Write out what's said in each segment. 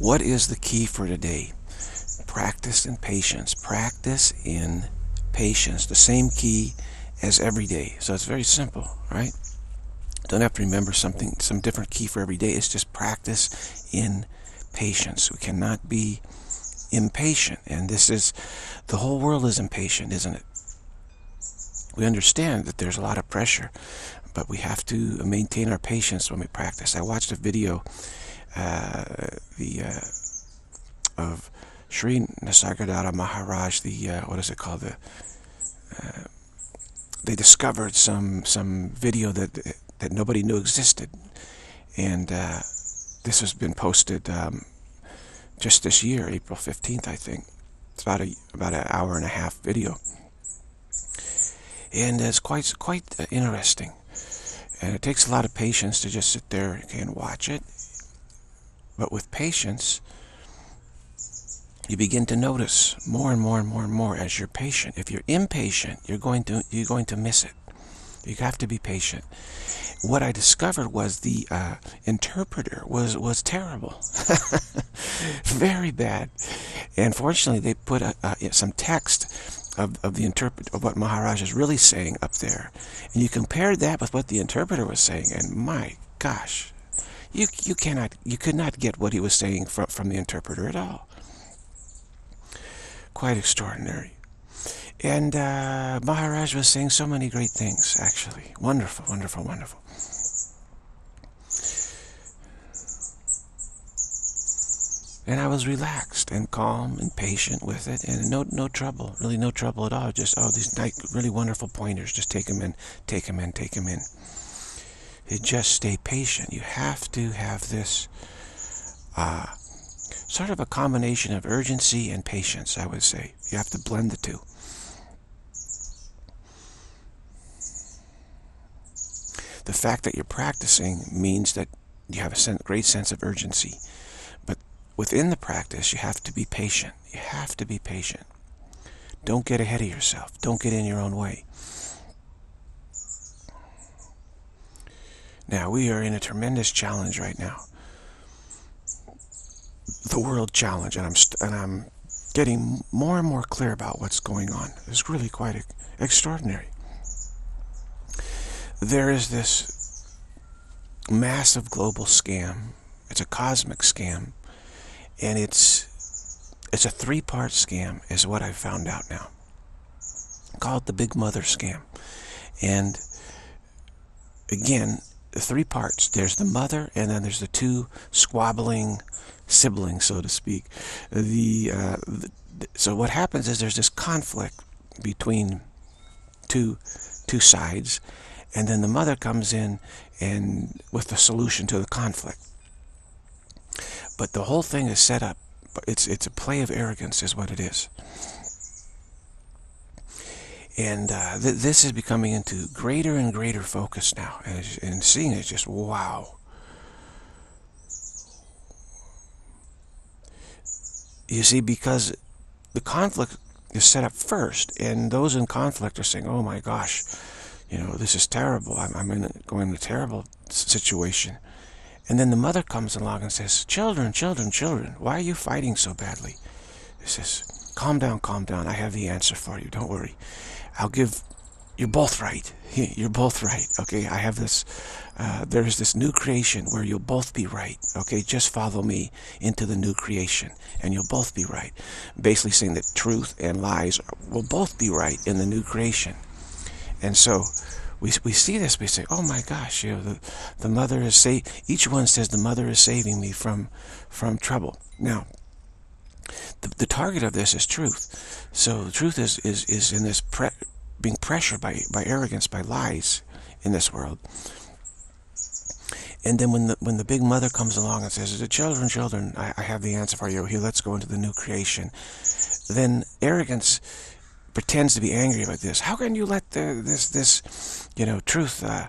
What is the key for today? Practice in patience. Practice in patience. The same key as every day. So it's very simple, right? Don't have to remember something, some different key for every day. It's just practice in patience. We cannot be impatient. And this is, the whole world is impatient, isn't it? We understand that there's a lot of pressure, but we have to maintain our patience when we practice. I watched a video the uh, of Sri Nisargadatta Maharaj, the, uh, what is it called, the, uh, they discovered some, some video that, that nobody knew existed. And uh, this has been posted um, just this year, April 15th, I think. It's about a about an hour and a half video, and it's quite quite uh, interesting. And it takes a lot of patience to just sit there and watch it. But with patience, you begin to notice more and more and more and more as you're patient. If you're impatient, you're going to you're going to miss it. You have to be patient what I discovered was the uh, interpreter was was terrible, very bad. And fortunately, they put a, some text of, of the interpret of what Maharaj is really saying up there, and you compared that with what the interpreter was saying, and my gosh, you you cannot you could not get what he was saying from from the interpreter at all. Quite extraordinary. And uh, Maharaj was saying so many great things, actually. Wonderful, wonderful, wonderful. And I was relaxed and calm and patient with it, and no no trouble, really no trouble at all. Just oh, these nice, really wonderful pointers. Just take them in, take them in, take them in. Just stay patient. You have to have this uh, sort of a combination of urgency and patience. I would say you have to blend the two. The fact that you're practicing means that you have a great sense of urgency But within the practice, you have to be patient. You have to be patient. Don't get ahead of yourself. Don't get in your own way. Now, we are in a tremendous challenge right now. The world challenge, and I'm, and I'm getting more and more clear about what's going on. It's really quite extraordinary. There is this massive global scam. It's a cosmic scam and it's it's a three-part scam is what I've found out now. Called the Big Mother scam. And again, three parts. There's the mother, and then there's the two squabbling siblings, so to speak. The, uh, the so what happens is there's this conflict between two two sides, and then the mother comes in and with the solution to the conflict. But the whole thing is set up. It's it's a play of arrogance, is what it is. And uh, th this is becoming into greater and greater focus now, and, and seeing it just wow. You see, because the conflict is set up first, and those in conflict are saying, "Oh my gosh, you know, this is terrible. I'm, I'm in a, going in a terrible situation." And then the mother comes along and says, Children, children, children, why are you fighting so badly? He says, Calm down, calm down. I have the answer for you. Don't worry. I'll give... You're both right. You're both right. Okay, I have this... Uh, there's this new creation where you'll both be right. Okay, just follow me into the new creation and you'll both be right. Basically saying that truth and lies will both be right in the new creation. And so we, we see this, we say, oh my gosh, you know, the, the mother is say each one says the mother is saving me from from trouble. Now, the, the target of this is truth. So truth is, is, is in this pre being pressured by, by arrogance, by lies in this world. And then when the when the big mother comes along and says, "The children, children, I, I have the answer for you. Here, let's go into the new creation." Then arrogance pretends to be angry about this. How can you let the, this, this, you know, truth uh,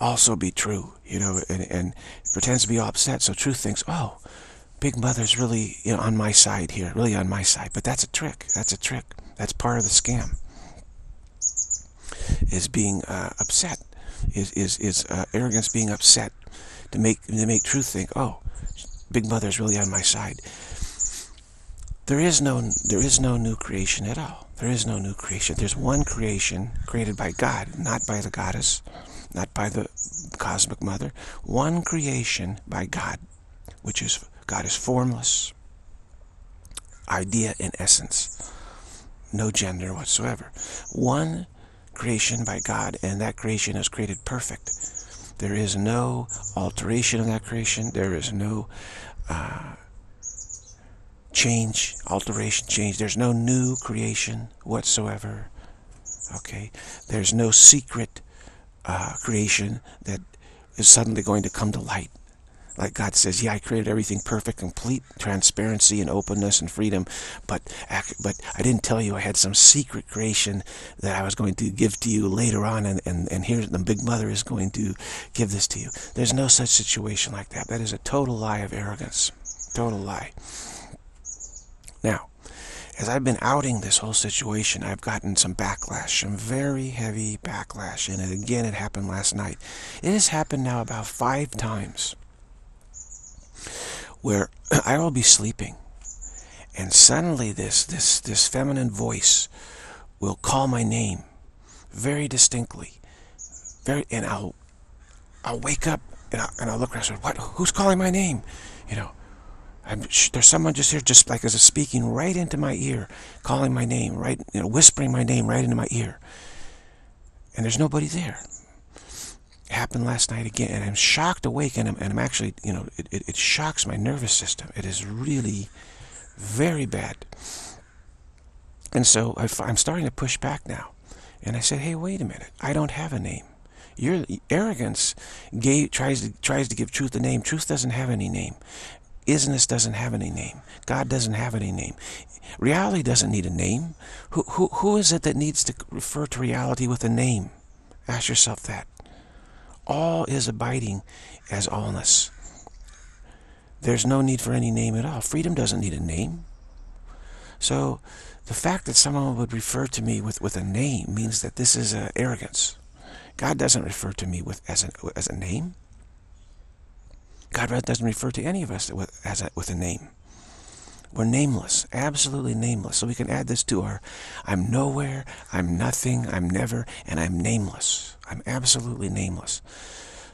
also be true, you know, and, and pretends to be upset. So truth thinks, oh, Big Mother's really you know, on my side here, really on my side. But that's a trick. That's a trick. That's part of the scam. Is being uh, upset, is is is uh, arrogance being upset to make to make truth think, oh, Big Mother's really on my side. There is no there is no new creation at all. There is no new creation. There's one creation created by God, not by the goddess, not by the cosmic mother. One creation by God, which is God is formless, idea in essence, no gender whatsoever. One creation by God, and that creation is created perfect. There is no alteration of that creation. There is no uh, change, alteration, change. There's no new creation whatsoever. Okay? There's no secret uh, creation that is suddenly going to come to light. Like God says, yeah, I created everything perfect, complete transparency and openness and freedom, but but I didn't tell you I had some secret creation that I was going to give to you later on, and, and, and here the Big Mother is going to give this to you. There's no such situation like that. That is a total lie of arrogance. Total lie. Now, as I've been outing this whole situation, I've gotten some backlash, some very heavy backlash. And again, it happened last night. It has happened now about five times where I will be sleeping and suddenly this, this, this feminine voice will call my name very distinctly. Very, and I'll, I'll wake up and I'll, and I'll look around and say, what, who's calling my name? You know, I'm, there's someone just here, just like as a speaking right into my ear, calling my name, right, you know, whispering my name right into my ear. And there's nobody there. Happened last night again, and I'm shocked awake, and I'm, and I'm actually, you know, it, it, it shocks my nervous system. It is really very bad. And so I, I'm starting to push back now. And I said, hey, wait a minute. I don't have a name. Your arrogance gave, tries, to, tries to give truth a name. Truth doesn't have any name. Isness doesn't have any name. God doesn't have any name. Reality doesn't need a name. Who, who, who is it that needs to refer to reality with a name? Ask yourself that. All is abiding as allness. There's no need for any name at all. Freedom doesn't need a name. So the fact that someone would refer to me with, with a name means that this is uh, arrogance. God doesn't refer to me with as a, as a name. God doesn't refer to any of us with, as a, with a name. We're nameless, absolutely nameless. So we can add this to our, I'm nowhere, I'm nothing, I'm never, and I'm nameless. I'm absolutely nameless.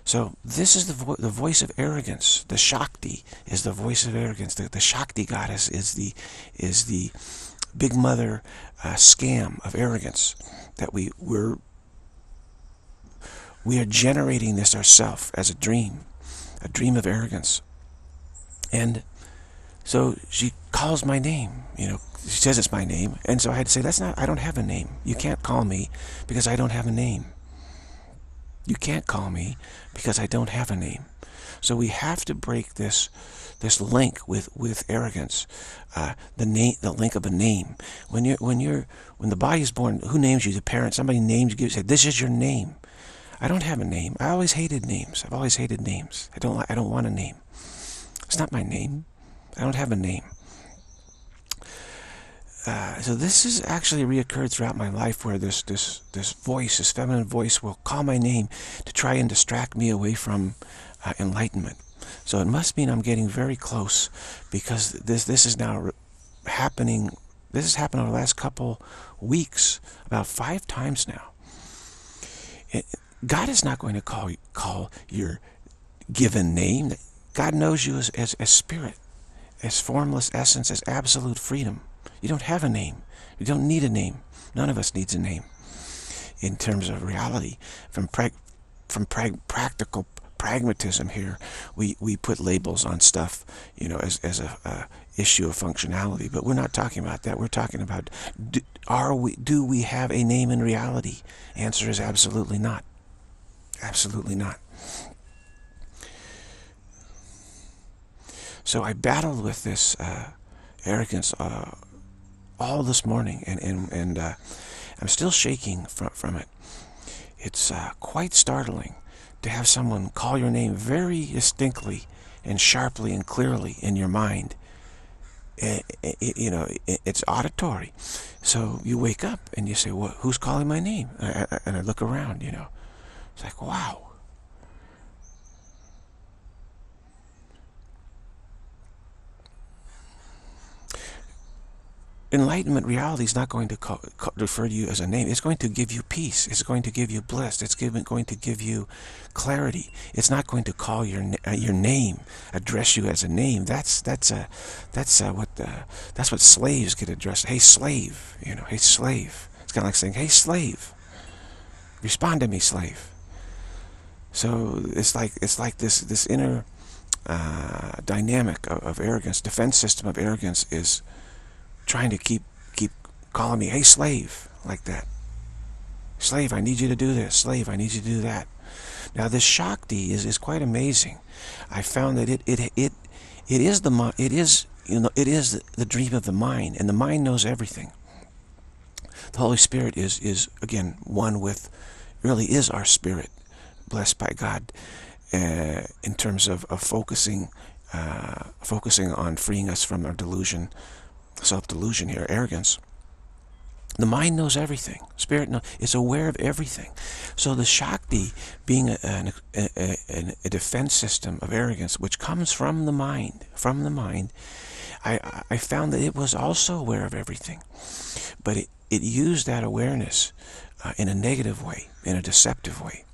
So this is the, vo the voice of arrogance. The Shakti is the voice of arrogance. The, the Shakti goddess is the, is the big mother uh, scam of arrogance that we, we're, we are generating this ourselves as a dream a dream of arrogance. And so she calls my name, you know, she says it's my name. And so I had to say, that's not, I don't have a name. You can't call me because I don't have a name. You can't call me because I don't have a name. So we have to break this this link with with arrogance, uh, the name, the link of a name. When you're when you're when the body is born, who names you? The parent. Somebody names you. Say, this is your name. I don't have a name. I always hated names. I've always hated names. I don't I don't want a name. It's not my name. I don't have a name. Uh, so this has actually reoccurred throughout my life where this this this voice, this feminine voice will call my name to try and distract me away from uh, enlightenment. So it must mean I'm getting very close because this this is now happening. This has happened over the last couple weeks, about five times now. It, God is not going to call call your given name. God knows you as, as, as spirit, as formless essence, as absolute freedom. You don't have a name. You don't need a name. None of us needs a name. In terms of reality, from from pra practical pragmatism here, we, we put labels on stuff, you know, as, as a, a issue of functionality. But we're not talking about that. We're talking about, do, are we, do we have a name in reality? Answer is absolutely not. Absolutely not. So I battled with this uh, arrogance uh, all this morning, and and and uh, I'm still shaking from from it. It's uh, quite startling to have someone call your name very distinctly and sharply and clearly in your mind. It, it, you know, it, it's auditory. So you wake up and you say, "Well, who's calling my name?" I, I, and I look around. You know, it's like, wow. Enlightenment reality is not going to call, call, refer to you as a name. It's going to give you peace. It's going to give you bliss. It's given, going to give you clarity. It's not going to call your uh, your name, address you as a name. That's that's a that's what the, that's what slaves get addressed. Hey slave, you know. Hey slave. It's kind of like saying, Hey slave, respond to me, slave. So it's like it's like this this inner uh, dynamic of, of arrogance, defense system of arrogance is trying to keep keep calling me, hey slave, like that. Slave, I need you to do this. Slave, I need you to do that. Now this Shakti is, is quite amazing. I found that it it it it is the it is you know it is the dream of the mind, and the mind knows everything. The Holy Spirit is is again one with, really is our spirit, blessed by God, uh, in terms of of focusing, uh, focusing on freeing us from our delusion, self-delusion here, arrogance. The mind knows everything. Spirit knows, is aware of everything. So the Shakti, being a, a, a, a, defense system of arrogance, which comes from the mind, from the mind, I, I found that it was also aware of everything. But it, it used that awareness uh, in a negative way, in a deceptive way,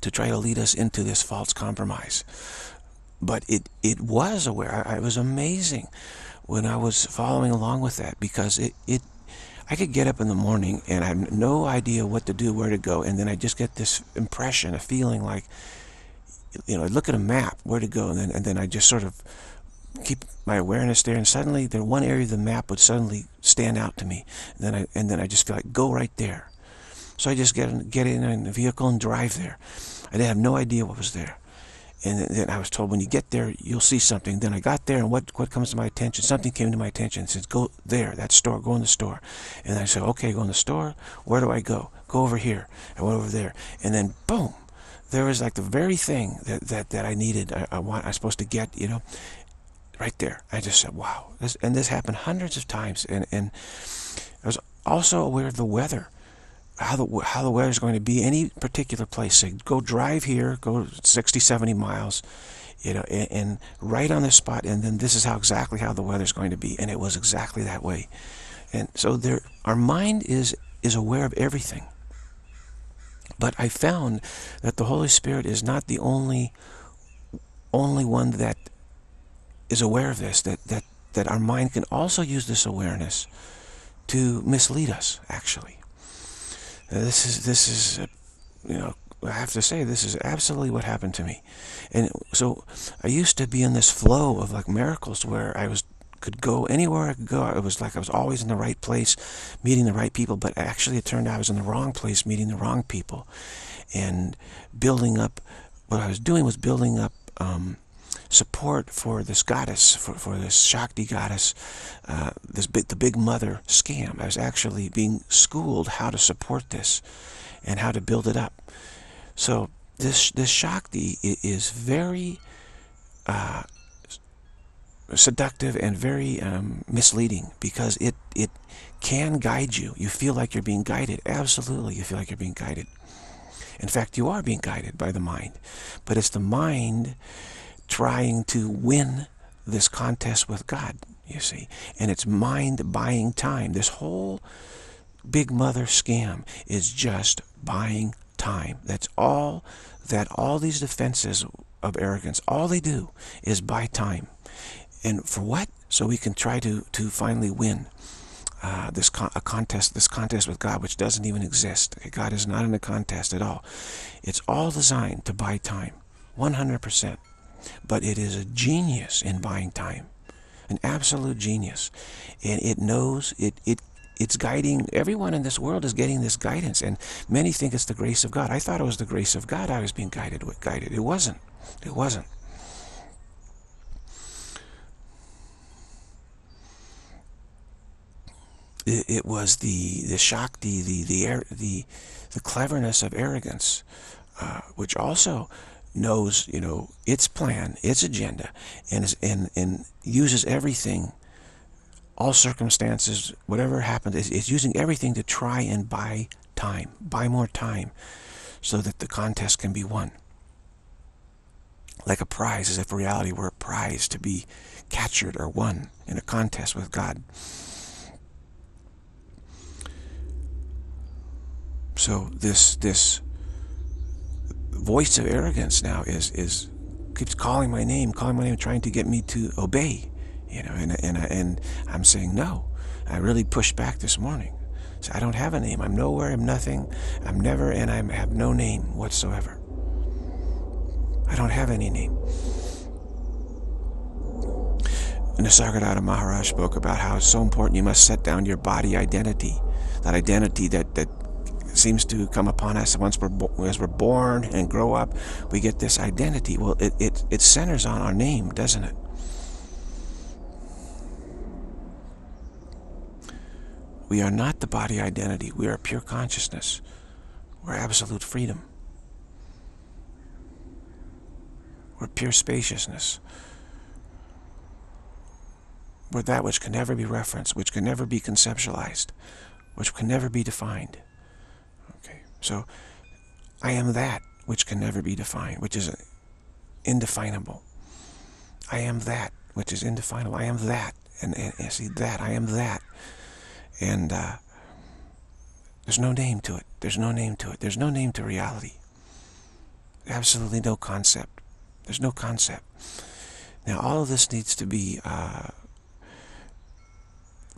to try to lead us into this false compromise. But it, it was aware. I, it was amazing when I was following along with that because it, it I could get up in the morning and I have no idea what to do, where to go, and then I just get this impression, a feeling like, you know, I look at a map, where to go, and then and then I just sort of keep my awareness there, and suddenly there one area of the map would suddenly stand out to me, and then I and then I just feel like go right there. So I just get in, get in a vehicle and drive there. I didn't have no idea what was there. And then I was told, when you get there, you'll see something. Then I got there, and what, what comes to my attention? Something came to my attention and says, go there, that store, go in the store. And I said, okay, go in the store. Where do I go? Go over here. I went over there. And then, boom, there was like the very thing that, that, that I needed, I, I, want, I was supposed to get, you know, right there. I just said, wow. This, and this happened hundreds of times. And, and I was also aware of the weather how the how the weather is going to be any particular place. Say, go drive here, go 60, 70 miles, you know, and, and right on this spot, and then this is how exactly how the weather is going to be, and it was exactly that way. And so there, our mind is is aware of everything. But I found that the Holy Spirit is not the only only one that is aware of this. That that that our mind can also use this awareness to mislead us, actually. This is this is you know I have to say this is absolutely what happened to me, and so I used to be in this flow of like miracles where I was could go anywhere I could go. It was like I was always in the right place, meeting the right people. But actually, it turned out I was in the wrong place, meeting the wrong people, and building up. What I was doing was building up um, support for this goddess, for, for this Shakti goddess, uh, this big, the big mother scam. I was actually being schooled how to support this and how to build it up. So this this Shakti is very uh, seductive and very um, misleading because it it can guide you. You feel like you're being guided. Absolutely, you feel like you're being guided. In fact, you are being guided by the mind. But it's the mind trying to win this contest with God, you see. And it's mind buying time. This whole big mother scam is just buying time. That's all that all these defenses of arrogance, all they do is buy time. And for what? So we can try to, to finally win. Uh, this con a contest, this contest with God, which doesn't even exist. God is not in a contest at all. It's all designed to buy time, 100% but it is a genius in buying time, an absolute genius. And it knows, it, it, it's guiding, everyone in this world is getting this guidance, and many think it's the grace of God. I thought it was the grace of God I was being guided with, guided. It wasn't. It wasn't. It, it was the the shakti, the the the the cleverness of arrogance, uh, which also knows, you know, its plan, its agenda, and, is, and, and uses everything, all circumstances, whatever happens, is, it's using everything to try and buy time, buy more time, so that the contest can be won. like a prize, as if reality were a prize to be captured or won in a contest with God. So this this voice of arrogance now is is keeps calling my name, calling my name, trying to get me to obey. You know, and and and I'm saying no. I really pushed back this morning. So I don't have a name. I'm nowhere. I'm nothing. I'm never, and I have no name whatsoever. I don't have any name. Nisargadatta Maharaj spoke about how it's so important you must set down your body identity. That identity that, that seems to come upon us once we're as we're born and grow up, we get this identity. Well, it, it, it centers on our name, doesn't it? We are not the body identity. We are pure consciousness. We're absolute freedom. We're pure spaciousness. We're that which can never be referenced, which can never be conceptualized, which can never be defined. So I am that which can never be defined, which is indefinable. I am that which is indefinable. I am that, and, and, and see that. I am that. And uh, there's no name to it. There's no name to it. There's no name to reality. Absolutely no concept. There's no concept. Now, all of this needs to be uh,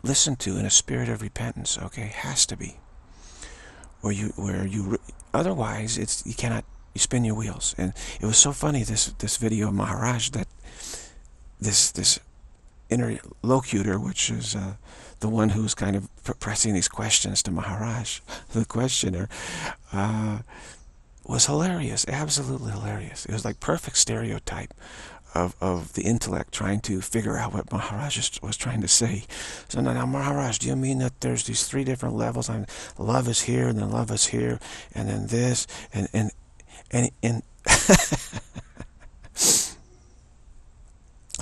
listened to in a spirit of repentance. Okay, has to be. Or you, where you, otherwise, it's you cannot. You spin your wheels. And it was so funny this this video of Maharaj that this this interlocutor, which is uh, the one who's kind of pressing these questions to Maharaj, the questioner, uh, was hilarious, absolutely hilarious. It was like perfect stereotype of, of the intellect trying to figure out what Maharaj was trying to say. So now, now, Maharaj, do you mean that there's these three different levels? I love is here, and then love is here, and then this, and and and and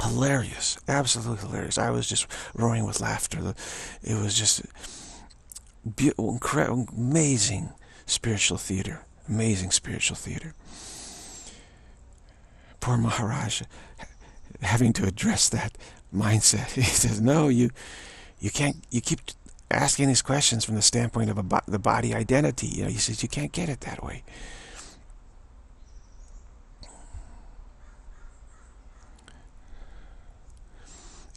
hilarious, absolutely hilarious. I was just roaring with laughter. It was just beautiful, incredible, amazing spiritual theater, amazing spiritual theater. Poor Maharaj having to address that mindset. He says, "No, you, you can't. You keep asking these questions from the standpoint of a, the body identity. You know, he says you can't get it that way."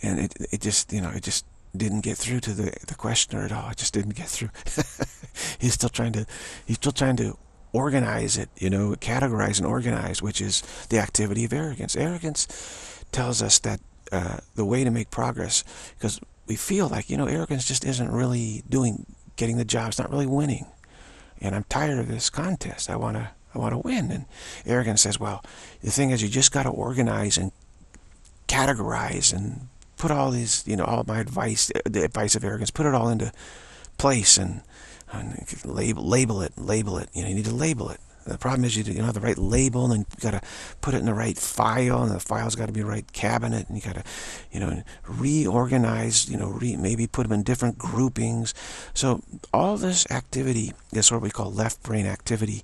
and it it just you know it just didn't get through to the the questioner at all. It just didn't get through. he's still trying to he's still trying to organize it, you know, categorize and organize, which is the activity of arrogance. Arrogance tells us that uh, the way to make progress, because we feel like you know arrogance just isn't really doing getting the job. It's not really winning, and I'm tired of this contest. I want to I want to win. And arrogance says, well, the thing is, you just got to organize and categorize and put all these, you know, all my advice, the advice of arrogance, put it all into place and, and label, label it, label it. You know, you need to label it. The problem is you don't have the right label, and then you got to put it in the right file, and the file's got to be the right cabinet, and you got to, you know, reorganize, you know, re, maybe put them in different groupings. So all this activity is what we call left brain activity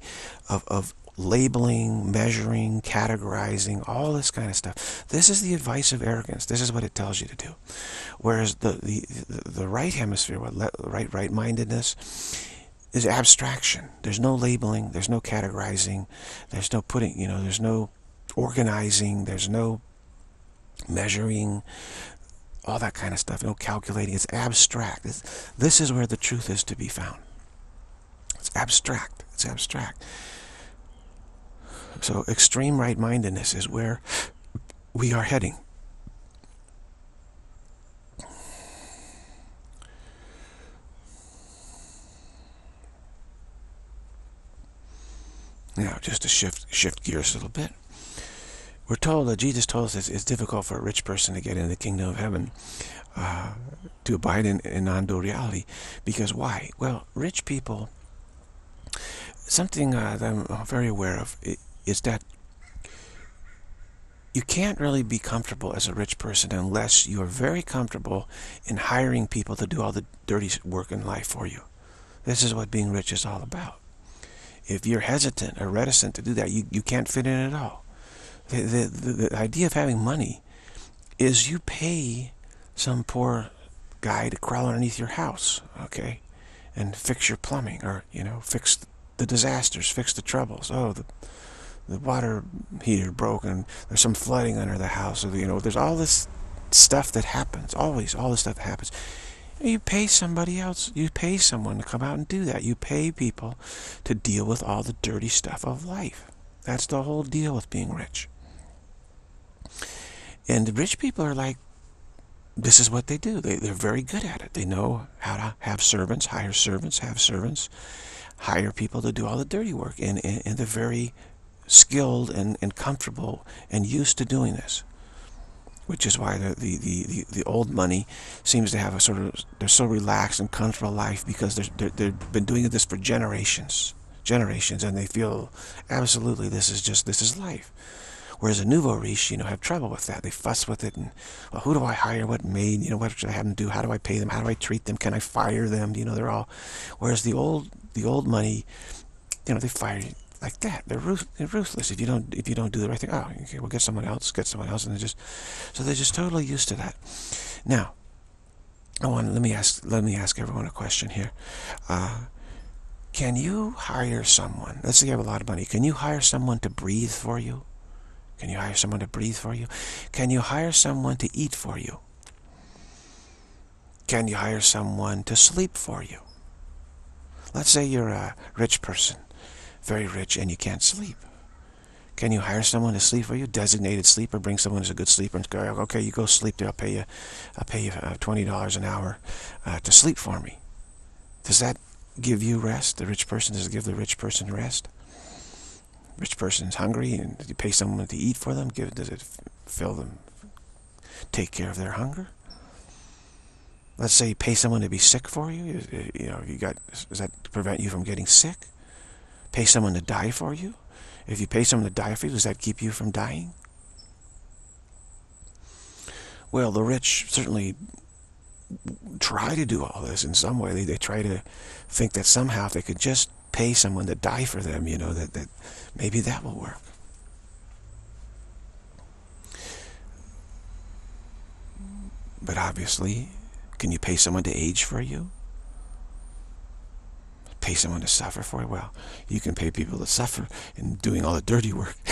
of, of labeling, measuring, categorizing, all this kind of stuff. This is the advice of arrogance. This is what it tells you to do. Whereas the the, the right hemisphere, what right right-mindedness, is abstraction. There's no labeling. There's no categorizing. There's no putting. You know. There's no organizing. There's no measuring. All that kind of stuff. No calculating. It's abstract. It's, this is where the truth is to be found. It's abstract. It's abstract. So extreme right-mindedness is where we are heading. Now, just to shift shift gears a little bit, we're told that Jesus told us it's, difficult for a rich person to get in the kingdom of heaven, uh, to abide in, in non-dual reality. Because why? Well, rich people, something uh, that I'm very aware of, is that you can't really be comfortable as a rich person unless you are very comfortable in hiring people to do all the dirty work in life for you. This is what being rich is all about. If you're hesitant or reticent to do that, you, you can't fit in at all. the, the, the, the idea of having money is you pay some poor guy to crawl underneath your house, okay, and fix your plumbing, or you know, fix the disasters, fix the troubles. Oh, the the water heater broke, and there's some flooding under the house, or you know, there's all this stuff that happens. Always, all this stuff that happens. You pay somebody else. You pay someone to come out and do that. You pay people to deal with all the dirty stuff of life. That's the whole deal with being rich. And the rich people are like, this is what they do. They, they're very good at it. They know how to have servants, hire servants, have servants, hire people to do all the dirty work. And, and, and they're very skilled and, and comfortable and used to doing this. Which is why the, the, the, the, old money seems to have a sort of, they're so relaxed and comfortable life because they're, they're, they've been doing this for generations. Generations. And they feel absolutely this is just, this is life. Whereas a nouveau riche, you know, have trouble with that. They fuss with it and, well, who do I hire? What maid? You know, what should I have them do? How do I pay them? How do I treat them? Can I fire them? You know, they're all, whereas the old, the old money, you know, they fire like that. They're, ruth, they're ruthless if you don't, if you don't do the right thing. Oh, okay, we'll get someone else, get someone else. And they're just, so they're just totally used to that. Now, I want, let me ask, let me ask everyone a question here. Uh, can you hire someone, let's say you have a lot of money, can you hire someone to breathe for you? Can you hire someone to breathe for you? Can you hire someone to eat for you? Can you hire someone to sleep for you? Let's say you're a rich person, very rich, and you can't sleep. Can you hire someone to sleep for you? Designated sleeper. Bring someone who's a good sleeper and go, okay, you go sleep there. I'll pay you, I'll pay you uh, twenty dollars an hour uh, to sleep for me. Does that give you rest? The rich person does give the rich person rest? rich person's hungry and you pay someone to eat for them? Give does it fill them? Take care of their hunger? Let's say you pay someone to be sick for you. You know, you got does that prevent you from getting sick? Pay someone to die for you. If you pay someone to die for you, does that keep you from dying? Well, the rich certainly try to do all this in some way. They, they try to think that somehow if they could just pay someone to die for them, you know, that, that maybe that will work. But obviously, can you pay someone to age for you? Pay someone to suffer for you? Well, you can pay people to suffer in doing all the dirty work.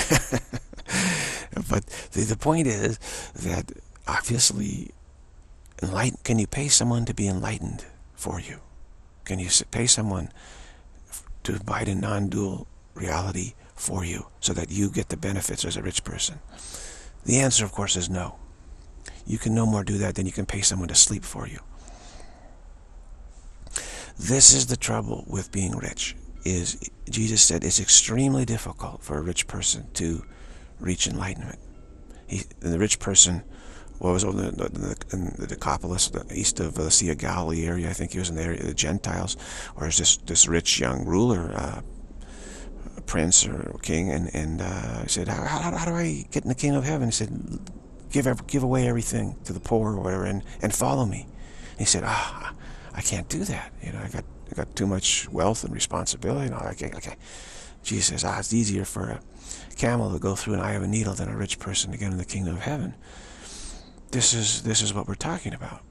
but the, the point is that obviously, enlighten, can you pay someone to be enlightened for you? Can you pay someone to abide in non-dual reality for you so that you get the benefits as a rich person? The answer, of course, is no. You can no more do that than you can pay someone to sleep for you. This is the trouble with being rich. Is Jesus said it's extremely difficult for a rich person to reach enlightenment. He, the rich person what was it, the, the, in the Decapolis, the east of the Sea of Galilee area, I think he was in the area of the Gentiles, or is this this rich young ruler, uh, prince or king, and and uh, said, how, how, how do I get in the kingdom of heaven? He said, give give away everything to the poor or whatever, and and follow me. And he said, ah, I can't do that. You know, I got I got too much wealth and responsibility. You know, I. Jesus says, ah, it's easier for a camel to go through an eye of a needle than a rich person to get in the kingdom of heaven. This is, this is what we're talking about.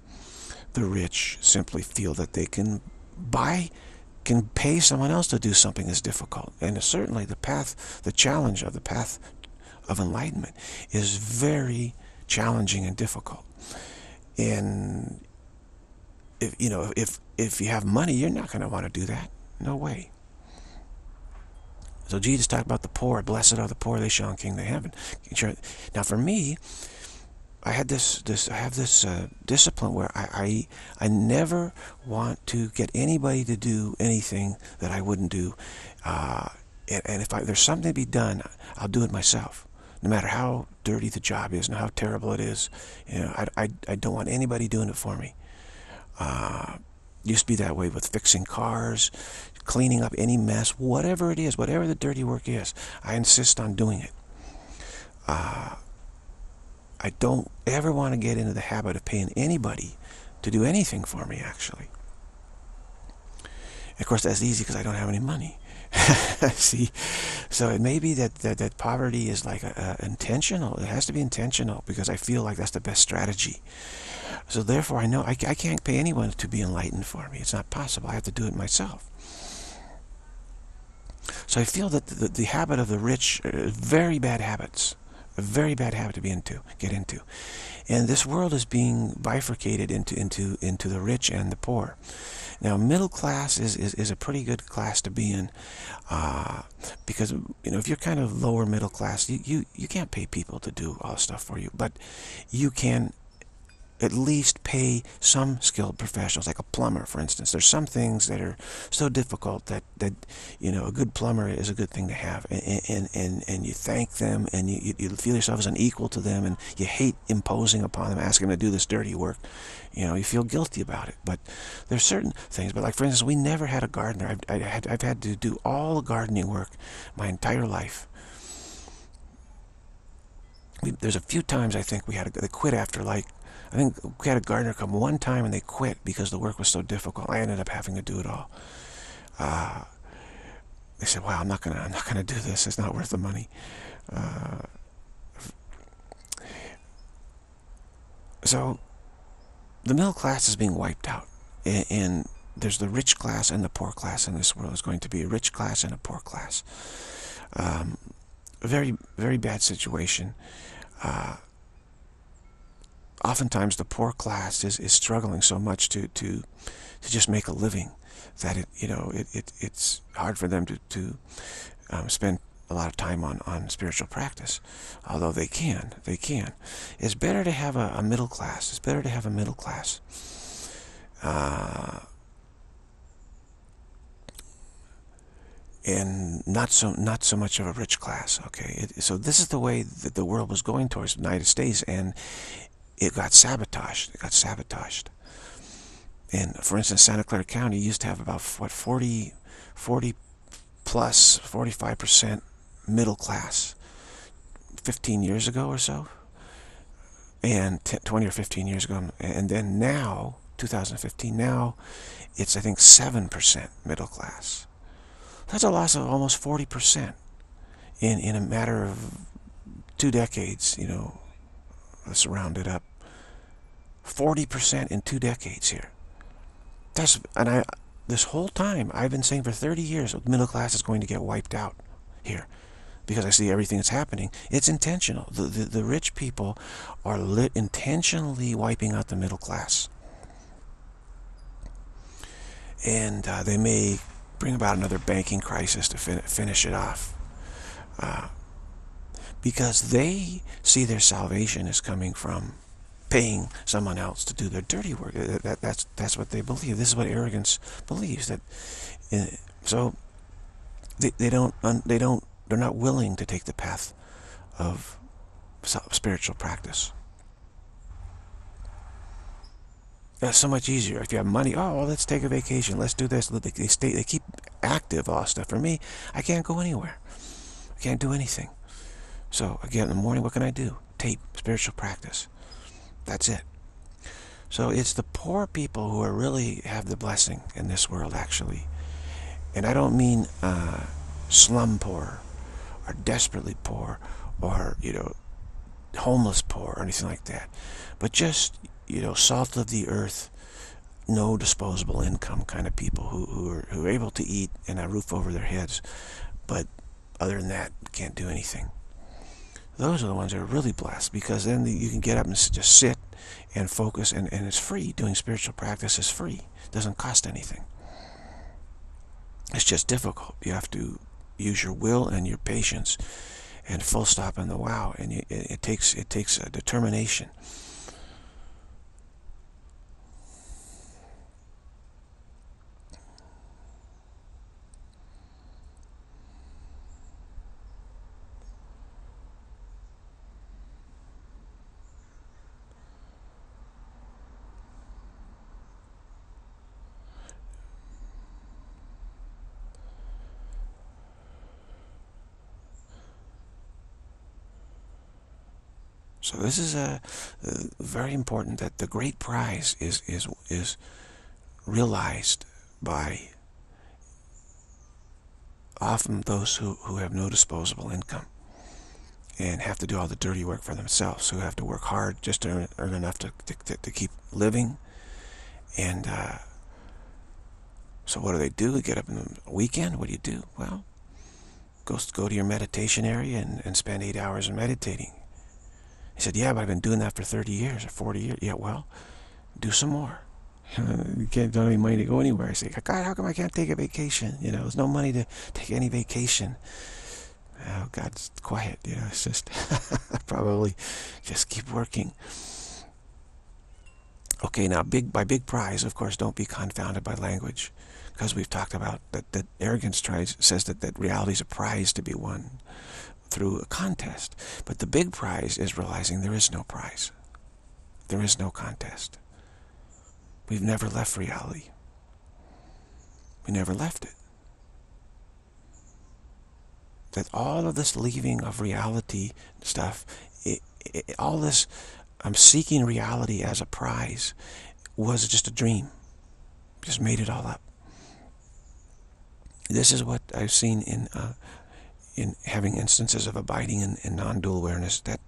The rich simply feel that they can buy, can pay someone else to do something that's difficult. And certainly the path, the challenge of the path of enlightenment is very challenging and difficult. And if you know if if you have money, you're not going to want to do that. No way. So Jesus talked about the poor. Blessed are the poor; they shall inherit the heaven. Now, for me, I had this this I have this uh, discipline where I, I I never want to get anybody to do anything that I wouldn't do, uh, and, and, if I, there's something to be done, I'll do it myself, no matter how dirty the job is and how terrible it is. You know, I I, I don't want anybody doing it for me. Uh, used to be that way with fixing cars, cleaning up any mess, whatever it is, whatever the dirty work is. I insist on doing it. Uh, I don't ever want to get into the habit of paying anybody to do anything for me, actually. of course, that's easy because I don't have any money. See, so it may be that, that, that poverty is like a, a intentional. It has to be intentional because I feel like that's the best strategy. So therefore, I know I, I can't pay anyone to be enlightened for me. It's not possible. I have to do it myself. So I feel that the, the habit of the rich, uh, very bad habits, a very bad habit to be into, get into. And this world is being bifurcated into, into, into the rich and the poor. Now, middle class is, is, is a pretty good class to be in uh, because, you know, if you're kind of lower middle class, you, you, you can't pay people to do all stuff for you, but you can at least pay some skilled professionals, like a plumber, for instance. There's some things that are so difficult that, that you know, a good plumber is a good thing to have. And, and, and, and you thank them and you, you feel yourself as an equal to them and you hate imposing upon them, asking them to do this dirty work. You know, you feel guilty about it. But there's certain things. But like, for instance, we never had a gardener. I've, I had, I've had to do all the gardening work my entire life. We, there's a few times I think we had to quit after like I think we had a gardener come one time and they quit because the work was so difficult. I ended up having to do it all. Uh, they said, "Wow, I'm not gonna, I'm not gonna do this. It's not worth the money." Uh, so the middle class is being wiped out, and, and there's the rich class and the poor class in this world. There's going to be a rich class and a poor class. Um, a very, very bad situation. Uh, oftentimes the poor class is, is struggling so much to, to, to just make a living that it, you know, it, it, it's hard for them to, to um, spend a lot of time on, on spiritual practice. Although they can, they can. It's better to have a, a middle class. It's better to have a middle class. Uh, and not so not so much of a rich class. Okay, it, so this is the way that the world was going towards the United States, and it got sabotaged. It got sabotaged. And for instance, Santa Clara County used to have about, what, 40, 40 plus, 45% middle class 15 years ago or so. And 20 or 15 years ago. And then now, 2015, now it's, I think, 7% middle class. That's a loss of almost 40% in, in a matter of two decades, you know, let's round it up. 40% in two decades here. That's and I this whole time I've been saying for 30 years the middle class is going to get wiped out here because I see everything that's happening. It's intentional. The, the, the rich people are lit intentionally wiping out the middle class. And uh, they may bring about another banking crisis to fin finish it off. Uh, because they see their salvation is coming from paying someone else to do their dirty work. That, that's that's what they believe. This is what arrogance believes. That uh, so they they don't they don't they're not willing to take the path of spiritual practice. That's so much easier. If you have money, oh, well, let's take a vacation. Let's do this. They stay. They keep active. All stuff. For me, I can't go anywhere. I can't do anything. So again, in the morning, what can I do? Tape spiritual practice. That's it. So it's the poor people who are really have the blessing in this world, actually. And I don't mean uh, slum poor or desperately poor or, you know, homeless poor or anything like that. But just, you know, salt of the earth, no disposable income kind of people who, who, are, who are able to eat and a roof over their heads. But other than that, can't do anything those are the ones that are really blessed because then you can get up and just sit and focus and, and it's free. Doing spiritual practice is free. It doesn't cost anything. It's just difficult. You have to use your will and your patience and full stop in the wow. And it, it takes it takes a determination. This is a, a, very important that the great prize is is is realized by often those who, who have no disposable income and have to do all the dirty work for themselves, who have to work hard just to earn, earn enough to, to, to, keep living. And uh, so what do they do? They get up in the weekend. What do you do? Well, go, go to your meditation area and, and spend eight hours meditating. He said, yeah, but I've been doing that for 30 years or 40 years. Yeah, well, do some more. you can't don't have any money to go anywhere. I say, God, how come I can't take a vacation? You know, there's no money to take any vacation. Oh, God's quiet. You know, it's just probably just keep working. Okay, now big by big prize, of course, don't be confounded by language, because we've talked about that. That arrogance tries says that that reality is a prize to be won through a contest. But the big prize is realizing there is no prize. There is no contest. We've never left reality. We never left it. That all of this leaving of reality stuff, it, it, all this I'm seeking reality as a prize was just a dream. Just made it all up. This is what I've seen in uh, in having instances of abiding in, non-dual awareness that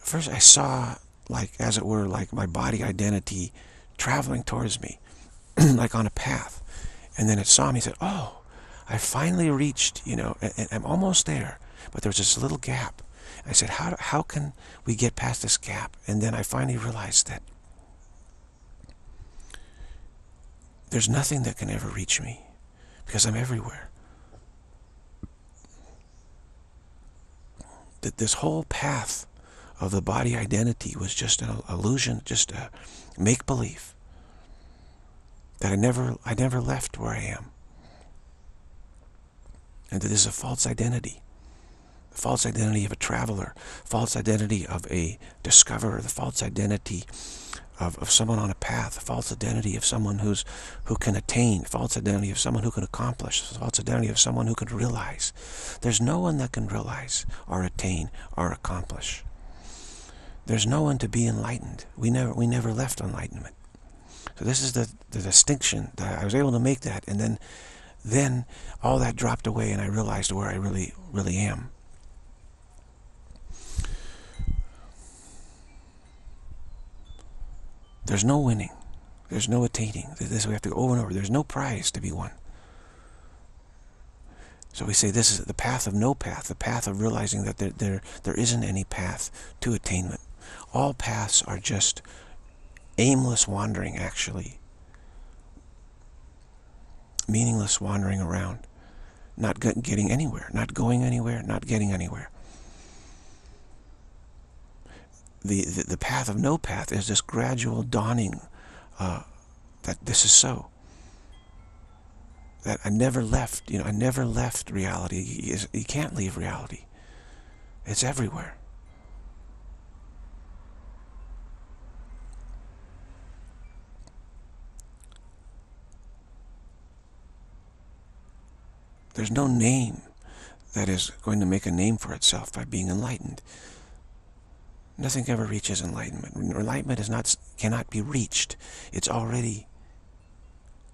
first I saw like as it were like my body identity traveling towards me like on a path. And then it saw me said oh I finally reached you know and, and I'm almost there. But there's this little gap. I said how, how can we get past this gap? And then I finally realized that there's nothing that can ever reach me because I'm everywhere that this whole path of the body identity was just an illusion, just a make-believe. That I never, I never left where I am. And that this is a false identity. The false identity of a traveler, false identity of a discoverer, the false identity of, of someone on a path, false identity of someone who's who can attain, false identity of someone who can accomplish, false identity of someone who can realize. There's no one that can realize or attain or accomplish. There's no one to be enlightened. We never we never left enlightenment. So this is the, the distinction that I was able to make that and then then all that dropped away and I realized where I really really am. There's no winning. There's no attaining. This we have to go over and over. There's no prize to be won. So we say this is the path of no path, the path of realizing that there, there, there isn't any path to attainment. All paths are just aimless wandering, actually. Meaningless wandering around. Not getting anywhere, not going anywhere, not getting anywhere the, the, the path of no path is this gradual dawning uh, that this is so. That I never left, you know, I never left reality. You, you can't leave reality. It's everywhere. There's no name that is going to make a name for itself by being enlightened. Nothing ever reaches enlightenment. Enlightenment is not cannot be reached. It's already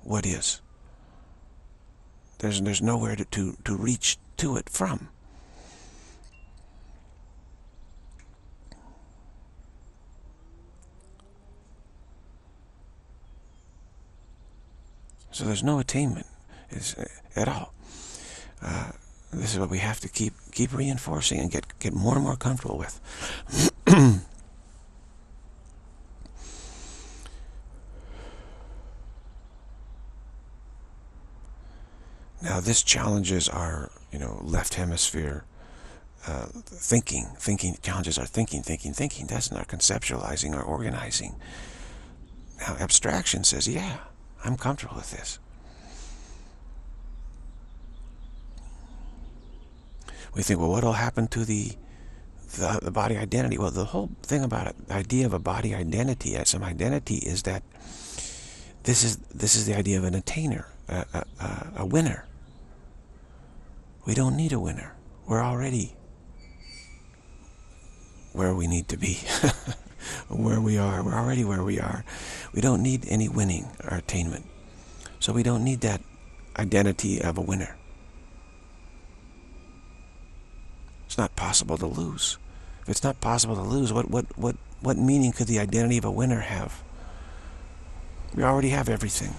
what is. There's there's nowhere to, to, to reach to it from. So there's no attainment is, at all. Uh, this is what we have to keep keep reinforcing and get get more and more comfortable with. now this challenges our you know left hemisphere uh, thinking thinking challenges our thinking thinking thinking. That's not conceptualizing or organizing. Now abstraction says yeah I'm comfortable with this. We think, well, what'll happen to the, the, the body identity? Well, the whole thing about it, the idea of a body identity as some identity is that this is this is the idea of an attainer, a, a, a winner. We don't need a winner. We're already where we need to be, where we are. We're already where we are. We don't need any winning or attainment. So we don't need that identity of a winner. It's not possible to lose. If it's not possible to lose, what, what, what, what meaning could the identity of a winner have? We already have everything.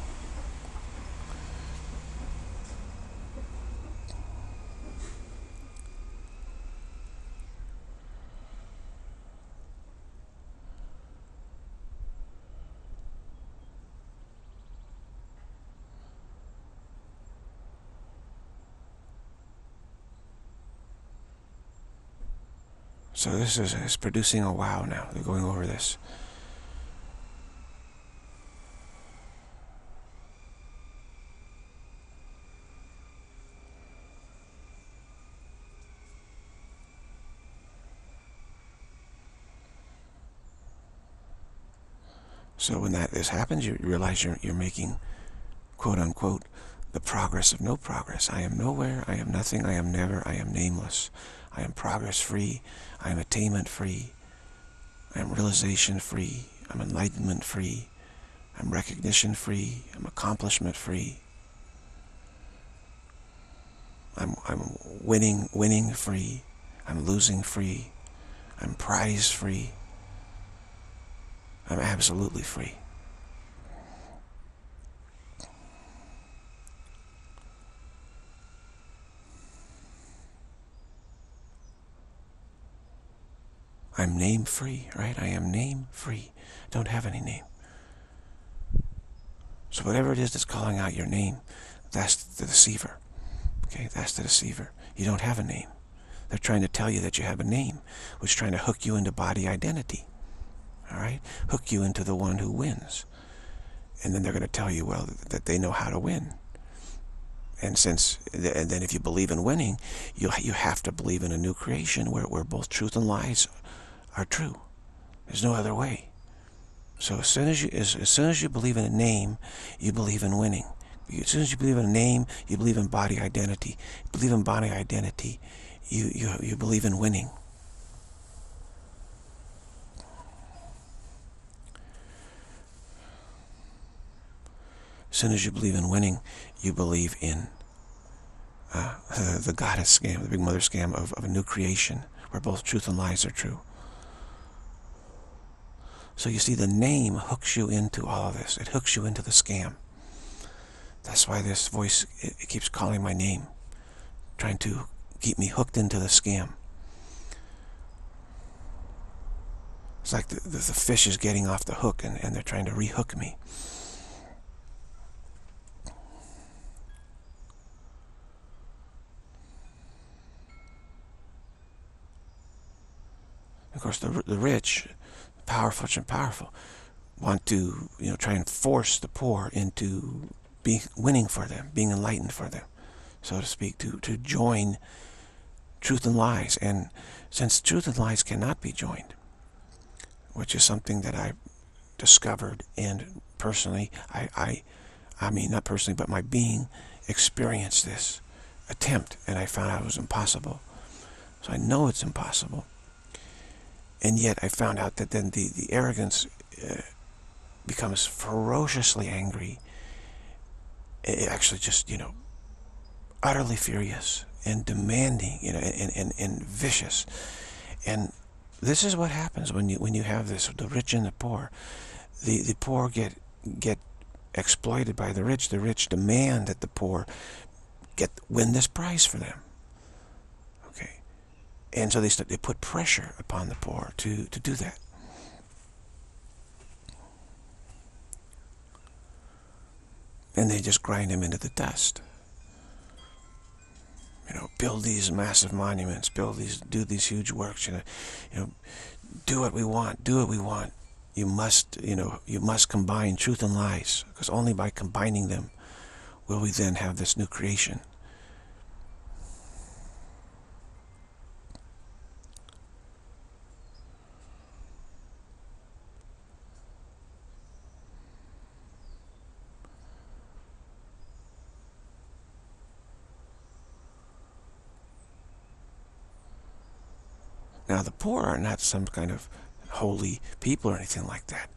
So this is, is producing a wow now. They're going over this. So when that this happens, you realize you're, you're making, quote unquote, the progress of no progress. I am nowhere, I am nothing, I am never, I am nameless. I am progress free. I am attainment free. I am realization free. I'm enlightenment free. I'm recognition free. I'm accomplishment free. I'm, I'm winning, winning free. I'm losing free. I'm prize free. I'm absolutely free. I'm name free, right? I am name free. Don't have any name. So whatever it is that's calling out your name, that's the deceiver. Okay, that's the deceiver. You don't have a name. They're trying to tell you that you have a name, which is trying to hook you into body identity. All right? Hook you into the one who wins. And then they're going to tell you, well, that they know how to win. And since, and then if you believe in winning, you you have to believe in a new creation where, where both truth and lies are true. There's no other way. So as soon as you as, as soon as you believe in a name, you believe in winning. As soon as you believe in a name, you believe in body identity. You believe in body identity, you you you believe in winning. As soon as you believe in winning, you believe in uh, the goddess scam, the big mother scam of, of a new creation, where both truth and lies are true. So you see, the name hooks you into all of this. It hooks you into the scam. That's why this voice, it, it keeps calling my name, trying to keep me hooked into the scam. It's like the, the, the fish is getting off the hook and, and they're trying to rehook me. Of course, the, the rich, powerful and powerful want to you know try and force the poor into being winning for them, being enlightened for them, so to speak, to to join truth and lies. And since truth and lies cannot be joined, which is something that I discovered and personally, I, I, I mean not personally, but my being experienced this attempt, and I found out it was impossible. So I know it's impossible. And yet I found out that then the, the arrogance uh, becomes ferociously angry. It actually just, you know, utterly furious and demanding, you know, and, and, and vicious. And this is what happens when you when you have this, the rich and the poor. The, the poor get get exploited by the rich. The rich demand that the poor get win this prize for them. And so they, they put pressure upon the poor to, to do that. And they just grind them into the dust. You know, build these massive monuments, build these, do these huge works, you know, you know, do what we want, do what we want. You must, you know, you must combine truth and lies, because only by combining them will we then have this new creation. Now, the poor are not some kind of holy people or anything like that.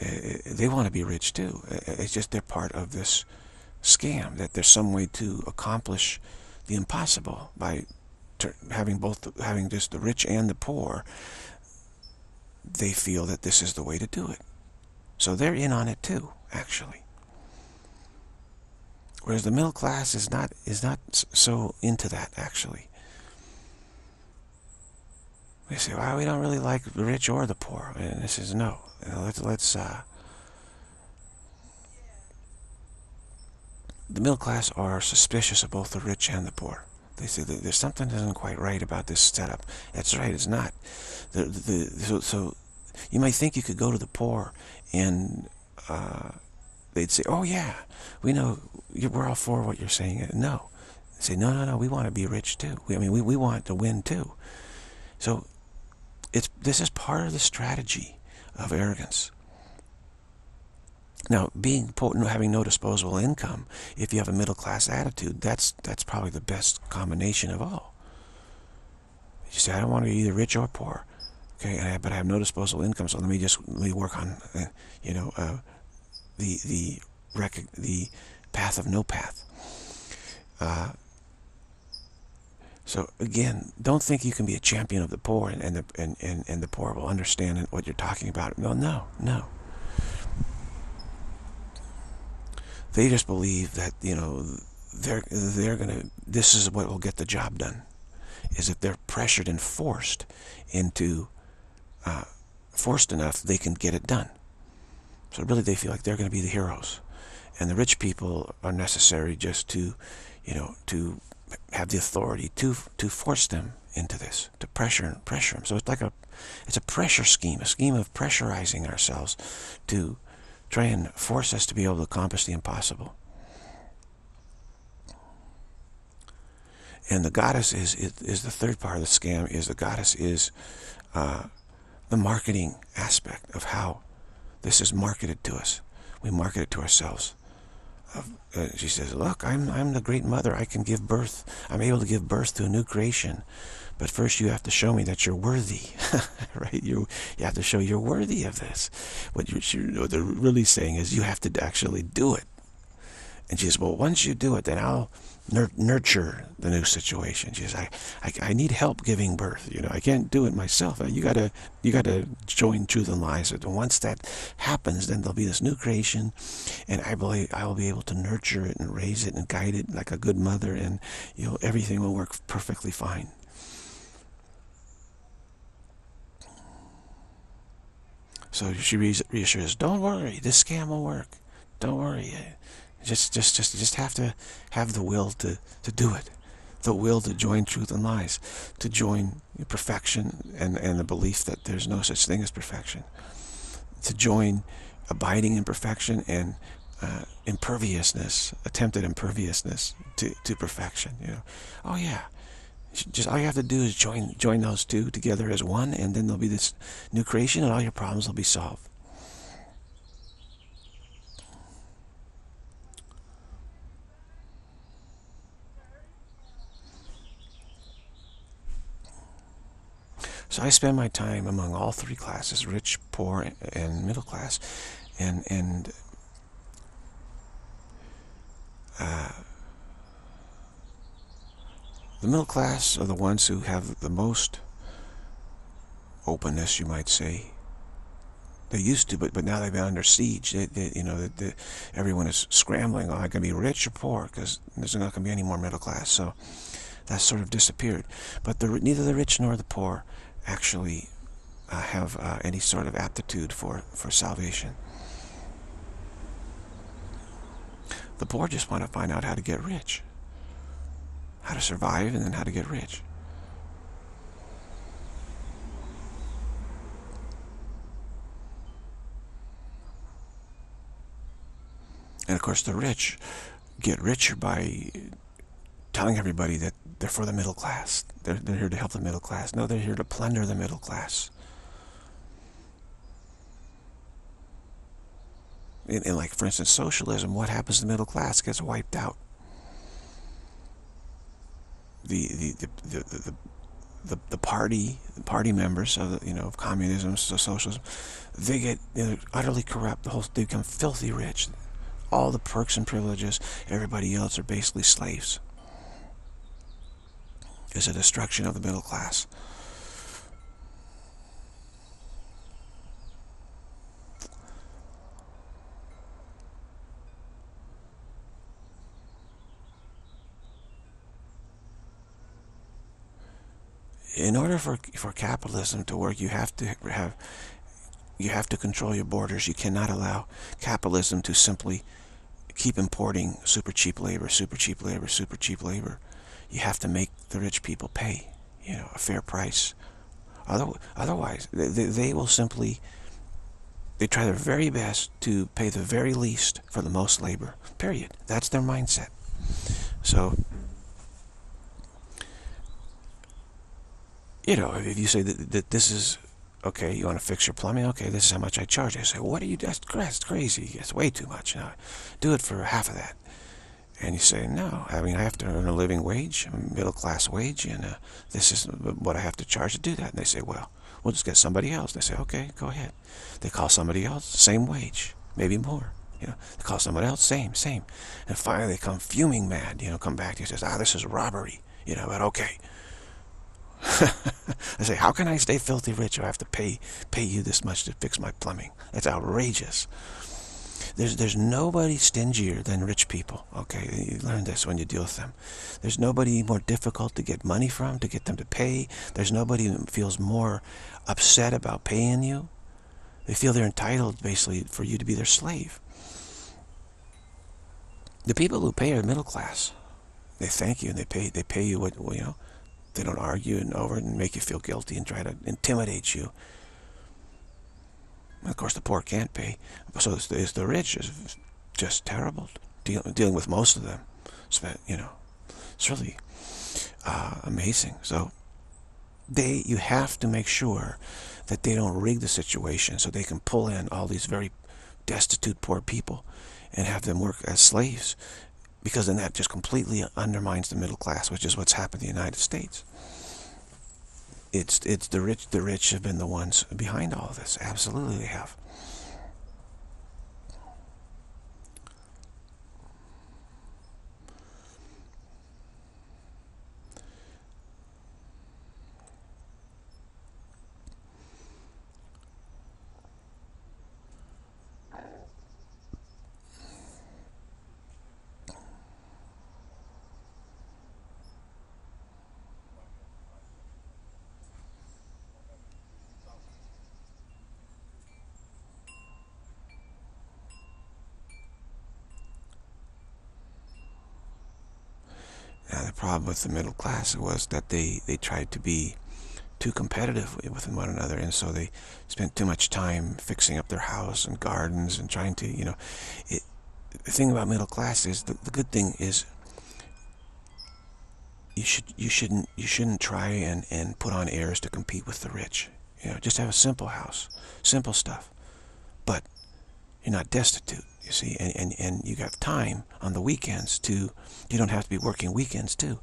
Uh, they want to be rich too. It's just they're part of this scam, that there's some way to accomplish the impossible by having both having just the rich and the poor, they feel that this is the way to do it. So they're in on it too, actually. Whereas the middle class is not is not so into that actually. They say, "Well, we don't really like the rich or the poor," and this is no. Let's let's. Uh, the middle class are suspicious of both the rich and the poor. They say there's something that isn't quite right about this setup. That's right, it's not. The, the, so, so you might think you could go to the poor and uh, they'd say, oh yeah, we know, we're all for what you're saying. No. They say, no, no, no, we want to be rich too. We, I mean, we, we want to win too. So it's this is part of the strategy of arrogance. Now, being having no disposable income, if you have a middle class attitude, that's that's probably the best combination of all. You say, I don't want to be either rich or poor, okay, I, but I have no disposable income, so let me just let me work on, uh, you know, uh, the the the path of no path. Uh, so again, don't think you can be a champion of the poor and, and the and, and, and the poor will understand what you're talking about. No, no, no. They just believe that, you know, they're, they're going to, this is what will get the job done, is if they're pressured and forced into, uh, forced enough, they can get it done. So really they feel like they're going to be the heroes. And the rich people are necessary just to, you know, to have the authority to to force them into this, to pressure pressure them. So it's like a it's a pressure scheme, a scheme of pressurizing ourselves to try and force us to be able to accomplish the impossible. And the goddess is, is, the third part of the scam, is the goddess is uh, the marketing aspect of how this is marketed to us. We market it to ourselves. Uh, she says, look, I'm, I'm the great mother. I can give birth. I'm able to give birth to a new creation. But first you have to show me that you're worthy, right? You you have to show you're worthy of this. What, you, what they're really saying is you have to actually do it. And she says, well, once you do it, then I'll nurture the new situation. She says, I, I, I, need help giving birth. You know, I can't do it myself. You gotta, you gotta join truth and lies. And once that happens, then there'll be this new creation, and I believe I will be able to nurture it and raise it and guide it like a good mother, and you know everything will work perfectly fine. So she reassures, don't worry, this scam will work. Don't worry. Just, just, just, just have to have the will to, to do it. The will to join truth and lies, to join perfection and, and the belief that there's no such thing as perfection. To join abiding in perfection and uh, imperviousness, attempted imperviousness to, to perfection. You know, oh yeah, just all you have to do is join join those two together as one, and then there'll be this new creation, and all your problems will be solved. So I spend my time among all three classes, rich, poor, and middle class, and and uh, the middle class are the ones who have the most openness, you might say. They used to, but but now they've been under siege. They, they, you know, they, everyone is scrambling. Oh, I can be rich or poor because there's not going to be any more middle class. So that's sort of disappeared. But the, neither the rich nor the poor actually uh, have uh, any sort of aptitude for for salvation. The poor just want to find out how to get rich how to survive and then how to get rich. And of course, the rich get richer by telling everybody that they're for the middle class. They're, they're here to help the middle class. No, they're here to plunder the middle class. In like, for instance, socialism, what happens to the middle class? Gets wiped out the the the the, the, the, the party the party members of the, you know of communism so socialism they get utterly corrupt the whole they become filthy rich all the perks and privileges everybody else are basically slaves is a destruction of the middle class. in order for for capitalism to work, you have to have you have to control your borders. You cannot allow capitalism to simply keep importing super cheap labor, super cheap labor, super cheap labor. You have to make the rich people pay, you know, a fair price. Otherwise, they, they will simply, they try their very best to pay the very least for the most labor, period. That's their mindset. So, you know, if you say that, that this is okay, you want to fix your plumbing? Okay, this is how much I charge. I say, what are you, that's, that's crazy. It's way too much. Now, do it for half of that. And you say, no, I mean, I have to earn a living wage, a middle class wage, and uh, this is what I have to charge to do that. And they say, well, we'll just get somebody else. They say, okay, go ahead. They call somebody else, same wage, maybe more. You know, they call somebody else, same, same. And finally they come fuming mad, you know, come back to you and says, ah, this is robbery. You know, but okay, I say, how can I stay filthy rich if I have to pay pay you this much to fix my plumbing? That's outrageous. There's there's nobody stingier than rich people. Okay, you learn this when you deal with them. There's nobody more difficult to get money from, to get them to pay. There's nobody who feels more upset about paying you. They feel they're entitled, basically, for you to be their slave. The people who pay are middle class. They thank you and they pay. They pay you what you know they don't argue and over and make you feel guilty and try to intimidate you. Of course, the poor can't pay. So it's the, the rich is just terrible deal, dealing with most of them. You know, it's really uh, amazing. So they, you have to make sure that they don't rig the situation so they can pull in all these very destitute poor people and have them work as slaves because then that just completely undermines the middle class, which is what's happened in the United States. It's it's the rich. The rich have been the ones behind all of this. Absolutely, they have. With the middle class was that they, they tried to be too competitive with one another, and so they spent too much time fixing up their house and gardens and trying to, you know, it, the thing about middle class is the, the good thing is you should you shouldn't you shouldn't try and and put on airs to compete with the rich. You know, just have a simple house, simple stuff, but you're not destitute you see, and, and, and you got time on the weekends to, you don't have to be working weekends too,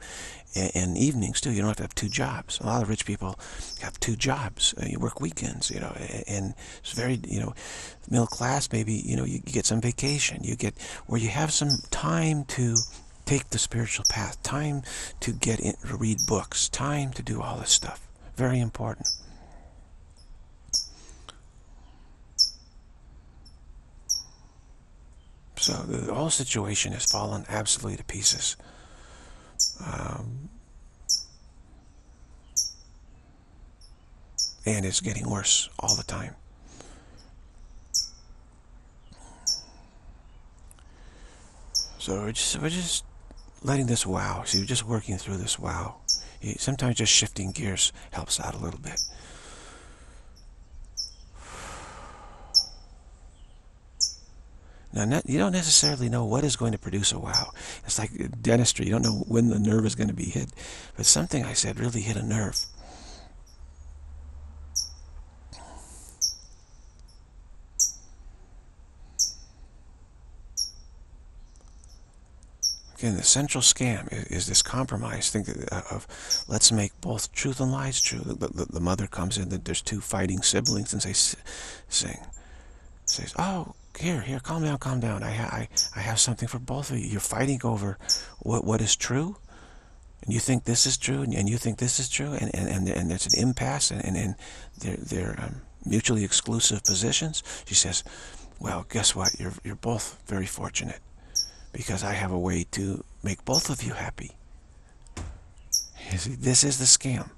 and, and evenings too. You don't have to have two jobs. A lot of rich people have two jobs. Uh, you work weekends, you know, and it's very, you know, middle class, maybe, you know, you get some vacation. You get, where you have some time to take the spiritual path, time to get in, to read books, time to do all this stuff. Very important. So the whole situation has fallen absolutely to pieces. Um, and it's getting worse all the time. So we're just, we're just letting this wow. See, we're just working through this wow. Sometimes just shifting gears helps out a little bit. Now, you don't necessarily know what is going to produce a wow. It's like dentistry. You don't know when the nerve is going to be hit. But something I said really hit a nerve. Again, the central scam is, is this compromise thing uh, of let's make both truth and lies true. The, the, the mother comes in, that there's two fighting siblings, and they sing. Says, oh, here, here, calm down, calm down. I, I, I have something for both of you. You're fighting over what, what is true. and you think this is true, and, and you think this is true, and, and, and, and there's an impasse, and, and, and they're, they're um, mutually exclusive positions, she says, well, guess what? You're, you're both very fortunate because I have a way to make both of you happy. You see, this is the scam.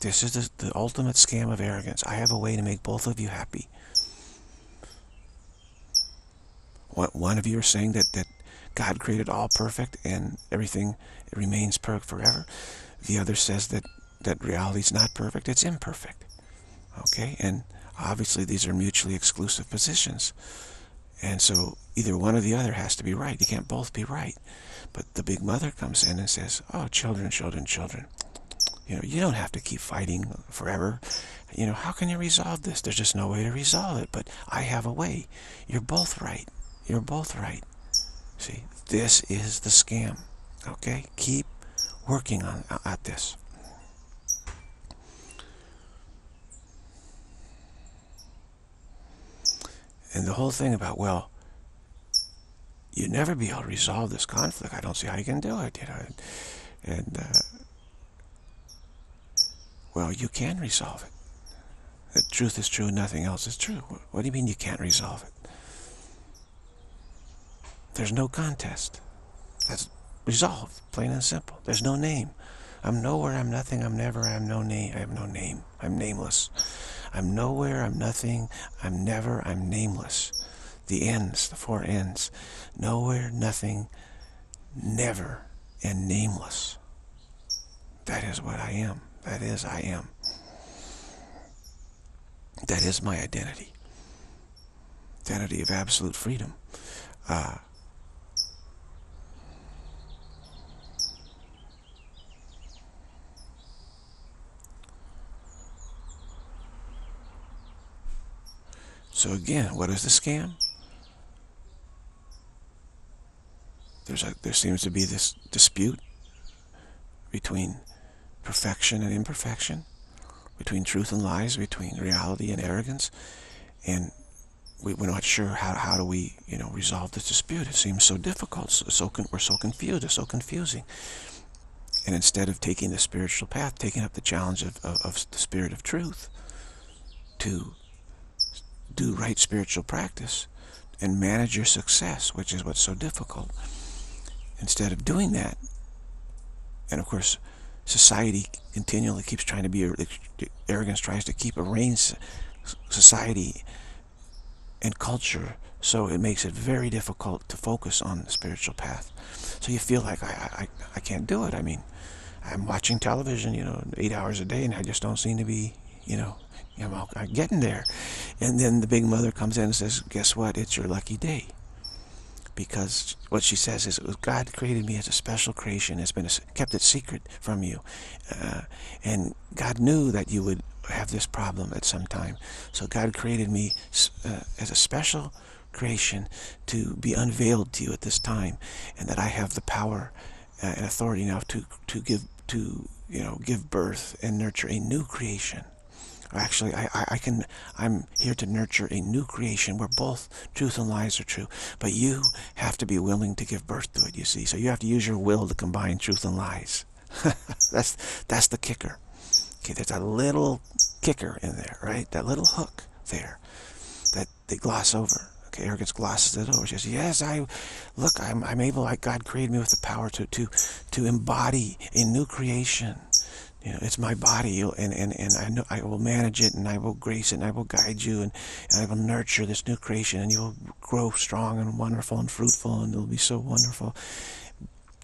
This is the, the ultimate scam of arrogance. I have a way to make both of you happy. One of you are saying that, that God created all perfect and everything remains perfect forever. The other says that, that reality is not perfect, it's imperfect. Okay? And obviously these are mutually exclusive positions. And so either one or the other has to be right. You can't both be right. But the big mother comes in and says, oh, children, children, children. You know, you don't have to keep fighting forever. You know, how can you resolve this? There's just no way to resolve it, but I have a way. You're both right. You're both right. See, this is the scam. Okay? Keep working on at this. And the whole thing about, well, you'd never be able to resolve this conflict. I don't see how you can do it, you know. And, uh, well, you can resolve it. The truth is true, nothing else is true. What do you mean you can't resolve it? There's no contest. That's resolved, plain and simple. There's no name. I'm nowhere, I'm nothing, I'm never, I'm no name, I have no name. I'm nameless. I'm nowhere, I'm nothing, I'm never, I'm nameless. The ends, the four ends. Nowhere, nothing, never, and nameless. That is what I am. That is I am. That is my identity. Identity of absolute freedom. Uh, So again, what is the scam? There's a, there seems to be this dispute between perfection and imperfection, between truth and lies, between reality and arrogance, and we, are not sure how, how do we you know resolve this dispute. It seems so difficult, so, so we're so confused, it's so confusing. And instead of taking the spiritual path, taking up the challenge of, of, of the spirit of truth to do right spiritual practice and manage your success, which is what's so difficult. Instead of doing that, and of course, society continually keeps trying to be, arrogance tries to keep arrange society and culture, so it makes it very difficult to focus on the spiritual path. So you feel like, I, I, I can't do it. I mean, I'm watching television, you know, eight hours a day, and I just don't seem to be, you know, know, I'm getting there. And then the big mother comes in and says, guess what? It's your lucky day. Because what she says is, God created me as a special creation. It's been a, kept it secret from you. Uh, and God knew that you would have this problem at some time. So God created me uh, as a special creation to be unveiled to you at this time. And that I have the power uh, and authority now to, to give, to, you know, give birth and nurture a new creation Actually, I, I, I, can, I'm here to nurture a new creation where both truth and lies are true. But you have to be willing to give birth to it, you see. So you have to use your will to combine truth and lies. that's, that's the kicker. Okay, there's a little kicker in there, right? That little hook there that they gloss over. Okay, arrogance glosses it over. She says, yes, I, look, I'm, I'm able, like God created me with the power to, to, to embody a new creation you know, it's my body and, and, and I know I will manage it and I will grace it and I will guide you and, and I will nurture this new creation and you'll grow strong and wonderful and fruitful and it'll be so wonderful.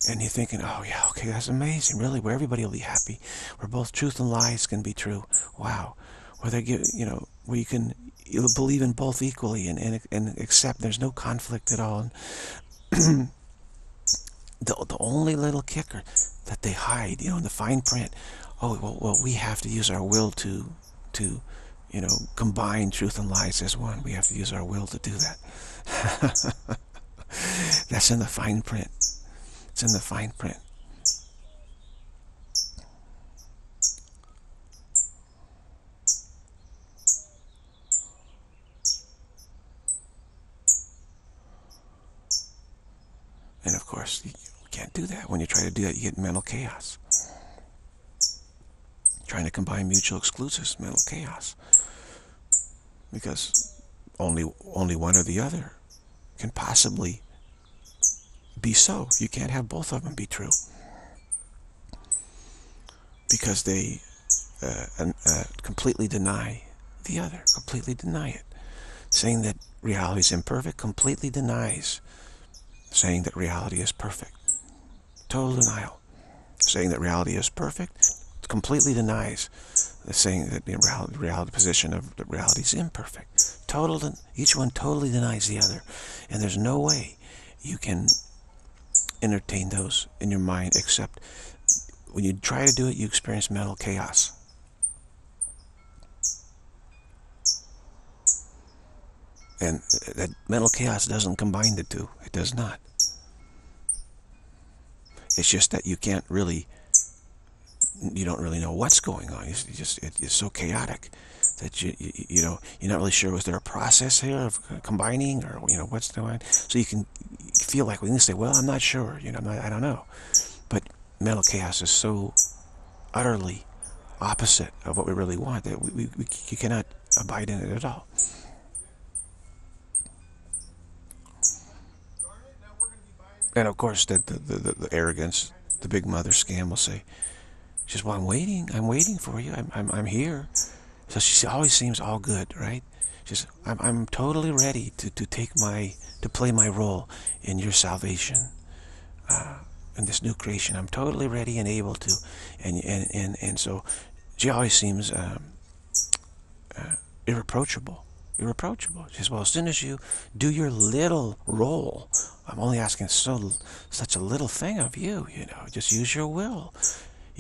And you're thinking, oh yeah, okay, that's amazing, really, where everybody will be happy, where both truth and lies can be true. Wow. Where they give, you know, where you can you'll believe in both equally and, and, and accept there's no conflict at all. the, the only little kicker that they hide, you know, in the fine print, oh, well, well, we have to use our will to, to, you know, combine truth and lies as one. We have to use our will to do that. That's in the fine print. It's in the fine print. And of course, you Can't do that. When you try to do that, you get mental chaos. Trying to combine mutual exclusives, mental chaos. Because only only one or the other can possibly be so. You can't have both of them be true. Because they uh, uh, completely deny the other, completely deny it. Saying that reality is imperfect completely denies saying that reality is perfect. Total denial. Saying that reality is perfect completely denies the saying that the reality, reality position of the reality is imperfect. Total, each one totally denies the other, and there's no way you can entertain those in your mind except when you try to do it, you experience mental chaos. And that mental chaos doesn't combine the two. It does not. It's just that you can't really, you don't really know what's going on. It's just, it's so chaotic that you, you, you know, you're not really sure, was there a process here of combining or, you know, what's going on? So you can feel like we can say, well, I'm not sure, you know, not, I don't know. But mental chaos is so utterly opposite of what we really want that we, we, we you cannot abide in it at all. And of course, the, the, the, the, arrogance, the big mother scam will say, just, well, I'm waiting. I'm waiting for you. I'm, I'm, I'm here. So she always seems all good, right? Just, I'm, I'm totally ready to, to take my, to play my role in your salvation, uh, in this new creation. I'm totally ready and able to. And, and, and, and so she always seems um, uh, irreproachable irreproachable. She says, well, as soon as you do your little role, I'm only asking so such a little thing of you, you know, just use your will.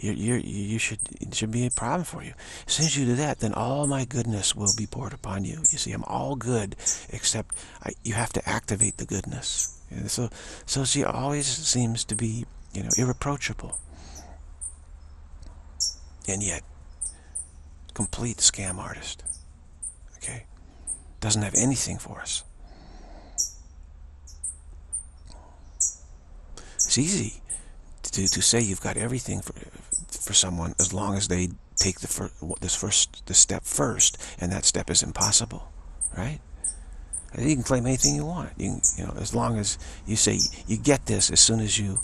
You, you, you should, it should be a problem for you. As soon as you do that, then all my goodness will be poured upon you. You see, I'm all good, except I, you have to activate the goodness. And so, so she always seems to be, you know, irreproachable. And yet, complete scam artist. Okay? Doesn't have anything for us. It's easy to, to say you've got everything for for someone as long as they take the first this first the step first, and that step is impossible, right? You can claim anything you want. You, can, you know, as long as you say you get this as soon as you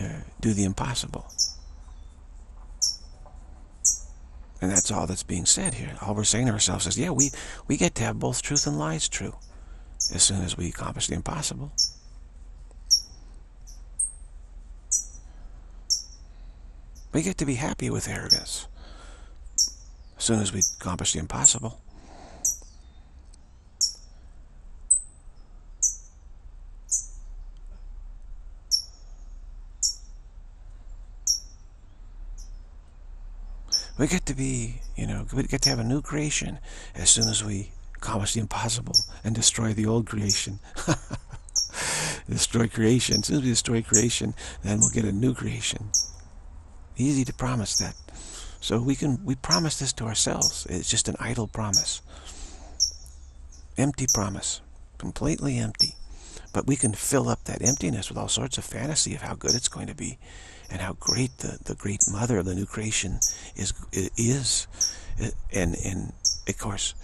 uh, do the impossible. And that's all that's being said here. All we're saying to ourselves is, yeah, we, we get to have both truth and lies true as soon as we accomplish the impossible. We get to be happy with arrogance as soon as we accomplish the impossible. We get to be, you know, we get to have a new creation as soon as we accomplish the impossible and destroy the old creation. destroy creation. As soon as we destroy creation, then we'll get a new creation. Easy to promise that. So we can we promise this to ourselves. It's just an idle promise. Empty promise. Completely empty. But we can fill up that emptiness with all sorts of fantasy of how good it's going to be and how great the, the great mother of the new creation is is and and of course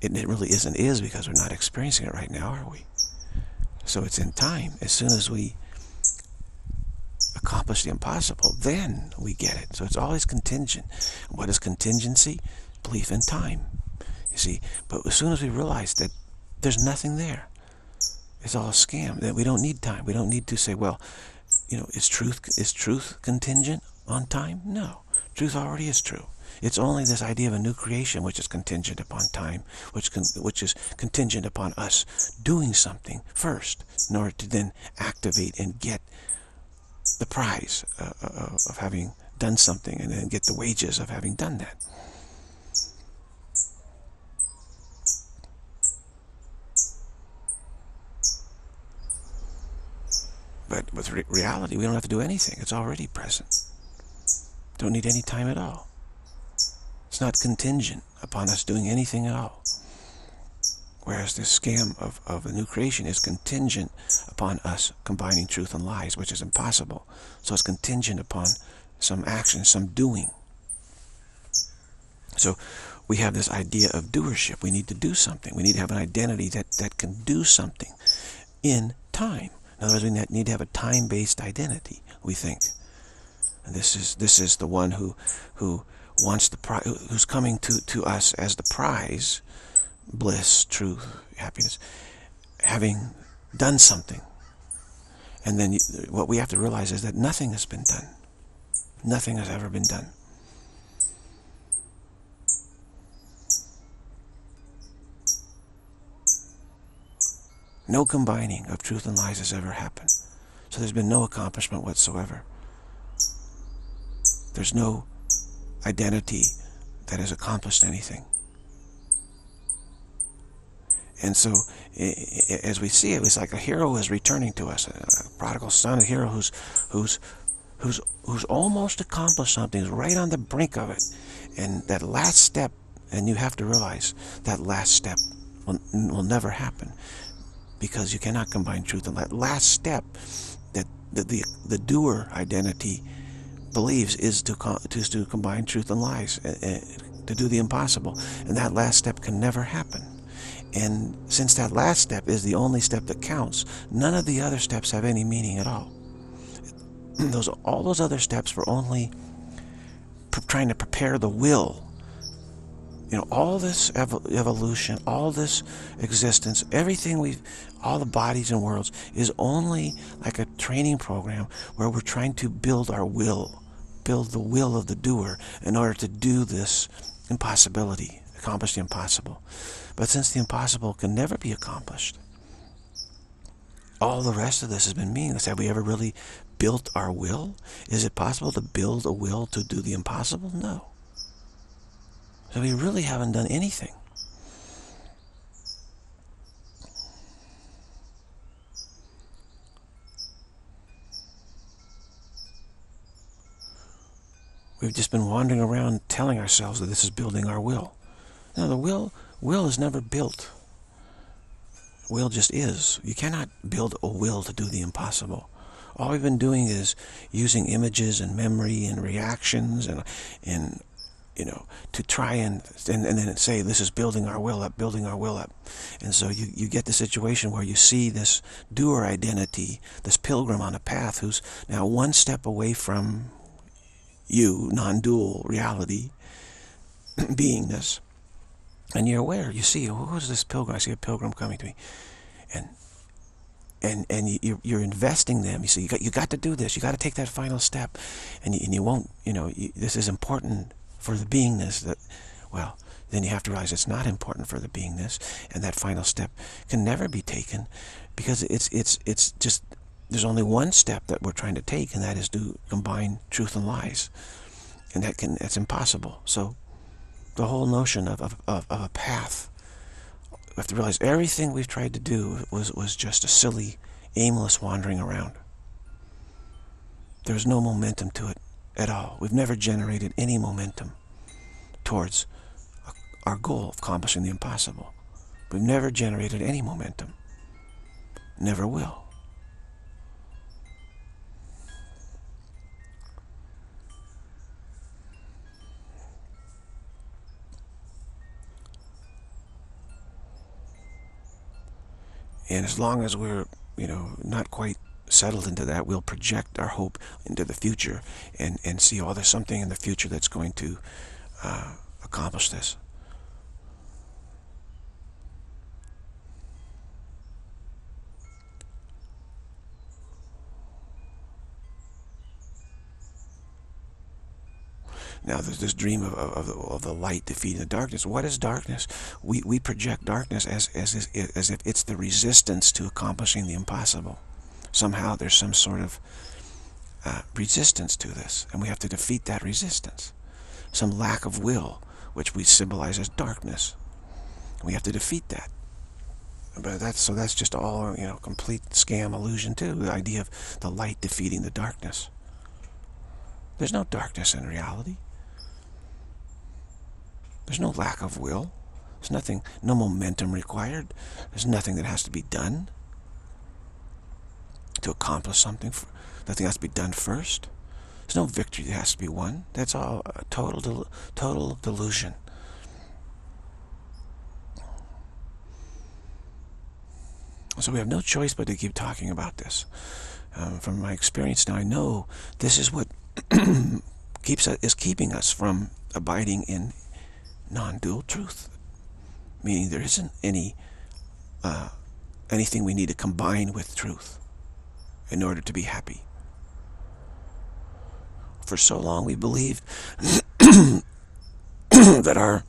it, it really isn't is because we're not experiencing it right now are we so it's in time as soon as we accomplish the impossible, then we get it. So it's always contingent. What is contingency? Belief in time. You see, but as soon as we realize that there's nothing there, it's all a scam. That we don't need time. We don't need to say, well, you know, is truth is truth contingent on time? No, truth already is true. It's only this idea of a new creation which is contingent upon time, which con which is contingent upon us doing something first in order to then activate and get the prize uh, uh, of having done something and then get the wages of having done that. But with re reality, we don't have to do anything. It's already present. Don't need any time at all. It's not contingent upon us doing anything at all. Whereas this scam of, of the new creation is contingent upon us combining truth and lies, which is impossible. So it's contingent upon some action, some doing. So we have this idea of doership. We need to do something. We need to have an identity that, that can do something in time. In other words, we need to have a time-based identity, we think. And this is this is the one who who wants the prize, who's coming to, to us as the prize, bliss, truth, happiness, having done something. And then what we have to realize is that nothing has been done. Nothing has ever been done. No combining of truth and lies has ever happened. So there's been no accomplishment whatsoever. There's no identity that has accomplished anything. And so, as we see it, it's like a hero is returning to us, a prodigal son, a hero who's who's who's who's almost accomplished something, is right on the brink of it, and that last step, and you have to realize that last step will, will never happen because you cannot combine truth and that last step that the, the, the doer identity believes is to, is to combine truth and lies, uh, to do the impossible. And that last step can never happen. And since that last step is the only step that counts, none of the other steps have any meaning at all. those All those other steps were only trying to prepare the will you know, all this ev evolution, all this existence, everything we've, all the bodies and worlds is only like a training program where we're trying to build our will, build the will of the doer in order to do this impossibility, accomplish the impossible. But since the impossible can never be accomplished, all the rest of this has been meaningless. Have we ever really built our will? Is it possible to build a will to do the impossible? No. So we really haven't done anything. We've just been wandering around telling ourselves that this is building our will. Now the will will is never built. Will just is. You cannot build a will to do the impossible. All we've been doing is using images and memory and reactions and, and you know, to try and, and, and then say, this is building our will up, building our will up. And so you, you get the situation where you see this doer identity, this pilgrim on a path who's now one step away from you, non-dual reality, beingness. And you're aware, you see, who is this pilgrim? I see a pilgrim coming to me. And and and you, you're investing them. You see, you got you got to do this. You got to take that final step, and you, and you won't. You know, you, this is important for the beingness that, well, then you have to realize it's not important for the beingness, and that final step can never be taken because it's it's it's just there's only one step that we're trying to take, and that is to combine truth and lies, and that can it's impossible. So, the whole notion of of, of, of a path, we have to realize everything we've tried to do was was just a silly, aimless wandering around. There's no momentum to it at all. We've never generated any momentum towards our goal of accomplishing the impossible. We've never generated any momentum. Never will. And as long as we're, you know, not quite settled into that, we'll project our hope into the future and, and see, oh, there's something in the future that's going to uh, accomplish this. Now, there's this dream of, of, the, of the light defeating the darkness. What is darkness? We, we project darkness as, as, as if it's the resistance to accomplishing the impossible. Somehow there's some sort of uh, resistance to this, and we have to defeat that resistance some lack of will, which we symbolize as darkness. We have to defeat that. But that's so that's just all you know, complete scam illusion too. The idea of the light defeating the darkness. There's no darkness in reality. There's no lack of will. There's nothing, no momentum required. There's nothing that has to be done to accomplish something. Nothing has to be done first. There's no victory that has to be won. That's all a total, del total delusion. So we have no choice but to keep talking about this. Um, from my experience now, I know this is what keeps is keeping us from abiding in non-dual truth, meaning there isn't any uh, anything we need to combine with truth in order to be happy. For so long we believed that our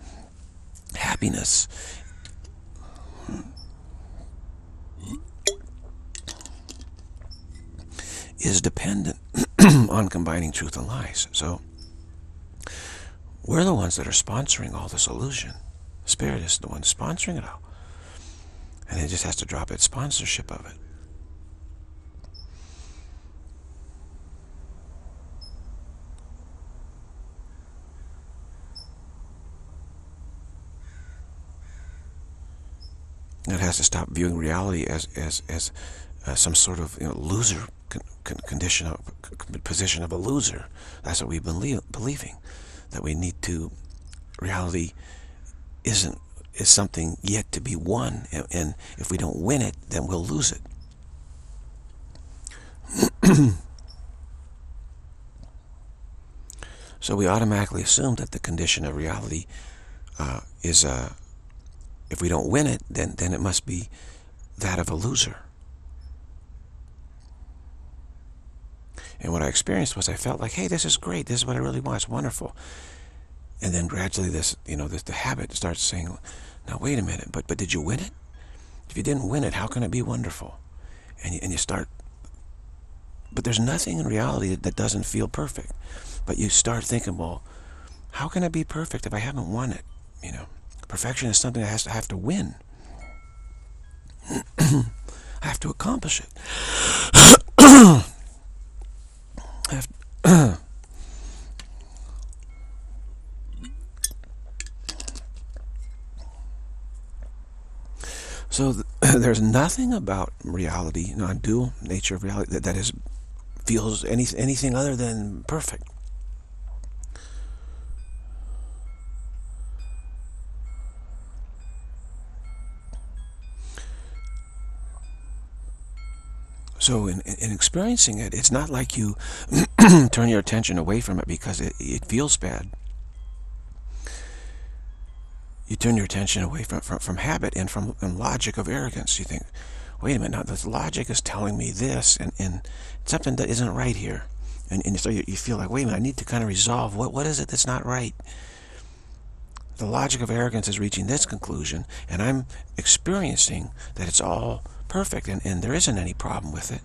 happiness is dependent on combining truth and lies. So we're the ones that are sponsoring all this illusion. Spirit is the one sponsoring it all. And it just has to drop its sponsorship of it. It has to stop viewing reality as as as uh, some sort of you know, loser con condition of position of a loser. That's what we've been believing that we need to. Reality isn't is something yet to be won, and, and if we don't win it, then we'll lose it. so we automatically assume that the condition of reality uh, is a uh, if we don't win it, then, then it must be that of a loser. And what I experienced was I felt like, hey, this is great. This is what I really want. It's wonderful. And then gradually this, you know, this, the habit starts saying, now wait a minute, but, but did you win it? If you didn't win it, how can it be wonderful? And you, and you start, but there's nothing in reality that, that doesn't feel perfect. But you start thinking, well, how can it be perfect if I haven't won it? You know? Perfection is something that has to have to win. I have to accomplish it. So th there's nothing about reality, non-dual nature of reality that, that is feels any, anything other than perfect. So in, in experiencing it, it's not like you turn your attention away from it because it, it feels bad. You turn your attention away from, from, from habit and from and logic of arrogance. You think, wait a minute, now this logic is telling me this and, and something that isn't right here. And, and so you, you feel like, wait a minute, I need to kind of resolve what, what is it that's not right? The logic of arrogance is reaching this conclusion, and I'm experiencing that it's all perfect and, and there isn't any problem with it.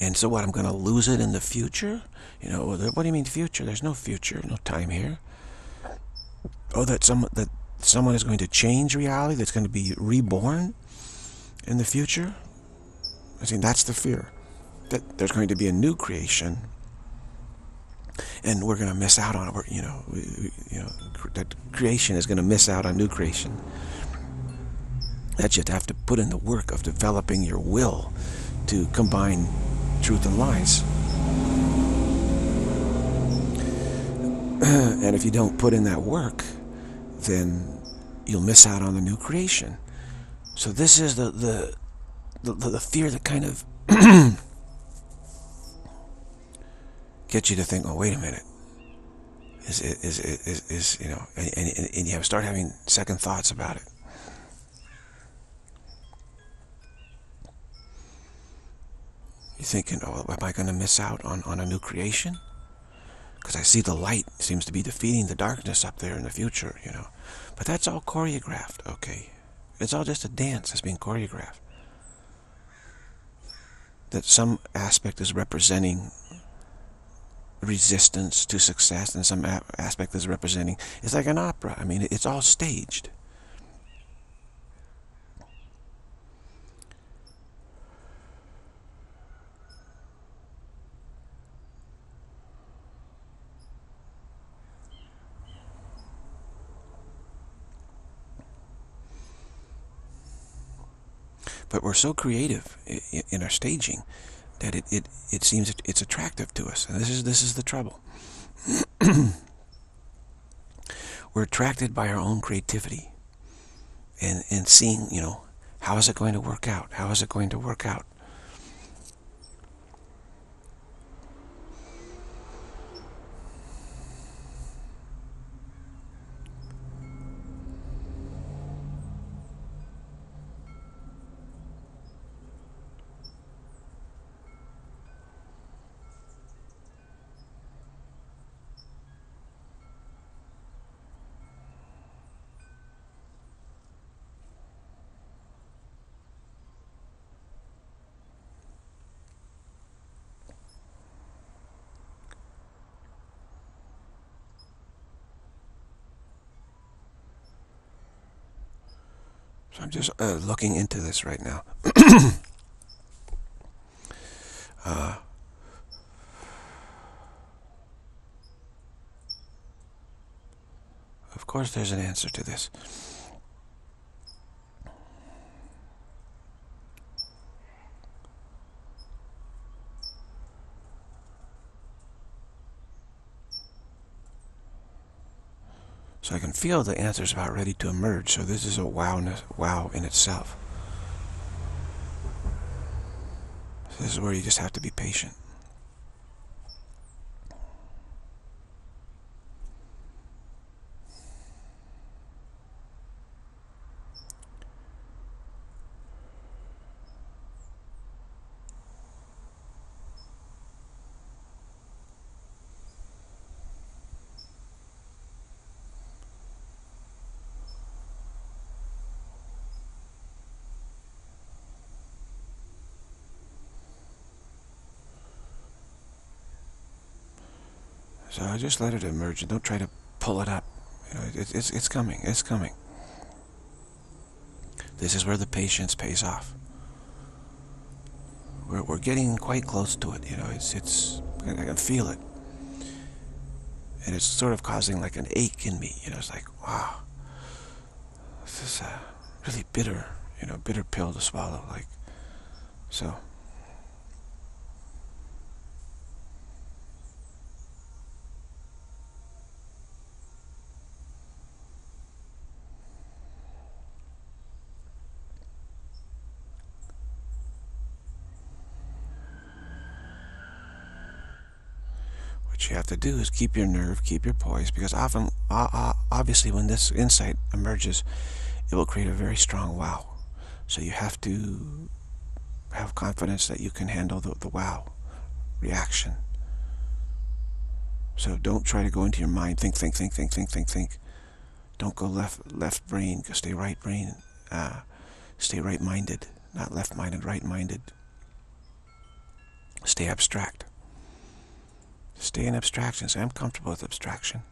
And so what, I'm going to lose it in the future? You know, what do you mean future? There's no future, no time here. Oh, that, some, that someone is going to change reality, that's going to be reborn in the future? I mean, that's the fear. That there's going to be a new creation and we're going to miss out on it. you know, we, you know, that creation is going to miss out on new creation that you'd have to put in the work of developing your will to combine truth and lies. and if you don't put in that work, then you'll miss out on the new creation. So this is the the the, the fear that kind of gets you to think, oh, wait a minute. Is, is, is, is, is you know, and, and, and you have start having second thoughts about it. You're thinking, oh, am I going to miss out on, on a new creation? Because I see the light seems to be defeating the darkness up there in the future, you know. But that's all choreographed, okay? It's all just a dance that's being choreographed. That some aspect is representing resistance to success and some aspect is representing, it's like an opera. I mean, it's all staged. But we're so creative in our staging that it, it, it seems it's attractive to us. And this is, this is the trouble. we're attracted by our own creativity and, and seeing, you know, how is it going to work out? How is it going to work out? I'm just uh, looking into this right now. uh, of course there's an answer to this. So I can feel the answer's about ready to emerge. So this is a wowness, wow in itself. This is where you just have to be patient. So just let it emerge and don't try to pull it up. You know, it, it's, it's coming. It's coming. This is where the patience pays off. We're, we're getting quite close to it. You know, it's, it's, I can feel it. And it's sort of causing like an ache in me. You know, it's like, wow, this is a really bitter, you know, bitter pill to swallow. Like, so. To do is keep your nerve, keep your poise, because often, obviously, when this insight emerges, it will create a very strong wow. So you have to have confidence that you can handle the, the wow reaction. So don't try to go into your mind, think, think, think, think, think, think, think. Don't go left left brain, stay right brain. Uh, stay right-minded, not left-minded, right-minded. Stay abstract. Stay in abstraction. Say, I'm comfortable with abstraction.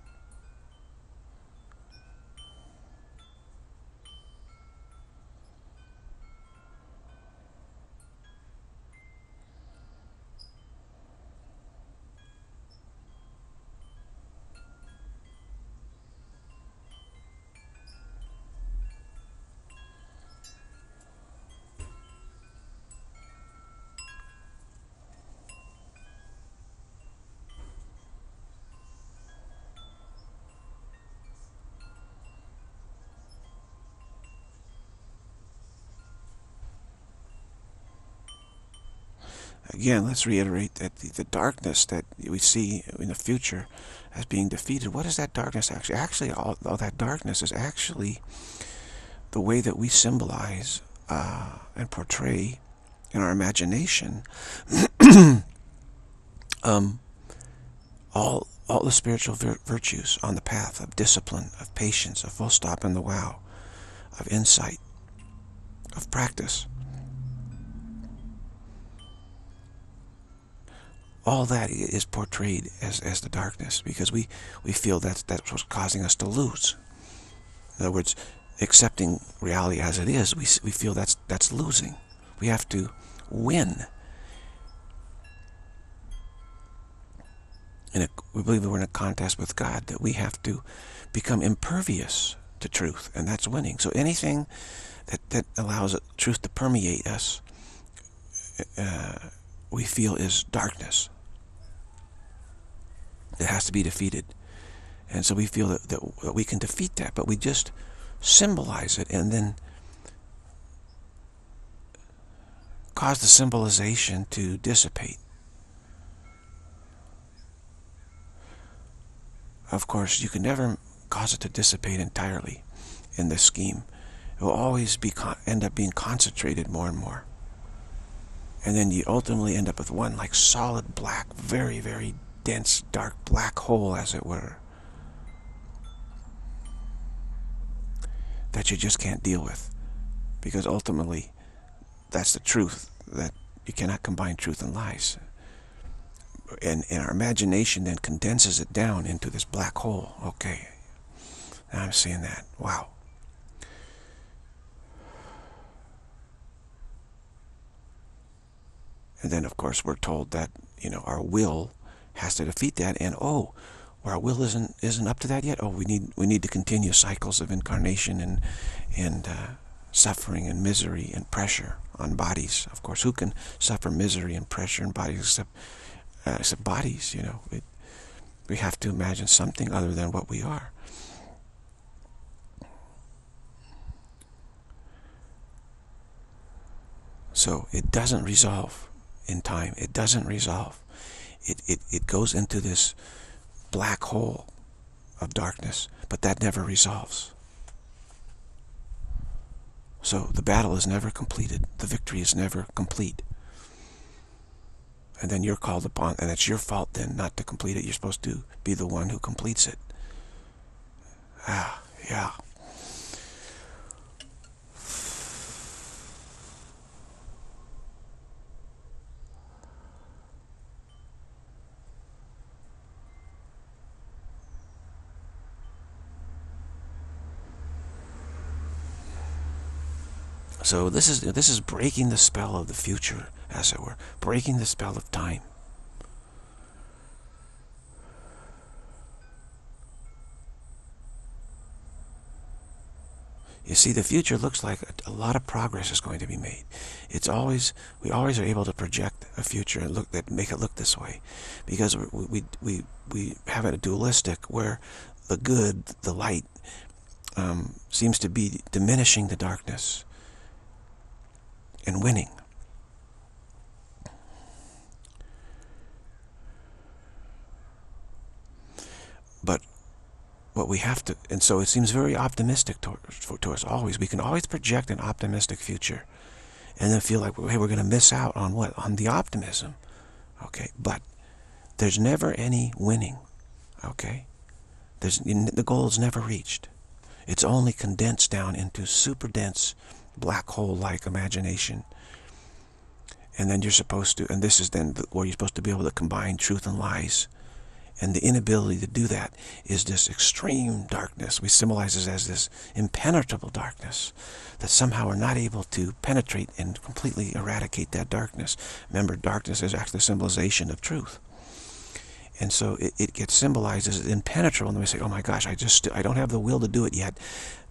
Again, let's reiterate that the, the, darkness that we see in the future as being defeated, what is that darkness actually? Actually, all, all that darkness is actually the way that we symbolize uh, and portray in our imagination um, all, all the spiritual vir virtues on the path of discipline, of patience, of full stop and the wow, of insight, of practice. All that is portrayed as, as the darkness because we, we feel that that's what's causing us to lose. In other words, accepting reality as it is, we, we feel that's, that's losing. We have to win. And we believe that we're in a contest with God, that we have to become impervious to truth, and that's winning. So anything that, that allows truth to permeate us, uh, we feel is darkness. It has to be defeated. And so we feel that, that, that we can defeat that, but we just symbolize it and then cause the symbolization to dissipate. Of course, you can never cause it to dissipate entirely in this scheme. It will always be end up being concentrated more and more. And then you ultimately end up with one like solid black, very, very dense, dark black hole, as it were. That you just can't deal with. Because ultimately, that's the truth, that you cannot combine truth and lies. And, and our imagination then condenses it down into this black hole. Okay, now I'm seeing that. Wow. And then, of course, we're told that, you know, our will has to defeat that. And, oh, our will isn't isn't up to that yet. Oh, we need we need to continue cycles of incarnation and and uh, suffering and misery and pressure on bodies. Of course, who can suffer misery and pressure in bodies except uh, except bodies? You know, it, we have to imagine something other than what we are. So it doesn't resolve in time. It doesn't resolve. It, it, it goes into this black hole of darkness, but that never resolves. So the battle is never completed. The victory is never complete. And then you're called upon, and it's your fault then not to complete it. You're supposed to be the one who completes it. Ah, yeah. So this is this is breaking the spell of the future, as it were, breaking the spell of time. You see, the future looks like a, a, lot of progress is going to be made. It's always we always are able to project a future and look that make it look this way, because we we we we have it a dualistic where the good, the light, um, seems to be diminishing the darkness and winning. But what we have to, and so it seems very optimistic to, to us always. We can always project an optimistic future and then feel like, hey, we're going to miss out on what? On the optimism. Okay, but there's never any winning. Okay? There's, the goal is never reached. It's only condensed down into super dense black hole-like imagination. And then you're supposed to, and this is then where you're supposed to be able to combine truth and lies. And the inability to do that is this extreme darkness. We symbolize it as this impenetrable darkness that somehow we're not able to penetrate and completely eradicate that darkness. Remember, darkness is actually a symbolization of truth. And so it, it gets symbolized as impenetrable. And we say, oh my gosh, I just, I don't have the will to do it yet.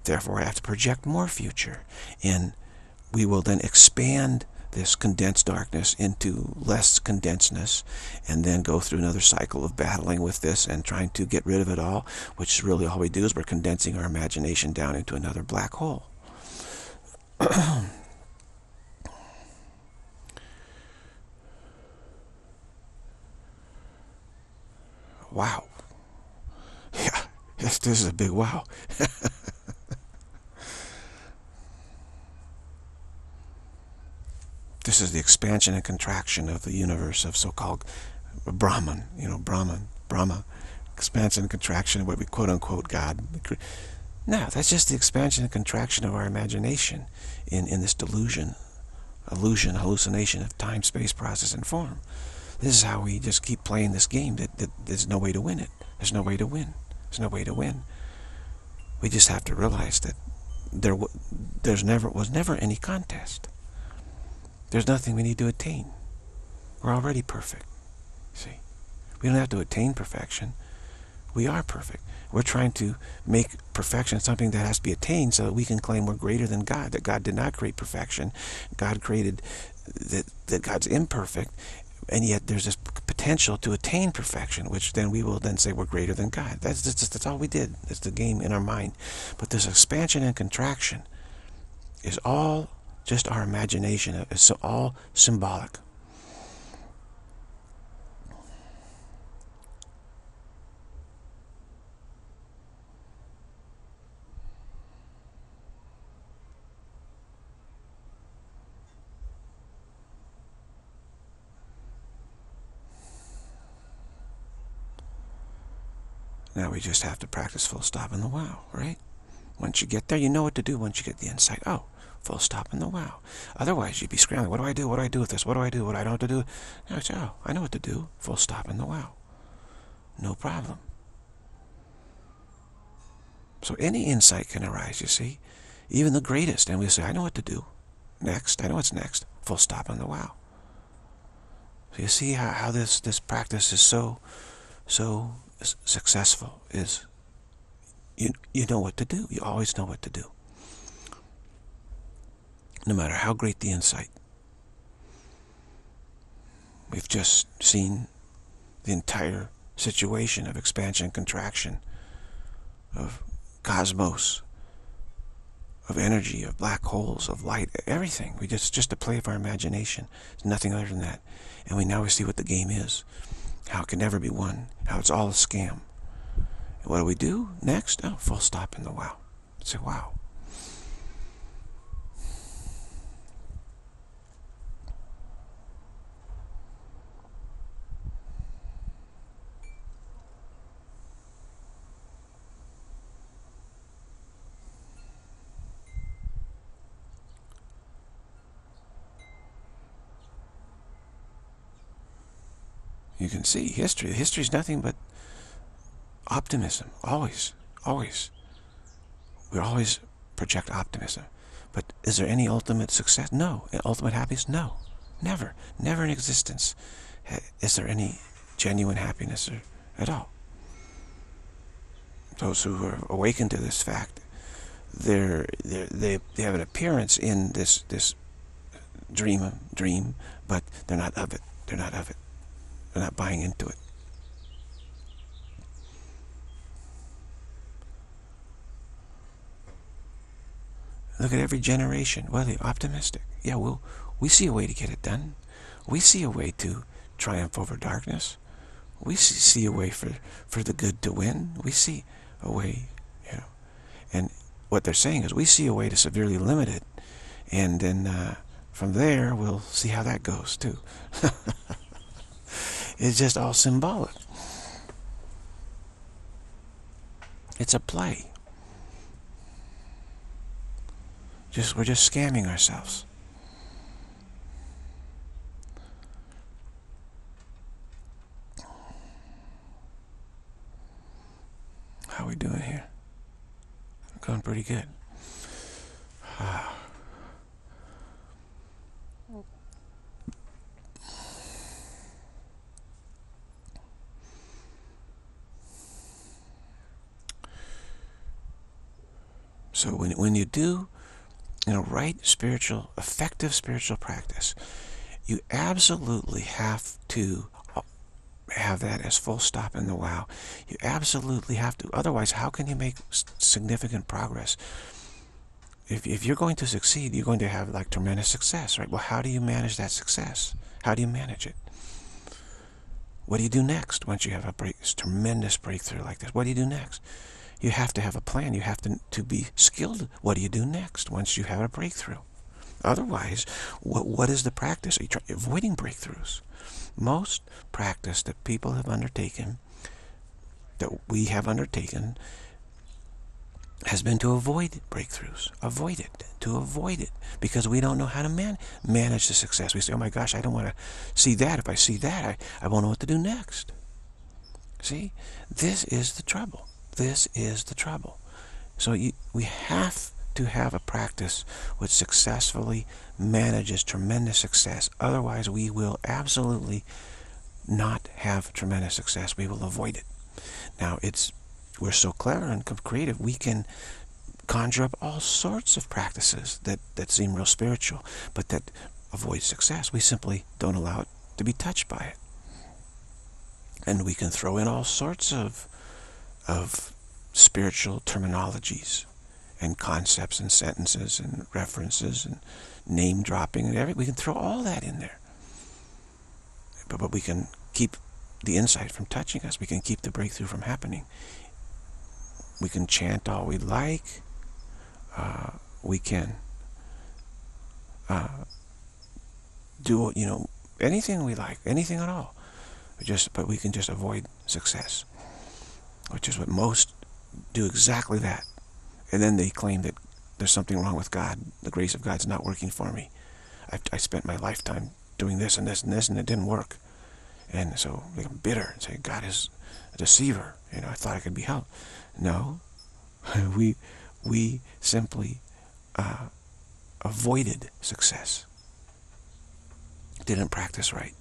Therefore, I have to project more future. And we will then expand this condensed darkness into less condensedness and then go through another cycle of battling with this and trying to get rid of it all, which is really all we do is we're condensing our imagination down into another black hole. wow. Yeah, this, this is a big wow. This is the expansion and contraction of the universe of so-called Brahman, you know, Brahman, Brahma, expansion and contraction of what we quote-unquote God. No, that's just the expansion and contraction of our imagination in, in this delusion, illusion, hallucination of time, space, process, and form. This is how we just keep playing this game that, that there's no way to win it. There's no way to win. There's no way to win. We just have to realize that there there's never was never any contest. There's nothing we need to attain. We're already perfect. See? We don't have to attain perfection. We are perfect. We're trying to make perfection something that has to be attained so that we can claim we're greater than God, that God did not create perfection. God created that, that God's imperfect, and yet there's this potential to attain perfection, which then we will then say we're greater than God. That's that's all we did. That's the game in our mind. But this expansion and contraction is all just our imagination. It's all symbolic. Now we just have to practice full stop in the wow, right? Once you get there, you know what to do once you get the insight. Oh, full stop in the wow. Otherwise, you'd be scrambling. What do I do? What do I do with this? What do I do? What I don't to do? Now it's, oh, I know what to do. Full stop in the wow. No problem. So any insight can arise, you see. Even the greatest. And we say, I know what to do. Next. I know what's next. Full stop in the wow. So you see how, how this, this practice is so, so successful is you, you know what to do. You always know what to do. No matter how great the insight. We've just seen the entire situation of expansion contraction, of cosmos, of energy, of black holes, of light, everything. We just just a play of our imagination. It's nothing other than that. And we now we see what the game is how it can never be won, how it's all a scam. And what do we do next? Oh, full stop in the wow. Say, wow. You can see history. History is nothing but optimism. Always. Always. We always project optimism. But is there any ultimate success? No. Ultimate happiness? No. Never. Never in existence. Is there any genuine happiness or, at all? Those who are awakened to this fact, they're, they're, they they have an appearance in this this dream dream, but they're not of it. They're not of it. They're not buying into it. Look at every generation. Well, they're optimistic. Yeah, well, we see a way to get it done. We see a way to triumph over darkness. We see, a way for, for the good to win. We see a way, you know. And what they're saying is we see a way to severely limit it. And then uh, from there, we'll see how that goes, too. It's just all symbolic. It's a play. Just we're just scamming ourselves. How we doing here? Going pretty good. Ah. So when, when you do, you know, right spiritual, effective spiritual practice, you absolutely have to have that as full stop in the wow. You absolutely have to. Otherwise, how can you make significant progress? If, if you're going to succeed, you're going to have like tremendous success, right? Well, how do you manage that success? How do you manage it? What do you do next once you have a break, tremendous breakthrough like this? What do you do next? You have to have a plan. You have to, to be skilled. What do you do next once you have a breakthrough? Otherwise, what, what is the practice? Are you avoiding breakthroughs? Most practice that people have undertaken, that we have undertaken, has been to avoid breakthroughs. Avoid it. To avoid it. Because we don't know how to man manage the success. We say, oh my gosh, I don't want to see that. If I see that, I, I won't know what to do next. See? This is the trouble. This is the trouble. So you, we have to have a practice which successfully manages tremendous success. Otherwise, we will absolutely not have tremendous success. We will avoid it. Now, it's we're so clever and creative, we can conjure up all sorts of practices that, that seem real spiritual, but that avoid success. We simply don't allow it to be touched by it. And we can throw in all sorts of, of spiritual terminologies and concepts and sentences and references and name dropping and everything. We can throw all that in there. But, but we can keep the insight from touching us. We can keep the breakthrough from happening. We can chant all we like. Uh, we can uh, do, you know, anything we like, anything at all. We just, but we can just avoid success, which is what most do exactly that. And then they claim that there's something wrong with God. The grace of God's not working for me. I, I spent my lifetime doing this and this and this, and it didn't work. And so become bitter and say, God is a deceiver. You know, I thought I could be helped. No, we we simply uh, avoided success. Didn't practice right.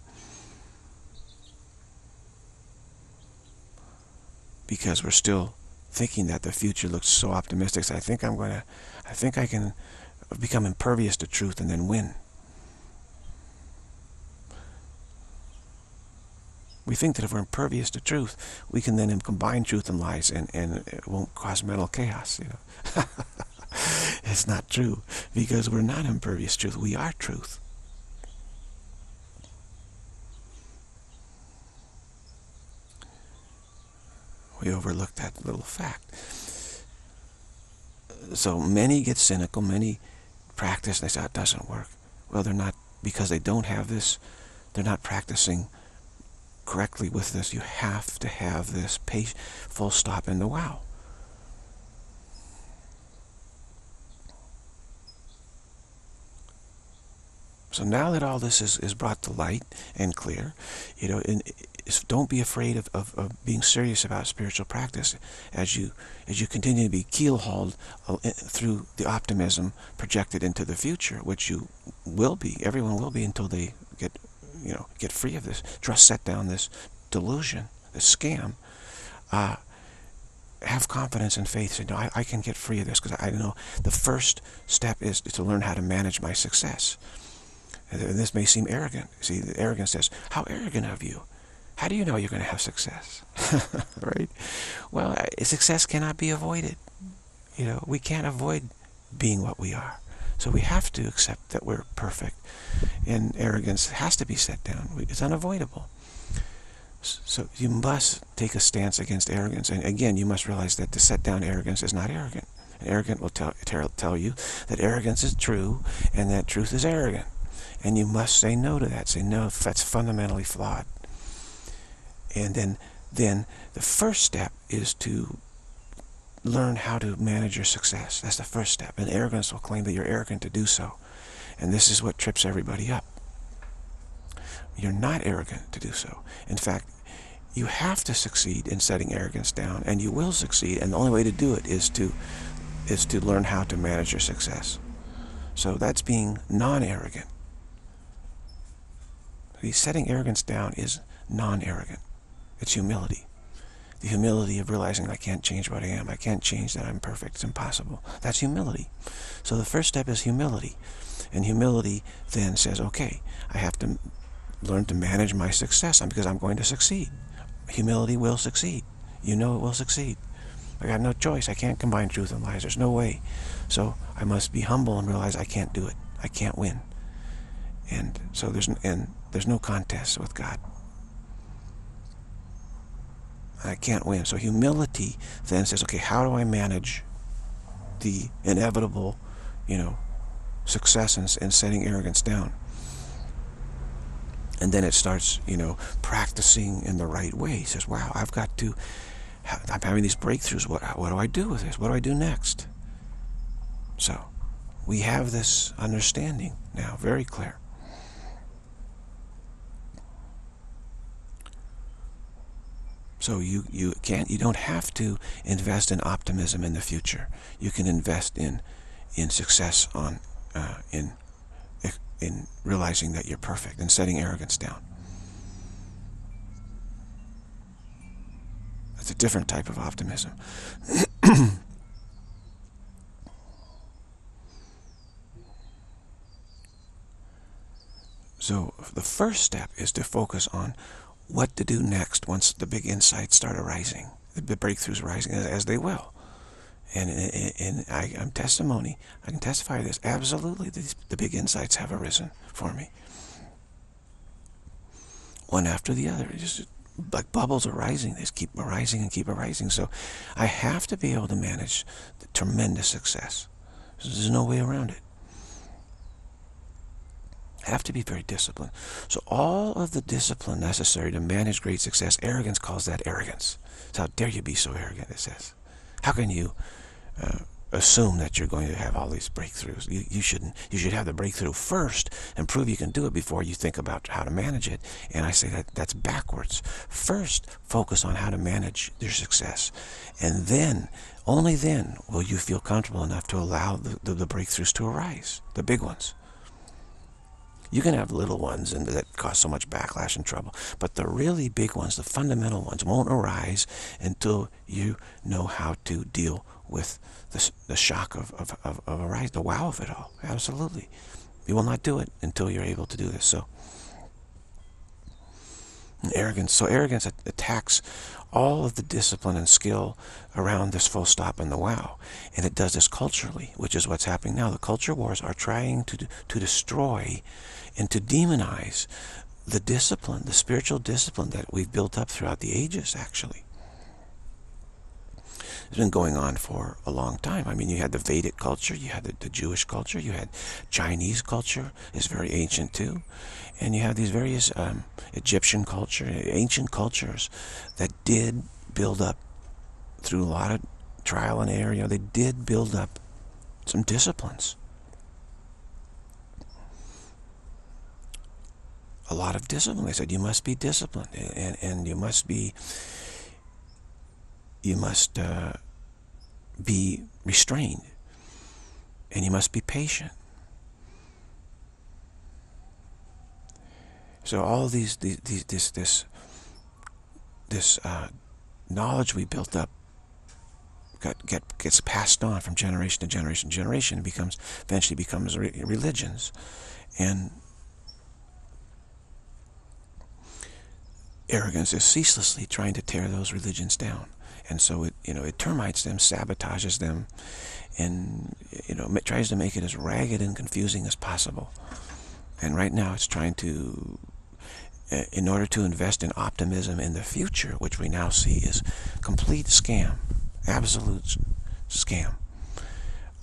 Because we're still thinking that the future looks so optimistic. So I think I'm going to, I think I can become impervious to truth and then win. We think that if we're impervious to truth, we can then combine truth and lies and, and it won't cause mental chaos, you know. it's not true because we're not impervious to truth. We are truth. We overlook that little fact. So many get cynical, many practice, and they say, it doesn't work. Well, they're not, because they don't have this, they're not practicing correctly with this. You have to have this full stop in the wow. So now that all this is, is brought to light and clear, you know, and don't be afraid of, of, of, being serious about spiritual practice as you as you continue to be keel-hauled uh, through the optimism projected into the future, which you will be. Everyone will be until they get, you know, get free of this. Trust set down this delusion, this scam. Uh, have confidence and faith. Say, no, I, I can get free of this because I know the first step is to learn how to manage my success. And this may seem arrogant. See, the arrogance says, how arrogant of you. How do you know you're going to have success? right? Well, uh, success cannot be avoided. You know, we can't avoid being what we are. So we have to accept that we're perfect. And arrogance has to be set down. It's unavoidable. So you must take a stance against arrogance. And again, you must realize that to set down arrogance is not arrogant. And arrogant will tell, tell you that arrogance is true and that truth is arrogant. And you must say no to that. Say, no, that's fundamentally flawed. And then, then the first step is to learn how to manage your success. That's the first step. And arrogance will claim that you're arrogant to do so. And this is what trips everybody up. You're not arrogant to do so. In fact, you have to succeed in setting arrogance down, and you will succeed. And the only way to do it is to is to learn how to manage your success. So that's being non-arrogant. Setting arrogance down is non-arrogant. It's humility. The humility of realizing I can't change what I am. I can't change that I'm perfect. It's impossible. That's humility. So the first step is humility. And humility then says, okay, I have to learn to manage my success because I'm going to succeed. Humility will succeed. You know it will succeed. I got no choice. I can't combine truth and lies. There's no way. So I must be humble and realize I can't do it. I can't win. And so there's and there's no contest with God. I can't win. So humility then says, okay, how do I manage the inevitable, you know, success in setting arrogance down? And then it starts, you know, practicing in the right way. Says, wow, I've got to, I'm having these breakthroughs. What, what do I do with this? What do I do next? So we have this understanding now, very clear. So you, you can't, you don't have to invest in optimism in the future. You can invest in, in success on, uh, in, in realizing that you're perfect and setting arrogance down. It's a different type of optimism. so the first step is to focus on what to do next once the big insights start arising, the breakthroughs arising, as they will. And, and, and I, am testimony. I can testify this. Absolutely, these, the big insights have arisen for me. One after the other. Just like bubbles arising. They just keep arising and keep arising. So I have to be able to manage the tremendous success. There's no way around it. Have to be very disciplined. So all of the discipline necessary to manage great success, arrogance calls that arrogance. So how dare you be so arrogant, it says. How can you uh, assume that you're going to have all these breakthroughs. You, you shouldn't. You should have the breakthrough first and prove you can do it before you think about how to manage it. And I say that that's backwards. First, focus on how to manage your success. And then, only then, will you feel comfortable enough to allow the, the, the breakthroughs to arise, the big ones. You can have little ones and that cause so much backlash and trouble. But the really big ones, the fundamental ones, won't arise until you know how to deal with the, the shock of, of, of, of a rise, the wow of it all. Absolutely. You will not do it until you're able to do this. So, arrogance. So arrogance attacks all of the discipline and skill around this full stop and the wow. And it does this culturally, which is what's happening now. The culture wars are trying to, to destroy and to demonize the discipline, the spiritual discipline that we've built up throughout the ages, actually. It's been going on for a long time. I mean, you had the Vedic culture, you had the, the Jewish culture, you had Chinese culture, it's very ancient too. And you have these various um, Egyptian culture, ancient cultures that did build up through a lot of trial and error. You know, they did build up some disciplines. A lot of discipline. They said you must be disciplined, and and you must be you must uh, be restrained and you must be patient. So all these, these, these this, this, this uh, knowledge we built up got, get, gets passed on from generation to generation to generation and becomes, eventually becomes re religions. And arrogance is ceaselessly trying to tear those religions down and so it you know it termites them, sabotages them, and you know tries to make it as ragged and confusing as possible. And right now it's trying to, in order to invest in optimism in the future, which we now see is complete scam, absolute scam.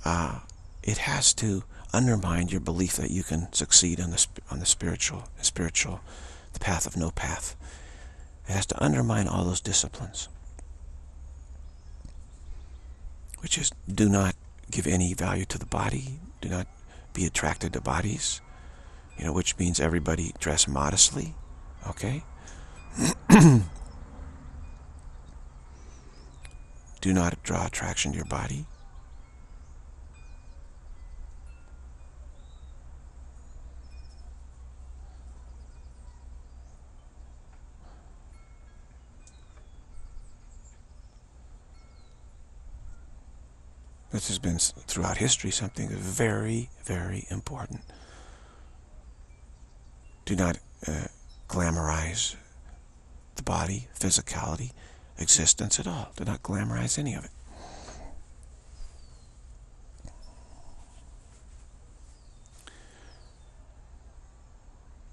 Uh, it has to undermine your belief that you can succeed on the on the spiritual spiritual the path of no path. It has to undermine all those disciplines which is do not give any value to the body, do not be attracted to bodies, you know, which means everybody dress modestly, okay? do not draw attraction to your body. This has been throughout history something very, very important. Do not uh, glamorize the body, physicality, existence at all. Do not glamorize any of it.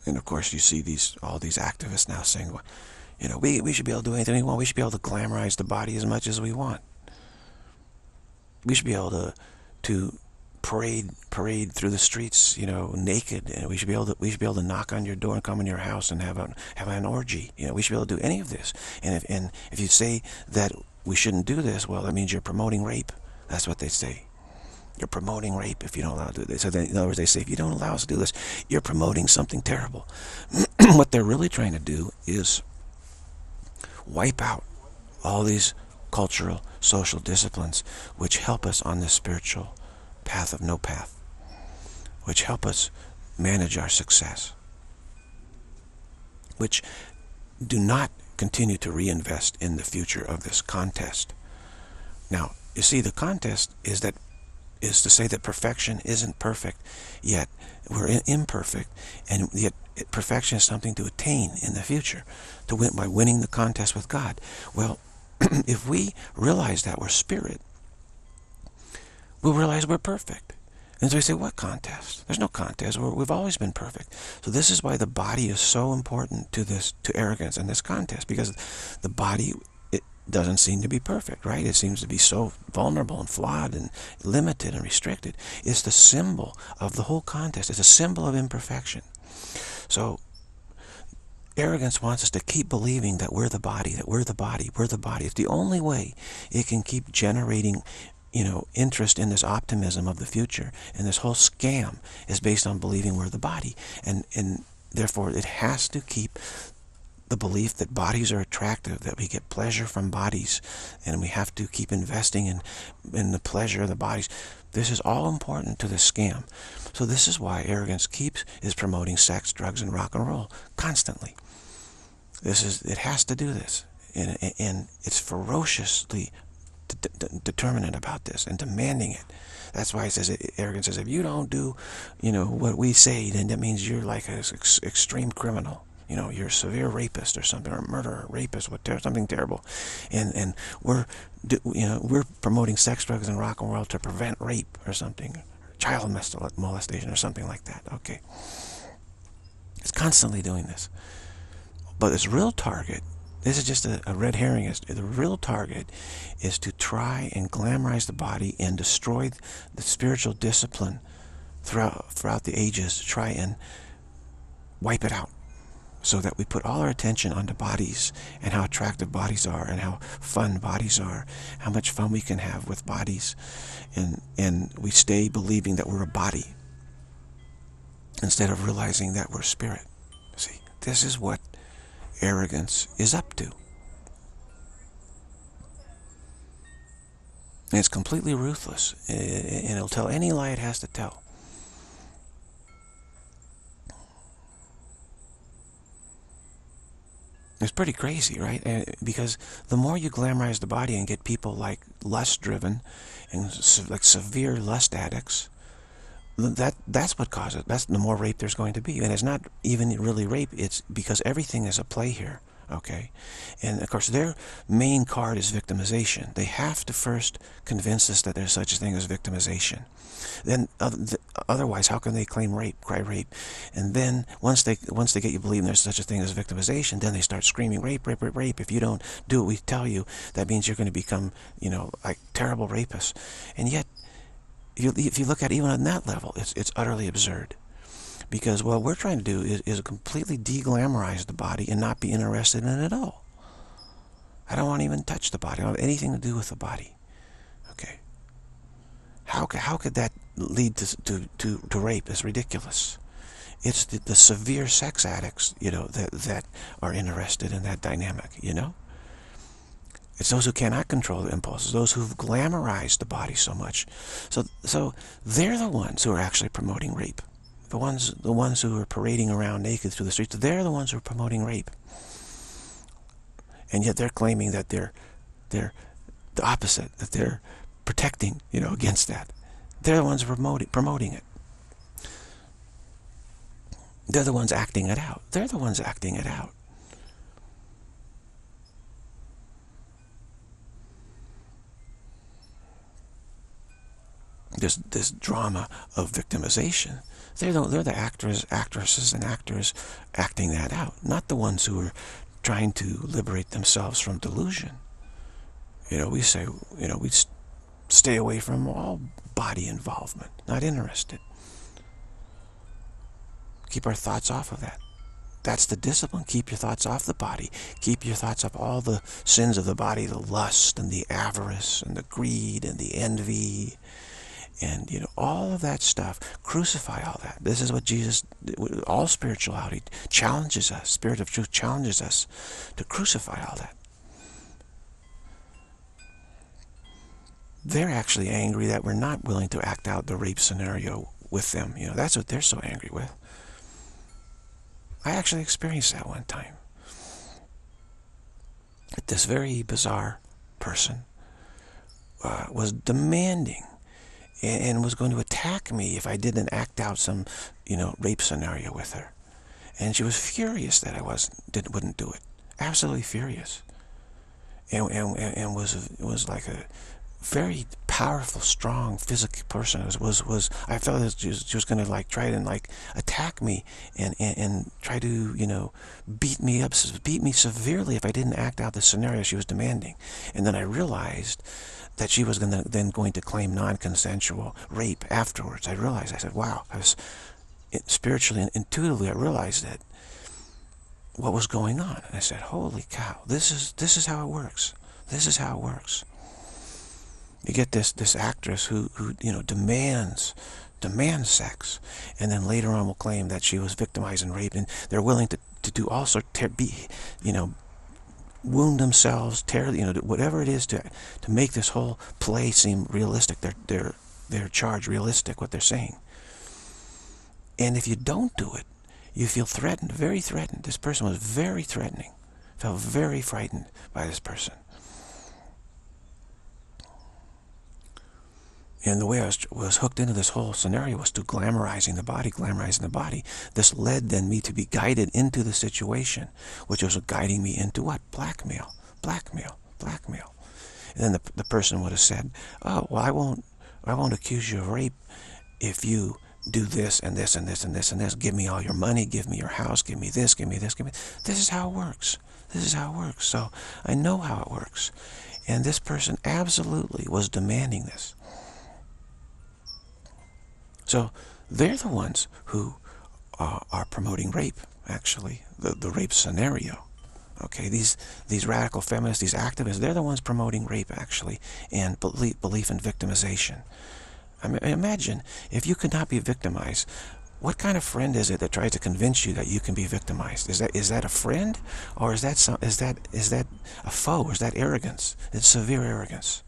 And of course, you see these all these activists now saying, well, you know, we, we should be able to do anything we want. We should be able to glamorize the body as much as we want we should be able to to parade parade through the streets, you know, naked, and we should be able to we should be able to knock on your door and come in your house and have a have an orgy. You know, we should be able to do any of this. And if and if you say that we shouldn't do this, well, that means you're promoting rape. That's what they say. You're promoting rape if you don't allow to do this. So in other words, they say if you don't allow us to do this, you're promoting something terrible. what they're really trying to do is wipe out all these cultural, social disciplines which help us on this spiritual path of no path, which help us manage our success, which do not continue to reinvest in the future of this contest. Now, you see, the contest is that is to say that perfection isn't perfect, yet we're imperfect, and yet perfection is something to attain in the future, to win by winning the contest with God. Well, if we realize that we're spirit, we'll realize we're perfect. And so we say, what contest? There's no contest. we have always been perfect. So this is why the body is so important to this, to arrogance and this contest, because the body it doesn't seem to be perfect, right? It seems to be so vulnerable and flawed and limited and restricted. It's the symbol of the whole contest. It's a symbol of imperfection. So arrogance wants us to keep believing that we're the body, that we're the body, we're the body. It's the only way it can keep generating you know, interest in this optimism of the future. And this whole scam is based on believing we're the body. And, and therefore, it has to keep the belief that bodies are attractive, that we get pleasure from bodies, and we have to keep investing in, in the pleasure of the bodies. This is all important to the scam. So this is why arrogance keeps is promoting sex, drugs, and rock and roll constantly. This is it has to do this, and, and it's ferociously determinate about this and demanding it. That's why it says arrogance says if you don't do, you know, what we say, then that means you're like an ex extreme criminal. You know, you're a severe rapist or something, or murderer, rapist, what something terrible, and and we're, you know, we're promoting sex, drugs, and rock and roll to prevent rape or something, child molestation or something like that. Okay, it's constantly doing this, but its real target this is just a, a red herring. The real target is to try and glamorize the body and destroy the spiritual discipline throughout, throughout the ages to try and wipe it out so that we put all our attention onto bodies and how attractive bodies are and how fun bodies are, how much fun we can have with bodies. And, and we stay believing that we're a body instead of realizing that we're spirit. See, this is what arrogance is up to. And it's completely ruthless, and it'll tell any lie it has to tell. It's pretty crazy, right? Uh, because the more you glamorize the body and get people like lust driven and like severe lust addicts, that that's what causes that's the more rape there's going to be. And it's not even really rape it's because everything is a play here okay? And of course their main card is victimization. They have to first convince us that there's such a thing as victimization. Then otherwise how can they claim rape cry rape? And then once they once they get you believing there's such a thing as victimization then they start screaming rape rape rape rape. If you don't do what we tell you that means you're going to become you know like terrible rapists. And yet if you look at it even on that level, it's, it's utterly absurd. Because what we're trying to do is, is completely deglamorize the body and not be interested in it at all. I don't want to even touch the body. I don't have anything to do with the body. Okay. How, how could that lead to, to, to, to rape? It's ridiculous. It's the, the severe sex addicts, you know, that, that are interested in that dynamic, you know? It's those who cannot control the impulses, those who've glamorized the body so much. So, so they're the ones who are actually promoting rape. The ones, the ones who are parading around naked through the streets, they're the ones who are promoting rape. And yet they're claiming that they're, they're the opposite, that they're protecting, you know, against that. They're the ones promoting, promoting it. They're the ones acting it out. They're the ones acting it out. This this drama of victimization. They're the, they're the actors, actresses, and actors acting that out, not the ones who are trying to liberate themselves from delusion. You know, we say, you know, we stay away from all body involvement, not interested. Keep our thoughts off of that. That's the discipline. Keep your thoughts off the body. Keep your thoughts off all the sins of the body, the lust and the avarice and the greed and the envy and you know all of that stuff crucify all that. This is what jesus all spirituality challenges us spirit of truth challenges us to crucify all that. They're actually angry that we're not willing to act out the rape scenario with them. You know that's what they're so angry with. I actually experienced that one time. This very bizarre person uh, was demanding and, and was going to attack me if I didn't act out some, you know, rape scenario with her. And she was furious that I wasn't, didn't, wouldn't do it. Absolutely furious. And, and, and was, was like a very powerful, strong, physical person. Was, was, was I felt that she was, was going to like try and like attack me and, and, and try to, you know, beat me up, beat me severely if I didn't act out the scenario she was demanding. And then I realized that she was gonna, then going to claim non-consensual rape afterwards. I realized, I said, wow, I was spiritually and intuitively, I realized that what was going on. And I said, holy cow, this is, this is how it works. This is how it works. You get this, this actress who, who, you know, demands, demands sex, and then later on will claim that she was victimized and raped, and they're willing to, to do all sorts, be, you know, wound themselves, tear, you know, whatever it is to to make this whole play seem realistic. Their their their charge realistic, what they're saying. And if you don't do it, you feel threatened, very threatened. This person was very threatening. Felt very frightened by this person. And the way I was, was hooked into this whole scenario was to glamorizing the body, glamorizing the body. This led then me to be guided into the situation, which was guiding me into what? Blackmail, blackmail, blackmail. And then the, the person would have said, oh, well, I won't, I won't accuse you of rape if you do this and this and this and this and this. Give me all your money, give me your house, give me this, give me this, give me... This is how it works. This is how it works. So I know how it works. And this person absolutely was demanding this. So they're the ones who uh, are promoting rape, actually, the, the rape scenario. Okay, these these radical feminists, these activists, they're the ones promoting rape, actually, and belief, belief in victimization. I mean, imagine if you could not be victimized, what kind of friend is it that tries to convince you that you can be victimized? Is that is that a friend, or is that some, is that is that a foe? Is that arrogance? It's severe arrogance.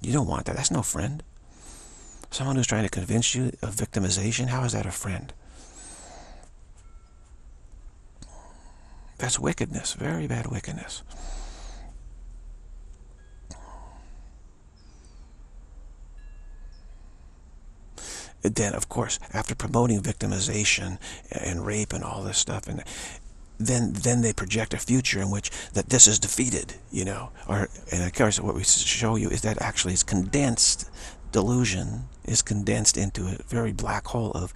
You don't want that. That's no friend. Someone who's trying to convince you of victimization, how is that a friend? That's wickedness, very bad wickedness. then, of course, after promoting victimization and rape and all this stuff, and then then they project a future in which that this is defeated, you know. Or and of course, what we show you is that actually it's condensed delusion is condensed into a very black hole of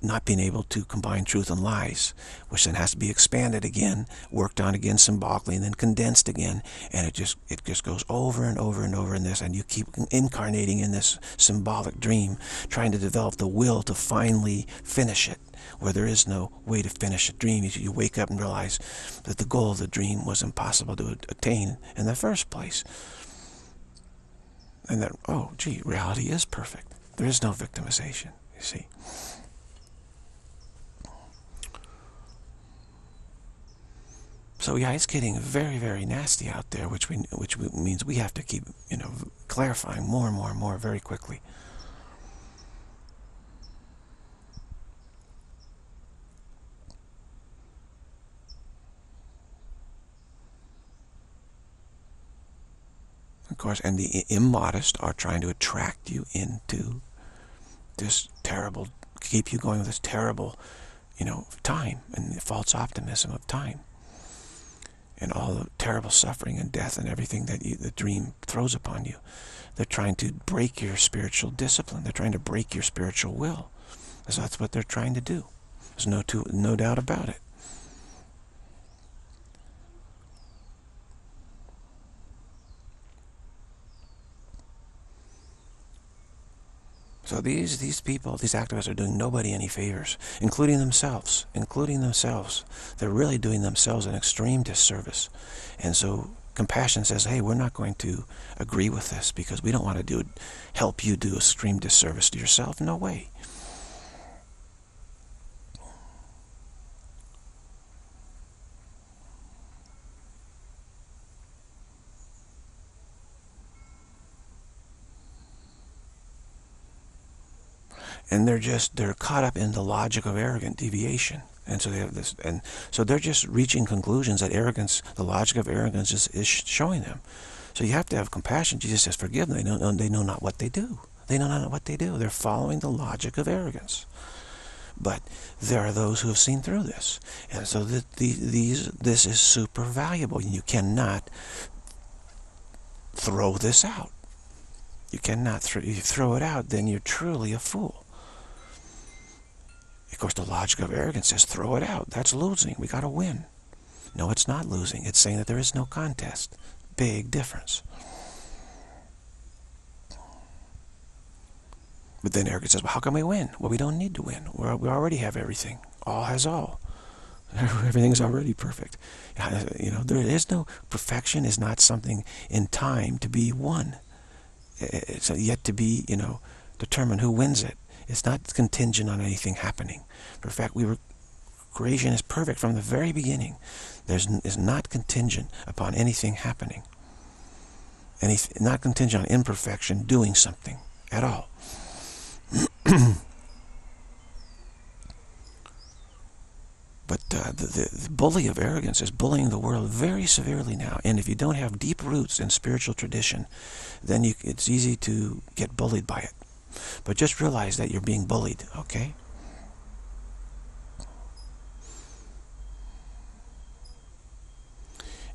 not being able to combine truth and lies, which then has to be expanded again, worked on again symbolically, and then condensed again, and it just it just goes over and over and over in this, and you keep incarnating in this symbolic dream, trying to develop the will to finally finish it, where there is no way to finish a dream. You, you wake up and realize that the goal of the dream was impossible to attain in the first place and that, oh, gee, reality is perfect. There is no victimization, you see. So yeah, it's getting very, very nasty out there, which we, which means we have to keep, you know, clarifying more and more and more very quickly. Course, and the immodest are trying to attract you into this terrible, keep you going with this terrible, you know, time and the false optimism of time. And all the terrible suffering and death and everything that you, the dream throws upon you. They're trying to break your spiritual discipline. They're trying to break your spiritual will. Because that's what they're trying to do. There's no, two, no doubt about it. So these these people, these activists are doing nobody any favors, including themselves, including themselves. They're really doing themselves an extreme disservice. And so compassion says, hey, we're not going to agree with this because we don't want to do help you do a extreme disservice to yourself. No way. And they're just they're caught up in the logic of arrogant deviation And so they have this, and so they're just reaching conclusions that arrogance, the logic of arrogance, is, is showing them. So you have to have compassion. Jesus says, "Forgive them. They know they know not what they do. They know not what they do. They're following the logic of arrogance." But there are those who have seen through this, and so the, the, these this is super valuable. You cannot throw this out. You cannot throw you throw it out, then you're truly a fool. Of course, the logic of arrogance says throw it out. That's losing. We got to win. No, it's not losing. It's saying that there is no contest. Big difference. But then arrogance says, well, how can we win? Well, we don't need to win. We're, we already have everything. All has all. Everything's already perfect. You know, there is no perfection is not something in time to be won. It's yet to be, you know, determined who wins it. It's not contingent on anything happening. In fact, we were creation is perfect from the very beginning. There's is not contingent upon anything happening. And it's not contingent on imperfection doing something at all. But uh, the, the, the, bully of arrogance is bullying the world very severely now. And if you don't have deep roots in spiritual tradition, then you, it's easy to get bullied by it. But just realize that you're being bullied, okay?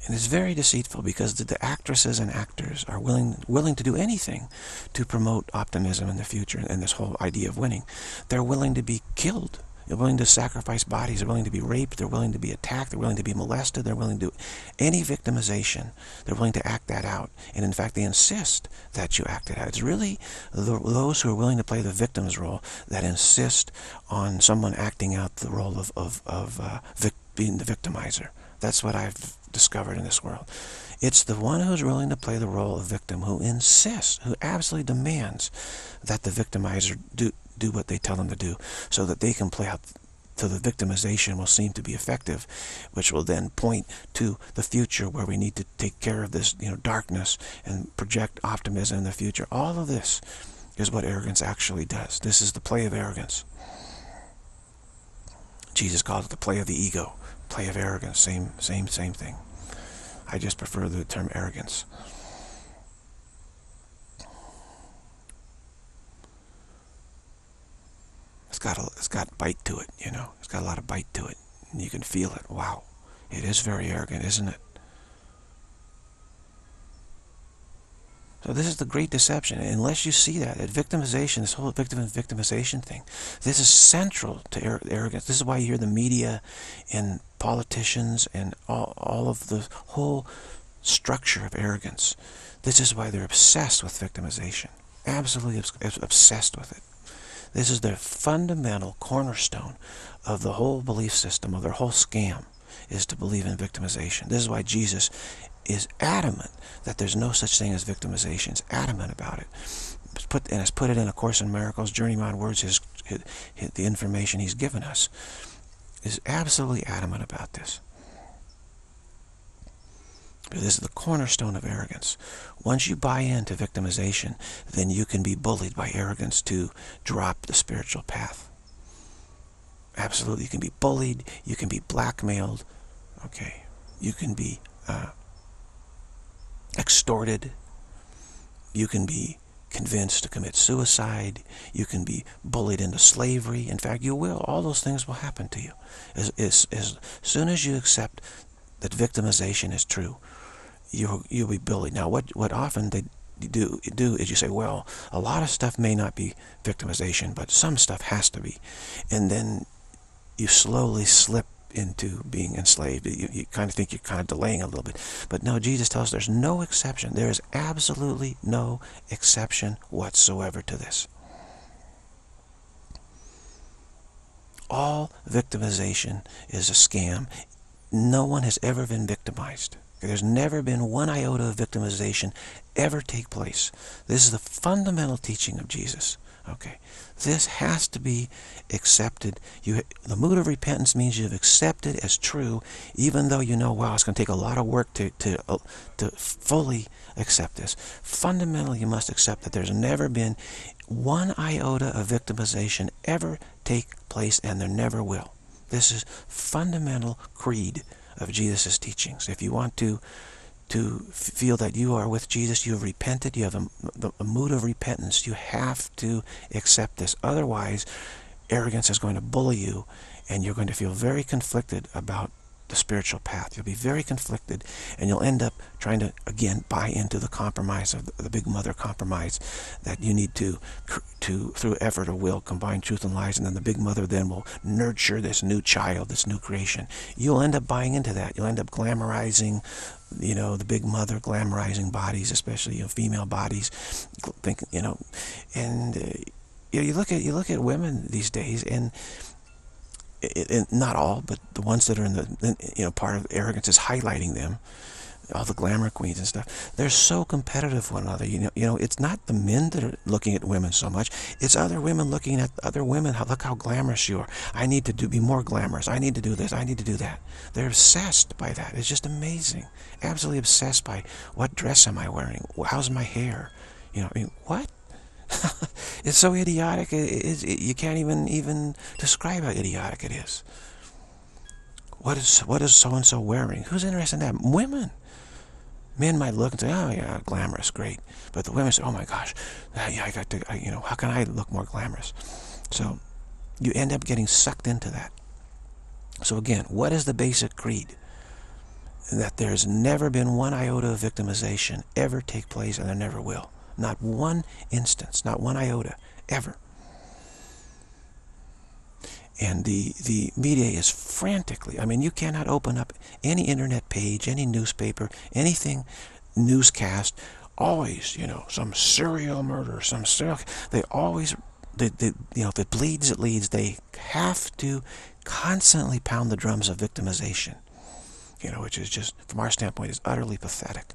And it's very deceitful because the, the, actresses and actors are willing willing to do anything to promote optimism in the future and this whole idea of winning. They're willing to be killed they're willing to sacrifice bodies. They're willing to be raped. They're willing to be attacked. They're willing to be molested. They're willing to do any victimization. They're willing to act that out. And in fact, they insist that you act it out. It's really the, those who are willing to play the victim's role that insist on someone acting out the role of, of, of uh, being the victimizer. That's what I've discovered in this world. It's the one who's willing to play the role of victim who insists, who absolutely demands that the victimizer do, do what they tell them to do so that they can play out so the victimization will seem to be effective, which will then point to the future where we need to take care of this you know, darkness and project optimism in the future. All of this is what arrogance actually does. This is the play of arrogance. Jesus calls it the play of the ego, play of arrogance, same, same, same thing. I just prefer the term arrogance. It's got a, it's got bite to it, you know. It's got a lot of bite to it. And you can feel it. Wow. It is very arrogant, isn't it? So this is the great deception. Unless you see that, that victimization, this whole victim and victimization thing, this is central to arrogance. This is why you hear the media and politicians and all, all of the whole structure of arrogance. This is why they're obsessed with victimization. Absolutely obsessed with it. This is their fundamental cornerstone of the whole belief system, of their whole scam, is to believe in victimization. This is why Jesus is adamant that there's no such thing as victimization. He's adamant about it. Put, and has put it in A Course in Miracles, Journey Beyond Words, his, his, his, the information he's given us, is absolutely adamant about this. This is the cornerstone of arrogance. Once you buy into victimization, then you can be bullied by arrogance to drop the spiritual path. Absolutely. You can be bullied. You can be blackmailed. Okay. You can be uh, extorted. You can be convinced to commit suicide. You can be bullied into slavery. In fact, you will. All those things will happen to you. As, as, as soon as you accept that victimization is true, you you'll be bullied. Now, what what often they do do is you say, well, a lot of stuff may not be victimization, but some stuff has to be, and then you slowly slip into being enslaved. You, you kind of think you're kind of delaying a little bit. But no, Jesus tells us there's no exception. There is absolutely no exception whatsoever to this. All victimization is a scam. No one has ever been victimized. There's never been one iota of victimization ever take place. This is the fundamental teaching of Jesus. Okay, this has to be accepted. You, the mood of repentance means you've accepted as true, even though you know, wow, it's going to take a lot of work to to uh, to fully accept this. Fundamentally, you must accept that there's never been one iota of victimization ever take place, and there never will. This is fundamental creed of Jesus' teachings. If you want to to feel that you are with Jesus, you have repented, you have a, a mood of repentance, you have to accept this. Otherwise, arrogance is going to bully you and you're going to feel very conflicted about the spiritual path. You'll be very conflicted and you'll end up trying to, again, buy into the compromise of the, the big mother compromise that you need to, to, through effort or will, combine truth and lies and then the big mother then will nurture this new child, this new creation. You'll end up buying into that. You'll end up glamorizing you know, the big mother glamorizing bodies, especially you know, female bodies, think, you know, and uh, you, know, you look at you look at women these days, and it, it, not all, but the ones that are in the, you know, part of arrogance is highlighting them. All the glamour queens and stuff. They're so competitive with one another. You know, you know, it's not the men that are looking at women so much. It's other women looking at other women. How, look how glamorous you are. I need to do, be more glamorous. I need to do this. I need to do that. They're obsessed by that. It's just amazing. Absolutely obsessed by what dress am I wearing? How's my hair? You know, I mean, what? it's so idiotic. It, it, you can't even even describe how idiotic it is. What is what is so and so wearing? Who's interested in that? Women. Men might look and say, "Oh yeah, glamorous, great," but the women say, "Oh my gosh, uh, yeah, I got to, I, you know, how can I look more glamorous?" So you end up getting sucked into that. So again, what is the basic creed? That there's never been one iota of victimization ever take place, and there never will. Not one instance, not one iota, ever. And the, the media is frantically, I mean, you cannot open up any internet page, any newspaper, anything, newscast, always, you know, some serial murder, some serial, they always, they, they, you know, if it bleeds, it leads. They have to constantly pound the drums of victimization, you know, which is just, from our standpoint, is utterly pathetic.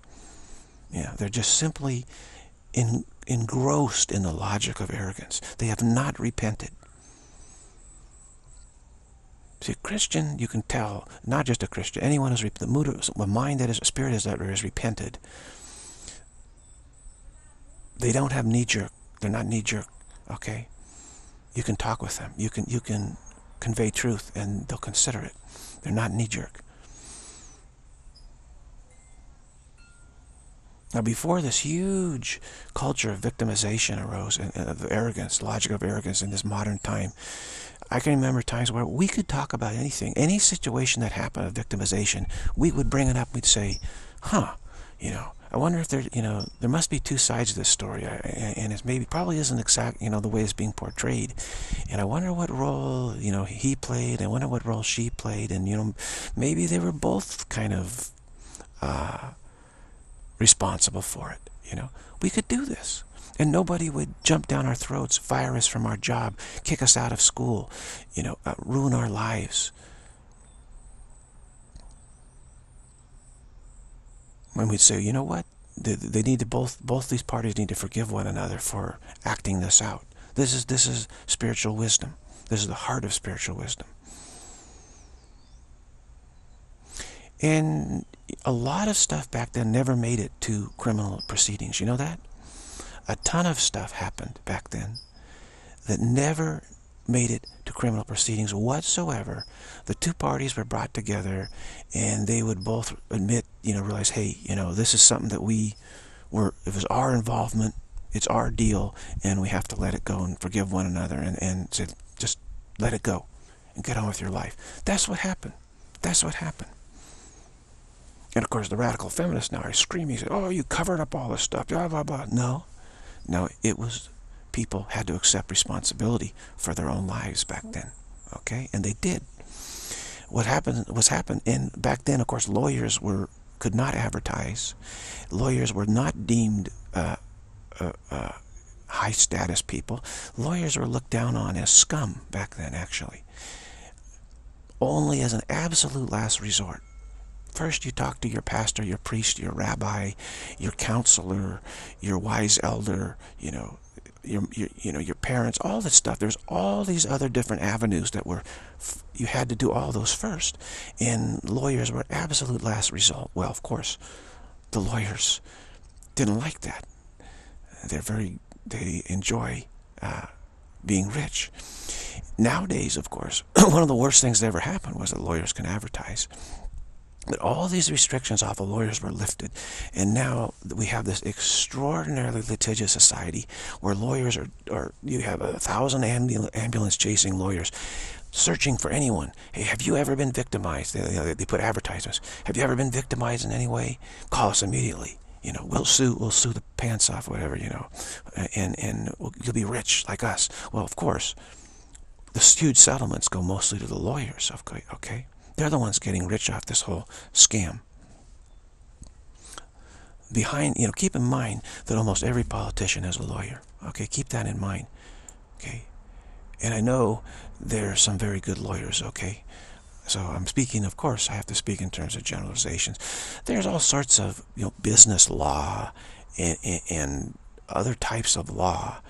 Yeah, they're just simply in, engrossed in the logic of arrogance. They have not repented. See, a Christian, you can tell, not just a Christian, anyone who's the mood, the mind that is, a spirit is that is repented. They don't have knee-jerk. They're not knee-jerk. Okay, you can talk with them. You can you can convey truth, and they'll consider it. They're not knee-jerk. Now, before this huge culture of victimization arose, and of arrogance, logic of arrogance in this modern time, I can remember times where we could talk about anything, any situation that happened of victimization, we would bring it up, we'd say, huh, you know, I wonder if there, you know, there must be two sides to this story, and it maybe probably isn't exact, you know, the way it's being portrayed. And I wonder what role, you know, he played. I wonder what role she played, and you know, maybe they were both kind of uh, responsible for it. You know, we could do this. And nobody would jump down our throats, fire us from our job, kick us out of school, you know, uh, ruin our lives. When we'd say, you know what, they, they need to both both these parties need to forgive one another for acting this out. This is this is spiritual wisdom. This is the heart of spiritual wisdom. And a lot of stuff back then never made it to criminal proceedings. You know that? A ton of stuff happened back then that never made it to criminal proceedings whatsoever. The two parties were brought together and they would both admit, you know, realize, hey, you know, this is something that we were, it was our involvement, it's our deal, and we have to let it go and forgive one another and, and say, just let it go and get on with your life. That's what happened. That's what happened. And of course, the radical feminists now are screaming, oh, you covered up all this stuff, blah, blah, blah. No, no, it was people had to accept responsibility for their own lives back then. Okay, and they did. What happened was happened, and back then, of course, lawyers were could not advertise. Lawyers were not deemed uh, uh, uh, high status people. Lawyers were looked down on as scum back then, actually. Only as an absolute last resort. First, you talk to your pastor, your priest, your rabbi, your counselor, your wise elder, you know, your, your, you know, your parents, all this stuff. There's all these other different avenues that were, you had to do all those first. And lawyers were absolute last result. Well, of course, the lawyers didn't like that. They're very, they enjoy uh, being rich. Nowadays, of course, one of the worst things that ever happened was that lawyers can advertise. But all these restrictions off of lawyers were lifted. And now we have this extraordinarily litigious society where lawyers are, or you have a thousand ambulance chasing lawyers searching for anyone. Hey, have you ever been victimized? They, they put advertisements. Have you ever been victimized in any way? Call us immediately. You know, we'll sue, we'll sue the pants off, whatever, you know, and, and you'll be rich like us. Well, of course, the huge settlements go mostly to the lawyers, okay? okay? They're the ones getting rich off this whole scam. Behind, you know, keep in mind that almost every politician is a lawyer. Okay, keep that in mind. Okay, and I know there are some very good lawyers. Okay, so I'm speaking, of course, I have to speak in terms of generalizations. There's all sorts of you know business law and, and other types of law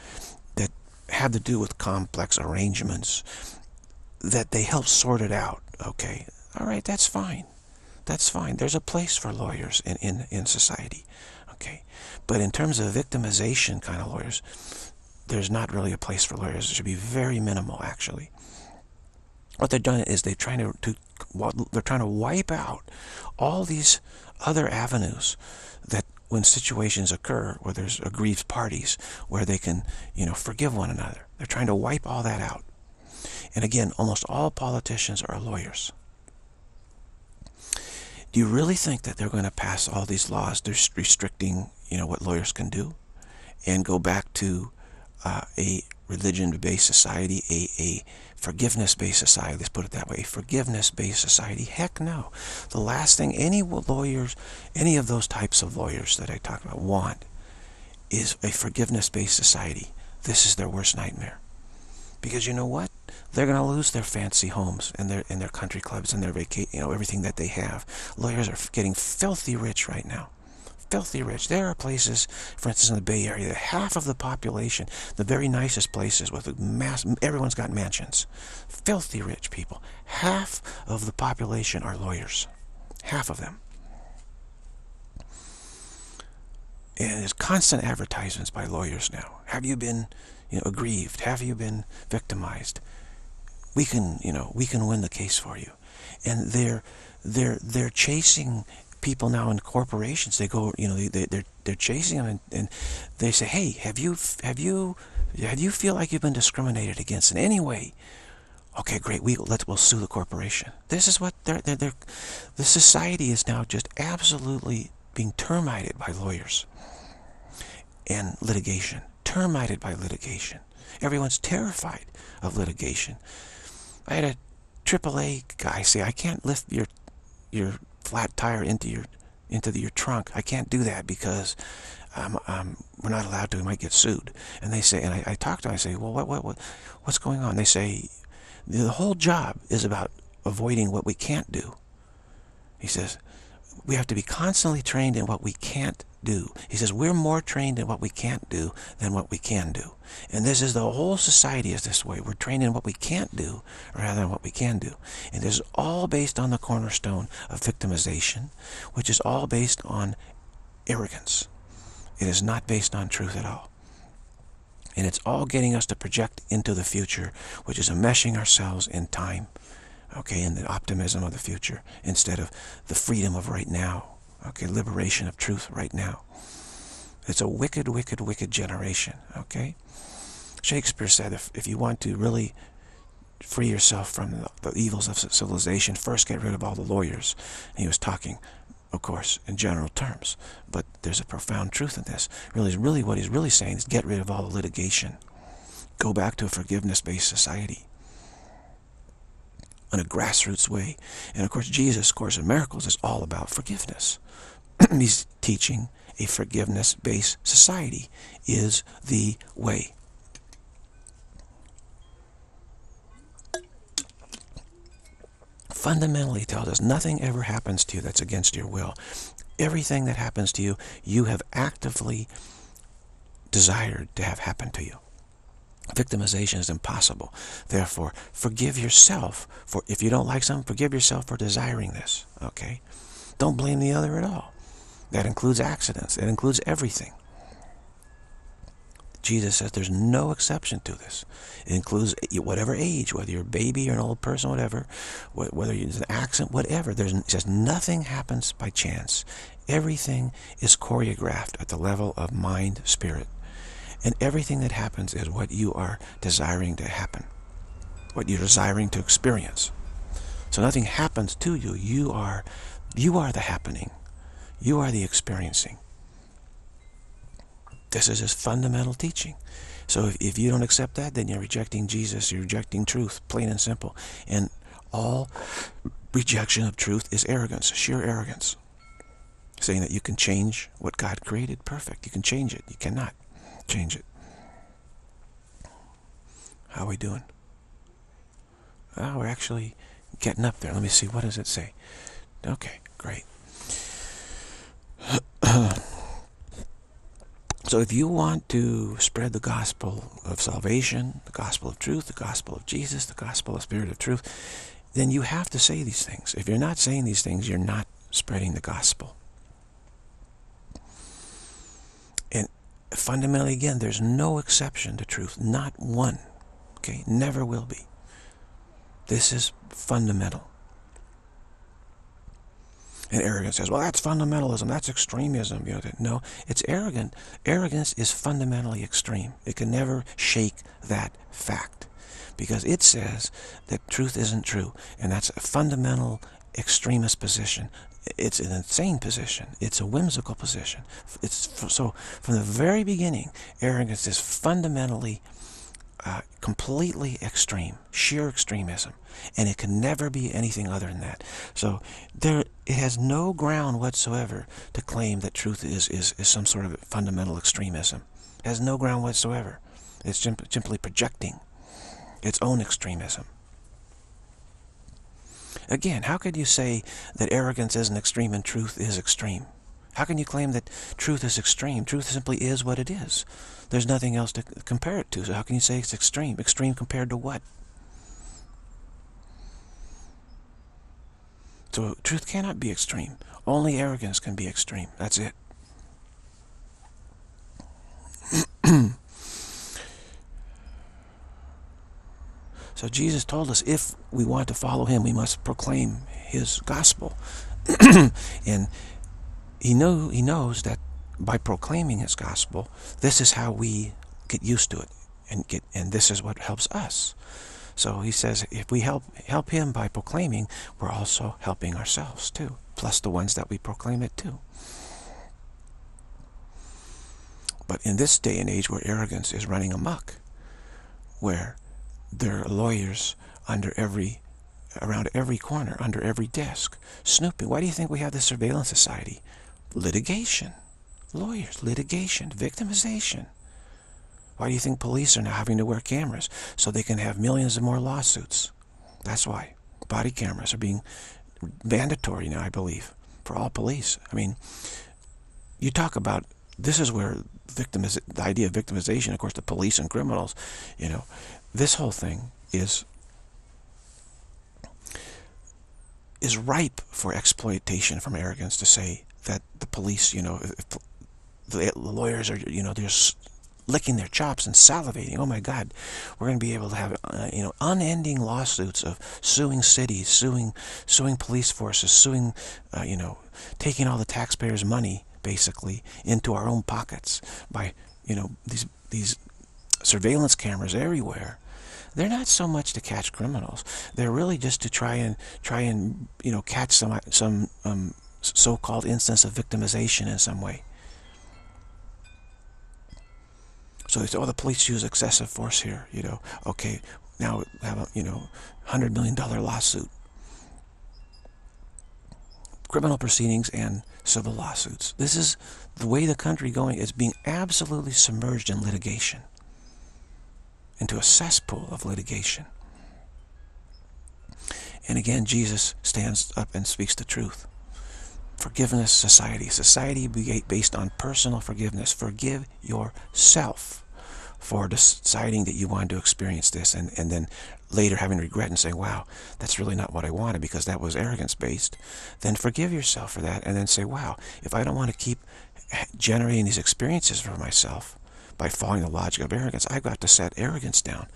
that have to do with complex arrangements that they help sort it out. Okay, all right, that's fine. That's fine. There's a place for lawyers in, in, in society. Okay. But in terms of victimization kind of lawyers, there's not really a place for lawyers. It should be very minimal, actually. What they've done is they're trying to, to they're trying to wipe out all these other avenues that when situations occur where there's aggrieved parties where they can you know forgive one another they're trying to wipe all that out and again almost all politicians are lawyers do you really think that they're going to pass all these laws they're restricting, you know, what lawyers can do, and go back to uh, a religion-based society, a, a forgiveness-based society, let's put it that way, a forgiveness-based society? Heck no. The last thing any lawyers, any of those types of lawyers that I talk about want is a forgiveness-based society. This is their worst nightmare. Because you know what? They're going to lose their fancy homes and their and their country clubs and their vaca you know everything that they have. Lawyers are getting filthy rich right now. Filthy rich. There are places, for instance, in the Bay Area, half of the population, the very nicest places with mass, everyone's got mansions. Filthy rich people. Half of the population are lawyers. Half of them. And there's constant advertisements by lawyers now. Have you been you know, aggrieved? Have you been victimized? We can, you know, we can win the case for you. And they're, they're, they're chasing people now in corporations. They go, you know, they, they're, they're chasing them and, and they say, hey, have you, have you, have you feel like you've been discriminated against in any way? Okay, great. We let we'll sue the corporation. This is what they're, they're, they're the society is now just absolutely being termited by lawyers and litigation termited by litigation. Everyone's terrified of litigation. I had a AAA guy say, I can't lift your your flat tire into your into the, your trunk. I can't do that because um, um, we're not allowed to. We might get sued. And they say, and I, I talk to them. I say, well, what, what, what, what's going on? They say, the whole job is about avoiding what we can't do. He says, we have to be constantly trained in what we can't do. He says we're more trained in what we can't do than what we can do. And this is the whole society is this way. We're trained in what we can't do rather than what we can do. And this is all based on the cornerstone of victimization, which is all based on arrogance. It is not based on truth at all. And it's all getting us to project into the future, which is enmeshing ourselves in time, okay, and the optimism of the future, instead of the freedom of right now, Okay, liberation of truth right now. It's a wicked, wicked, wicked generation. Okay? Shakespeare said if, if you want to really free yourself from the, the evils of civilization, first get rid of all the lawyers. And he was talking, of course, in general terms. But there's a profound truth in this. Really, really what he's really saying is get rid of all the litigation. Go back to a forgiveness-based society in a grassroots way. And of course, Jesus' Course in Miracles is all about forgiveness. He's teaching a forgiveness-based society is the way. Fundamentally tells us nothing ever happens to you that's against your will. Everything that happens to you, you have actively desired to have happen to you. Victimization is impossible. Therefore, forgive yourself for, if you don't like something, forgive yourself for desiring this, okay? Don't blame the other at all. That includes accidents. It includes everything. Jesus says there's no exception to this. It includes whatever age, whether you're a baby or an old person, whatever, whether it's an accident, whatever. There's, says nothing happens by chance. Everything is choreographed at the level of mind, spirit. And everything that happens is what you are desiring to happen, what you're desiring to experience. So nothing happens to you. You are, you are the happening. You are the experiencing. This is his fundamental teaching. So if, if you don't accept that, then you're rejecting Jesus. You're rejecting truth, plain and simple. And all rejection of truth is arrogance, sheer arrogance. Saying that you can change what God created, perfect. You can change it. You cannot change it. How are we doing? Oh, we're actually getting up there. Let me see. What does it say? Okay, great. So if you want to spread the gospel of salvation, the gospel of truth, the gospel of Jesus, the gospel of spirit of truth, then you have to say these things. If you're not saying these things, you're not spreading the gospel. And fundamentally, again, there's no exception to truth. Not one. Okay? Never will be. This is fundamental. And arrogance says, well, that's fundamentalism. That's extremism. You know, no, it's arrogant. Arrogance is fundamentally extreme. It can never shake that fact because it says that truth isn't true. And that's a fundamental extremist position. It's an insane position. It's a whimsical position. It's So from the very beginning, arrogance is fundamentally uh, completely extreme, sheer extremism, and it can never be anything other than that. So there, it has no ground whatsoever to claim that truth is is, is some sort of fundamental extremism. It has no ground whatsoever. It's simply projecting its own extremism. Again, how could you say that arrogance isn't extreme and truth is extreme? How can you claim that truth is extreme? Truth simply is what it is. There's nothing else to compare it to. So how can you say it's extreme? Extreme compared to what? So truth cannot be extreme. Only arrogance can be extreme. That's it. so Jesus told us if we want to follow him, we must proclaim his gospel. and he know he knows that by proclaiming his gospel, this is how we get used to it and get and this is what helps us. So he says if we help help him by proclaiming, we're also helping ourselves too, plus the ones that we proclaim it to. But in this day and age where arrogance is running amok, where there are lawyers under every around every corner, under every desk, snooping. Why do you think we have the surveillance society? Litigation lawyers, litigation, victimization. Why do you think police are now having to wear cameras? So they can have millions of more lawsuits. That's why. Body cameras are being mandatory now, I believe, for all police. I mean, you talk about, this is where victimiz the idea of victimization, of course, the police and criminals, you know, this whole thing is is ripe for exploitation from arrogance to say that the police, you know, if, the lawyers are, you know, they're licking their chops and salivating. Oh my God, we're going to be able to have, uh, you know, unending lawsuits of suing cities, suing, suing police forces, suing, uh, you know, taking all the taxpayers' money basically into our own pockets by, you know, these these surveillance cameras everywhere. They're not so much to catch criminals. They're really just to try and try and you know catch some some um, so-called instance of victimization in some way. So they say, oh, the police use excessive force here, you know. Okay, now we have a, you know, $100 million lawsuit. Criminal proceedings and civil lawsuits. This is the way the country going is being absolutely submerged in litigation. Into a cesspool of litigation. And again, Jesus stands up and speaks the truth. Forgiveness society. Society based on personal forgiveness. Forgive yourself for deciding that you wanted to experience this and, and then later having regret and saying, wow, that's really not what I wanted because that was arrogance based. Then forgive yourself for that and then say, wow, if I don't want to keep generating these experiences for myself, by following the logic of arrogance. I've got to set arrogance down.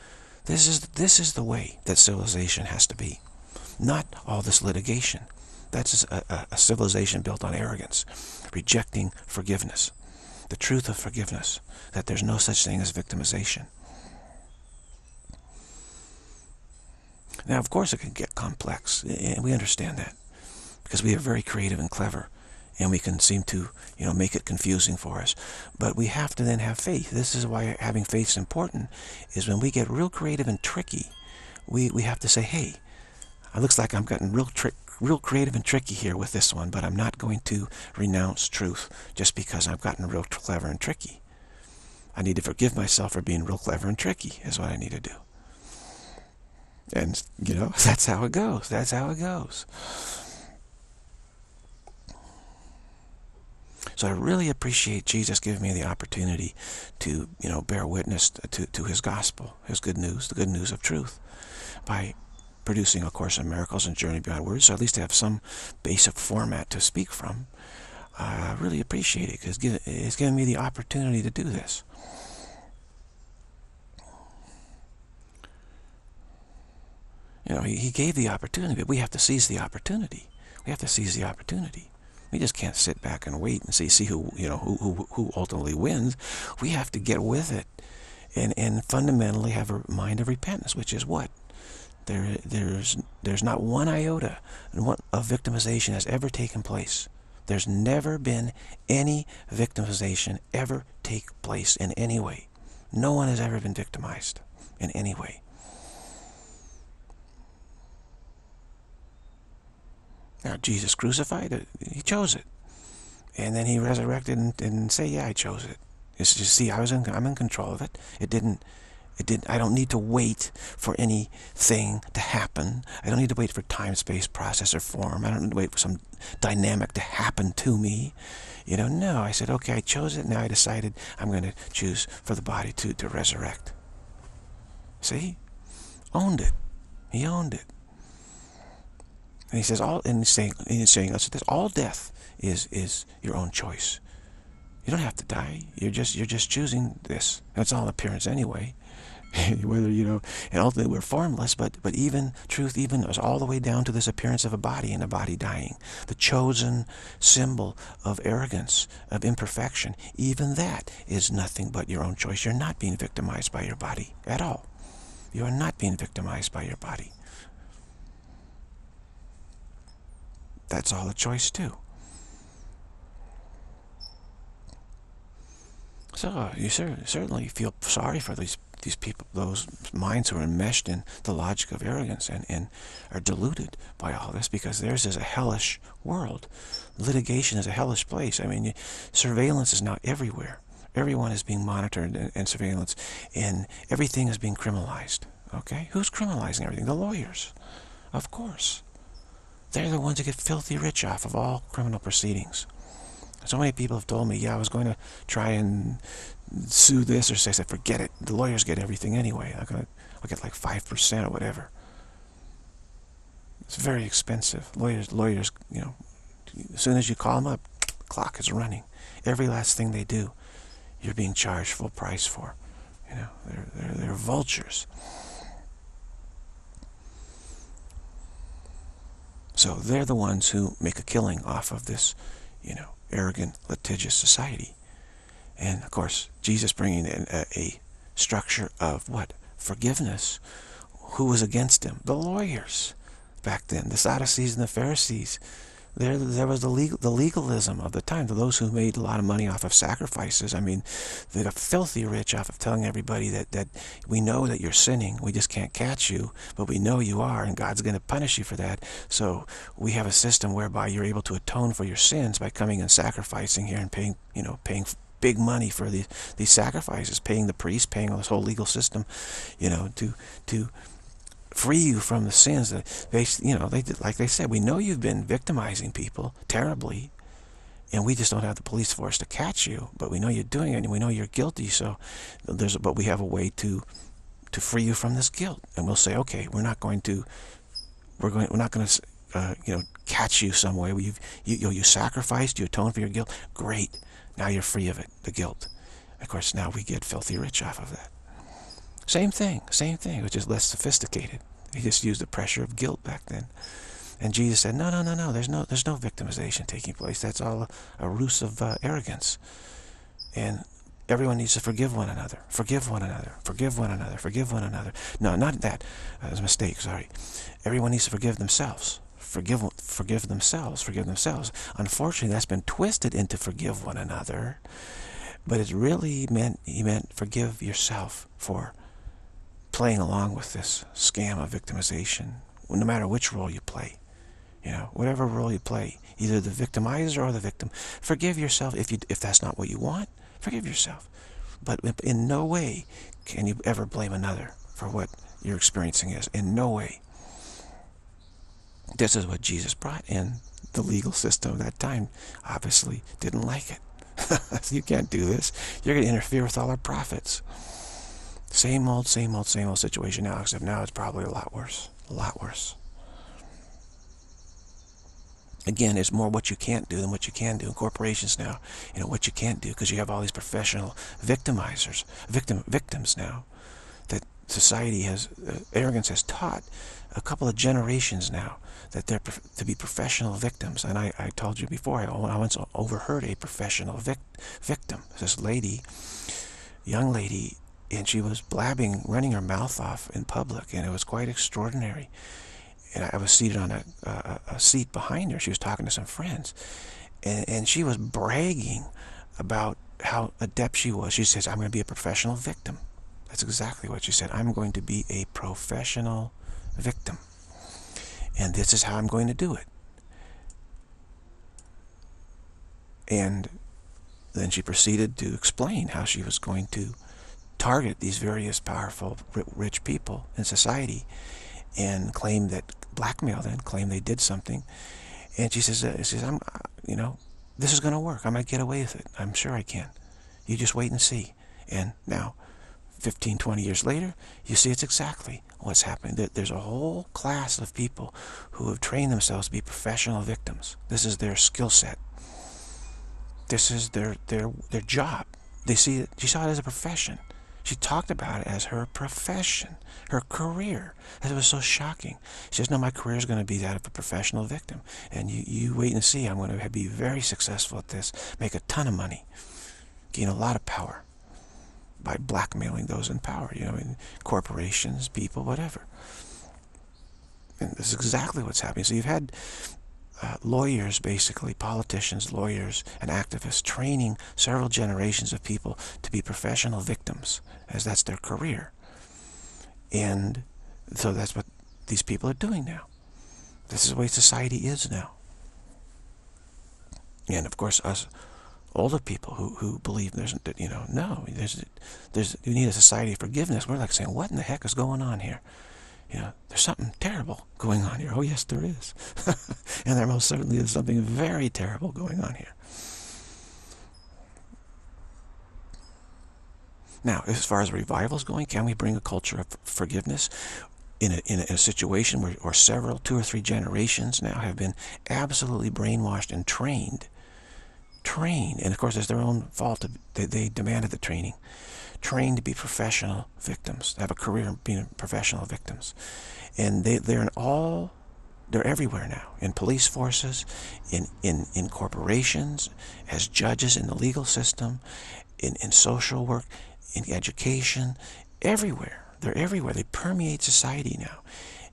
This is, this is the way that civilization has to be. Not all this litigation. That's a, a, a civilization built on arrogance, rejecting forgiveness, the truth of forgiveness, that there's no such thing as victimization. Now, of course, it can get complex, and we understand that because we are very creative and clever, and we can seem to, you know, make it confusing for us. But we have to then have faith. This is why having faith is important, is when we get real creative and tricky, we, we have to say, hey, it looks like I'm getting real trick, real creative and tricky here with this one, but I'm not going to renounce truth just because I've gotten real clever and tricky. I need to forgive myself for being real clever and tricky, is what I need to do. And, you know, that's how it goes. That's how it goes. So I really appreciate Jesus giving me the opportunity to, you know, bear witness to, to his gospel, his good news, the good news of truth, by producing A Course in Miracles and Journey Beyond Words, so at least have some basic format to speak from. I really appreciate it because it's given me the opportunity to do this. You know, he, he gave the opportunity, but we have to seize the opportunity. We have to seize the opportunity. We just can't sit back and wait and see see who you know who who, who ultimately wins. We have to get with it, and and fundamentally have a mind of repentance, which is what there there's there's not one iota of victimization has ever taken place. There's never been any victimization ever take place in any way. No one has ever been victimized in any way. Now, Jesus crucified. He chose it. And then he resurrected and, and say, yeah, I chose it. It's just, see, I was in, I'm in control of it. It didn't, it didn't, I don't need to wait for anything to happen. I don't need to wait for time, space, process, or form. I don't need to wait for some dynamic to happen to me. You know, no, I said, okay, I chose it. Now I decided I'm going to choose for the body to, to resurrect. See? Owned it. He owned it. And he says all, and he's saying, and he's saying, this, all death is is your own choice. You don't have to die. You're just you're just choosing this. That's all appearance anyway. Whether you know, and ultimately we're formless, but but even truth, even is all the way down to this appearance of a body and a body dying, the chosen symbol of arrogance, of imperfection. Even that is nothing but your own choice. You're not being victimized by your body at all. You are not being victimized by your body. That's all a choice too. So you certainly feel sorry for these these people, those minds who are enmeshed in the logic of arrogance and, and are deluded by all this because theirs is a hellish world. Litigation is a hellish place. I mean, surveillance is now everywhere. Everyone is being monitored and, and surveillance, and everything is being criminalized. Okay? Who's criminalizing everything? The lawyers. Of course. They're the ones that get filthy rich off of all criminal proceedings. So many people have told me, yeah, I was going to try and sue this or say, I said, forget it. The lawyers get everything anyway. I'm gonna, I'll get like 5% or whatever. It's very expensive. Lawyers, lawyers, you know, as soon as you call them up, clock is running. Every last thing they do, you're being charged full price for. You know, they're, they're, they're vultures. So they're the ones who make a killing off of this, you know, arrogant, litigious society. And of course, Jesus bringing in a, a structure of what? Forgiveness. Who was against him? The lawyers back then, the Sadducees and the Pharisees. There, there was the legal, the legalism of the time. Those who made a lot of money off of sacrifices, I mean, they got filthy rich off of telling everybody that that we know that you're sinning, we just can't catch you, but we know you are, and God's going to punish you for that. So we have a system whereby you're able to atone for your sins by coming and sacrificing here and paying, you know, paying big money for these these sacrifices, paying the priest, paying all this whole legal system, you know, to to free you from the sins that they, you know, they like they said, we know you've been victimizing people terribly, and we just don't have the police force to catch you, but we know you're doing it, and we know you're guilty. So there's, but we have a way to to free you from this guilt, and we'll say, okay, we're not going to, we're going, we're not going to, uh, you know, catch you some way. You've, you, you, you sacrificed, you atoned for your guilt. Great, now you're free of it, the guilt Of course, now we get filthy rich off of that. Same thing, same thing, which is less sophisticated. He just used the pressure of guilt back then. And Jesus said, no, no, no, no, there's no, there's no victimization taking place. That's all a, a ruse of uh, arrogance. And everyone needs to forgive one another, forgive one another, forgive one another, forgive one another. No, not that. That was a mistake, sorry. Everyone needs to forgive themselves. Forgive, forgive themselves, forgive themselves. Unfortunately, that's been twisted into forgive one another. But it really meant, he meant forgive yourself for playing along with this scam of victimization, no matter which role you play. You know, whatever role you play, either the victimizer or the victim, forgive yourself if you if that's not what you want. Forgive yourself. But in no way can you ever blame another for what you're experiencing is. In no way. This is what Jesus brought in. The legal system of that time obviously didn't like it. you can't do this. You're going to interfere with all our profits. Same old, same old, same old situation now, except now it's probably a lot worse. A lot worse. Again, it's more what you can't do than what you can do in corporations now. You know, what you can't do because you have all these professional victimizers, victim victims now that society has, uh, arrogance has taught a couple of generations now that they're to be professional victims. And I, I told you before, I, I once overheard a professional vic victim. This lady, young lady, and she was blabbing, running her mouth off in public, and it was quite extraordinary and I was seated on a, a, a, seat behind her. She was talking to some friends, and, and she was bragging about how adept she was. She says, I'm going to be a professional victim. That's exactly what she said. I'm going to be a professional victim. And this is how I'm going to do it. And then she proceeded to explain how she was going to target these various powerful, rich people in society and claim that blackmail them, claim they did something. And she says, uh, she says, I'm, uh, you know, this is going to work. I might get away with it. I'm sure I can. You just wait and see. And now, 15, 20 years later, you see it's exactly what's happening. There's a whole class of people who have trained themselves to be professional victims. This is their skill set. This is their, their, their job. They see it, she saw it as a profession. She talked about it as her profession, her career. It was so shocking. She says, no, my career is going to be that of a professional victim. And you, you wait and see. I'm going to be very successful at this, make a ton of money, gain a lot of power by blackmailing those in power, you know, in corporations, people, whatever. And this is exactly what's happening. So you've had uh, lawyers, basically, politicians, lawyers, and activists, training several generations of people to be professional victims, as that's their career. And so that's what these people are doing now. This is the way society is now. And of course, us older people who, who believe there's, you know, no, there's, there's, you need a society of forgiveness. We're like saying, what in the heck is going on here? you know, there's something terrible going on here. Oh, yes, there is. and there most certainly is something very terrible going on here. Now, as far as revival is going, can we bring a culture of forgiveness in a, in a, situation where, where several, two or three generations now have been absolutely brainwashed and trained? Trained. And of course, it's their own fault. They, they demanded the training trained to be professional victims, have a career being professional victims. And they, they're in all, they're everywhere now, in police forces, in, in, in corporations, as judges in the legal system, in, in social work, in education, everywhere. They're everywhere. They permeate society now.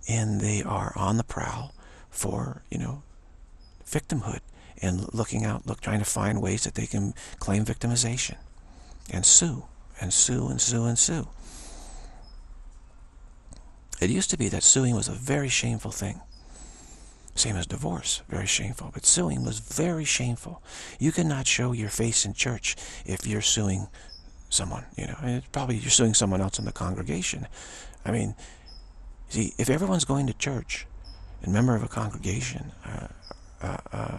And they are on the prowl for, you know, victimhood and looking out, look, trying to find ways that they can claim victimization and sue and sue and sue and sue. It used to be that suing was a very shameful thing. Same as divorce, very shameful. But suing was very shameful. You cannot show your face in church if you're suing someone, you know. And probably you're suing someone else in the congregation. I mean, see, if everyone's going to church, and member of a congregation, uh, uh, uh,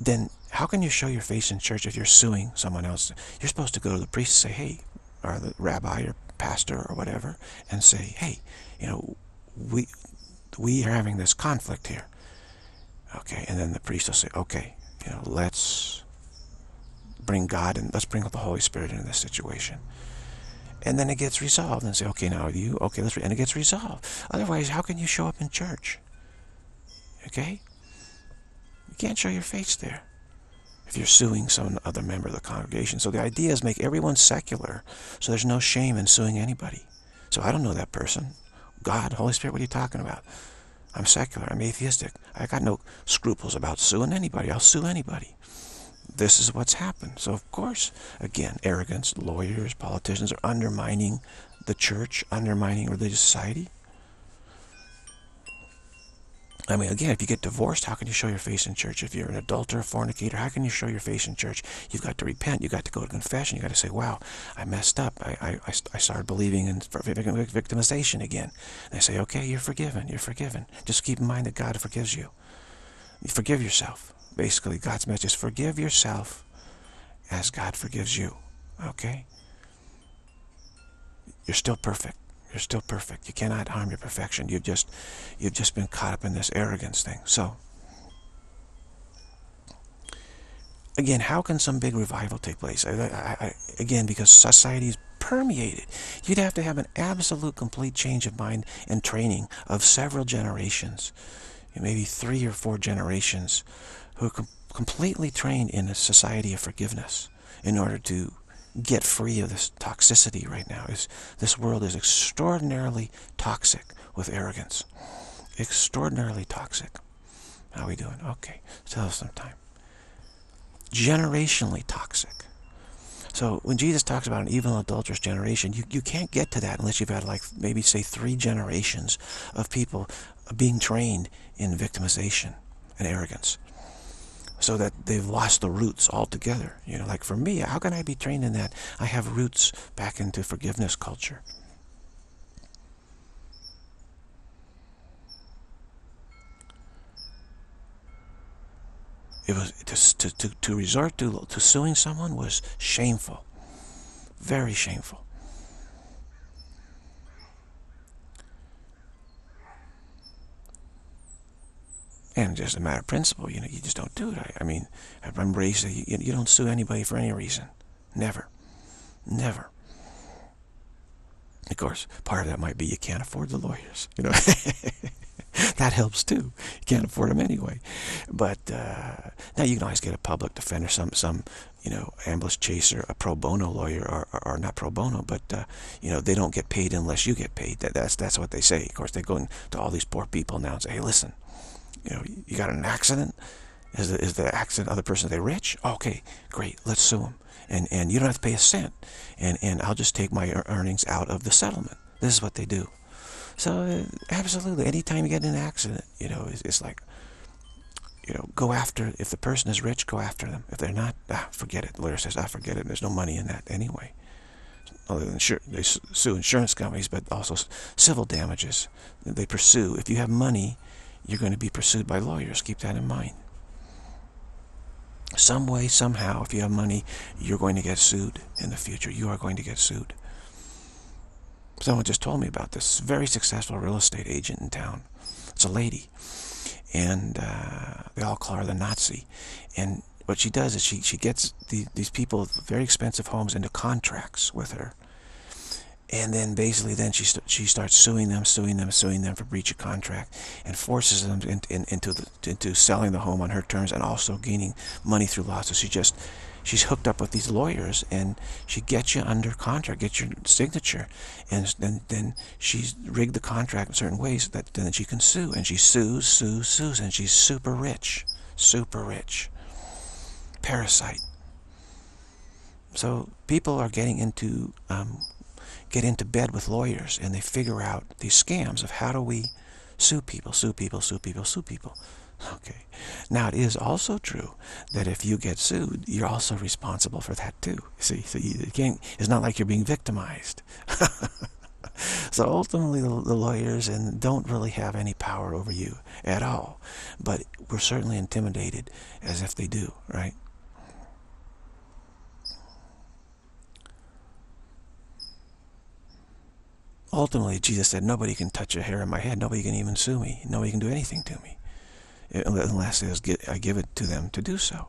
then how can you show your face in church if you're suing someone else? You're supposed to go to the priest and say, hey, or the rabbi or pastor or whatever, and say, hey, you know, we we are having this conflict here. Okay, and then the priest will say, okay, you know, let's bring God and let's bring up the Holy Spirit into this situation. And then it gets resolved and say, okay, now you, okay, let's, and it gets resolved. Otherwise, how can you show up in church? Okay? Can't show your face there if you're suing some other member of the congregation. So the idea is make everyone secular so there's no shame in suing anybody. So I don't know that person. God, Holy Spirit, what are you talking about? I'm secular. I'm atheistic. I got no scruples about suing anybody. I'll sue anybody. This is what's happened. So, of course, again, arrogance, lawyers, politicians are undermining the church, undermining religious society. I mean, again, if you get divorced, how can you show your face in church? If you're an adulterer, fornicator, how can you show your face in church? You've got to repent. You've got to go to confession. You've got to say, wow, I messed up. I, I, I started believing in victimization again. They say, okay, you're forgiven. You're forgiven. Just keep in mind that God forgives you. You forgive yourself. Basically, God's message is forgive yourself as God forgives you. Okay? You're still perfect. You're still perfect. You cannot harm your perfection. You've just, you've just been caught up in this arrogance thing. So, again, how can some big revival take place? I, I, I, again, because society is permeated. You'd have to have an absolute complete change of mind and training of several generations, maybe three or four generations, who are com completely trained in a society of forgiveness in order to get free of this toxicity right now. Is This world is extraordinarily toxic with arrogance. Extraordinarily toxic. How are we doing? Okay, still have some time. Generationally toxic. So when Jesus talks about an evil and adulterous generation, you, you can't get to that unless you've had like maybe say three generations of people being trained in victimization and arrogance so that they've lost the roots altogether. You know, like for me, how can I be trained in that? I have roots back into forgiveness culture. It was to, to, to resort to, to suing someone was shameful. Very shameful. And just a matter of principle, you know, you just don't do it. I, I mean, I'm raised you, you don't sue anybody for any reason. Never. Never. Of course, part of that might be you can't afford the lawyers, you know. that helps too. You can't afford them anyway. But uh, now you can always get a public defender, some some you know ambush chaser, a pro bono lawyer, or, or, or not pro bono, but uh, you know they don't get paid unless you get paid. That that's that's what they say. Of course, they go to all these poor people now and say, hey, listen, you know, you got an accident. Is the, is the accident other person, they rich? Okay, great, let's sue them. And, and you don't have to pay a cent. And, and I'll just take my earnings out of the settlement. This is what they do. So uh, absolutely, anytime you get in an accident, you know, it's, it's, like, you know, go after, if the person is rich, go after them. If they're not, ah, forget it. The lawyer says, ah, forget it. There's no money in that anyway. Other than sure, they sue insurance companies, but also civil damages. They pursue. If you have money, you're going to be pursued by lawyers. Keep that in mind. Some way, somehow, if you have money, you're going to get sued in the future. You are going to get sued. Someone just told me about this very successful real estate agent in town. It's a lady. And uh, they all call her the Nazi. And what she does is she, she gets the, these people with very expensive homes into contracts with her and then basically then she st she starts suing them, suing them, suing them for breach of contract, and forces them in, in, into the, into selling the home on her terms and also gaining money through law. So she just she's hooked up with these lawyers and she gets you under contract, gets your signature, and then then she's rigged the contract in certain ways that then she can sue, and she sues, sues, sues, and she's super rich, super rich. Parasite. So people are getting into um, get into bed with lawyers and they figure out these scams of how do we sue people, sue people, sue people, sue people. Okay. Now, it is also true that if you get sued, you're also responsible for that too. See, so you can't, it's not like you're being victimized. so ultimately, the, the lawyers and don't really have any power over you at all. But we're certainly intimidated as if they do, right? Ultimately Jesus said, nobody can touch a hair on my head. Nobody can even sue me. Nobody can do anything to me eh, unless I give it to them to do so.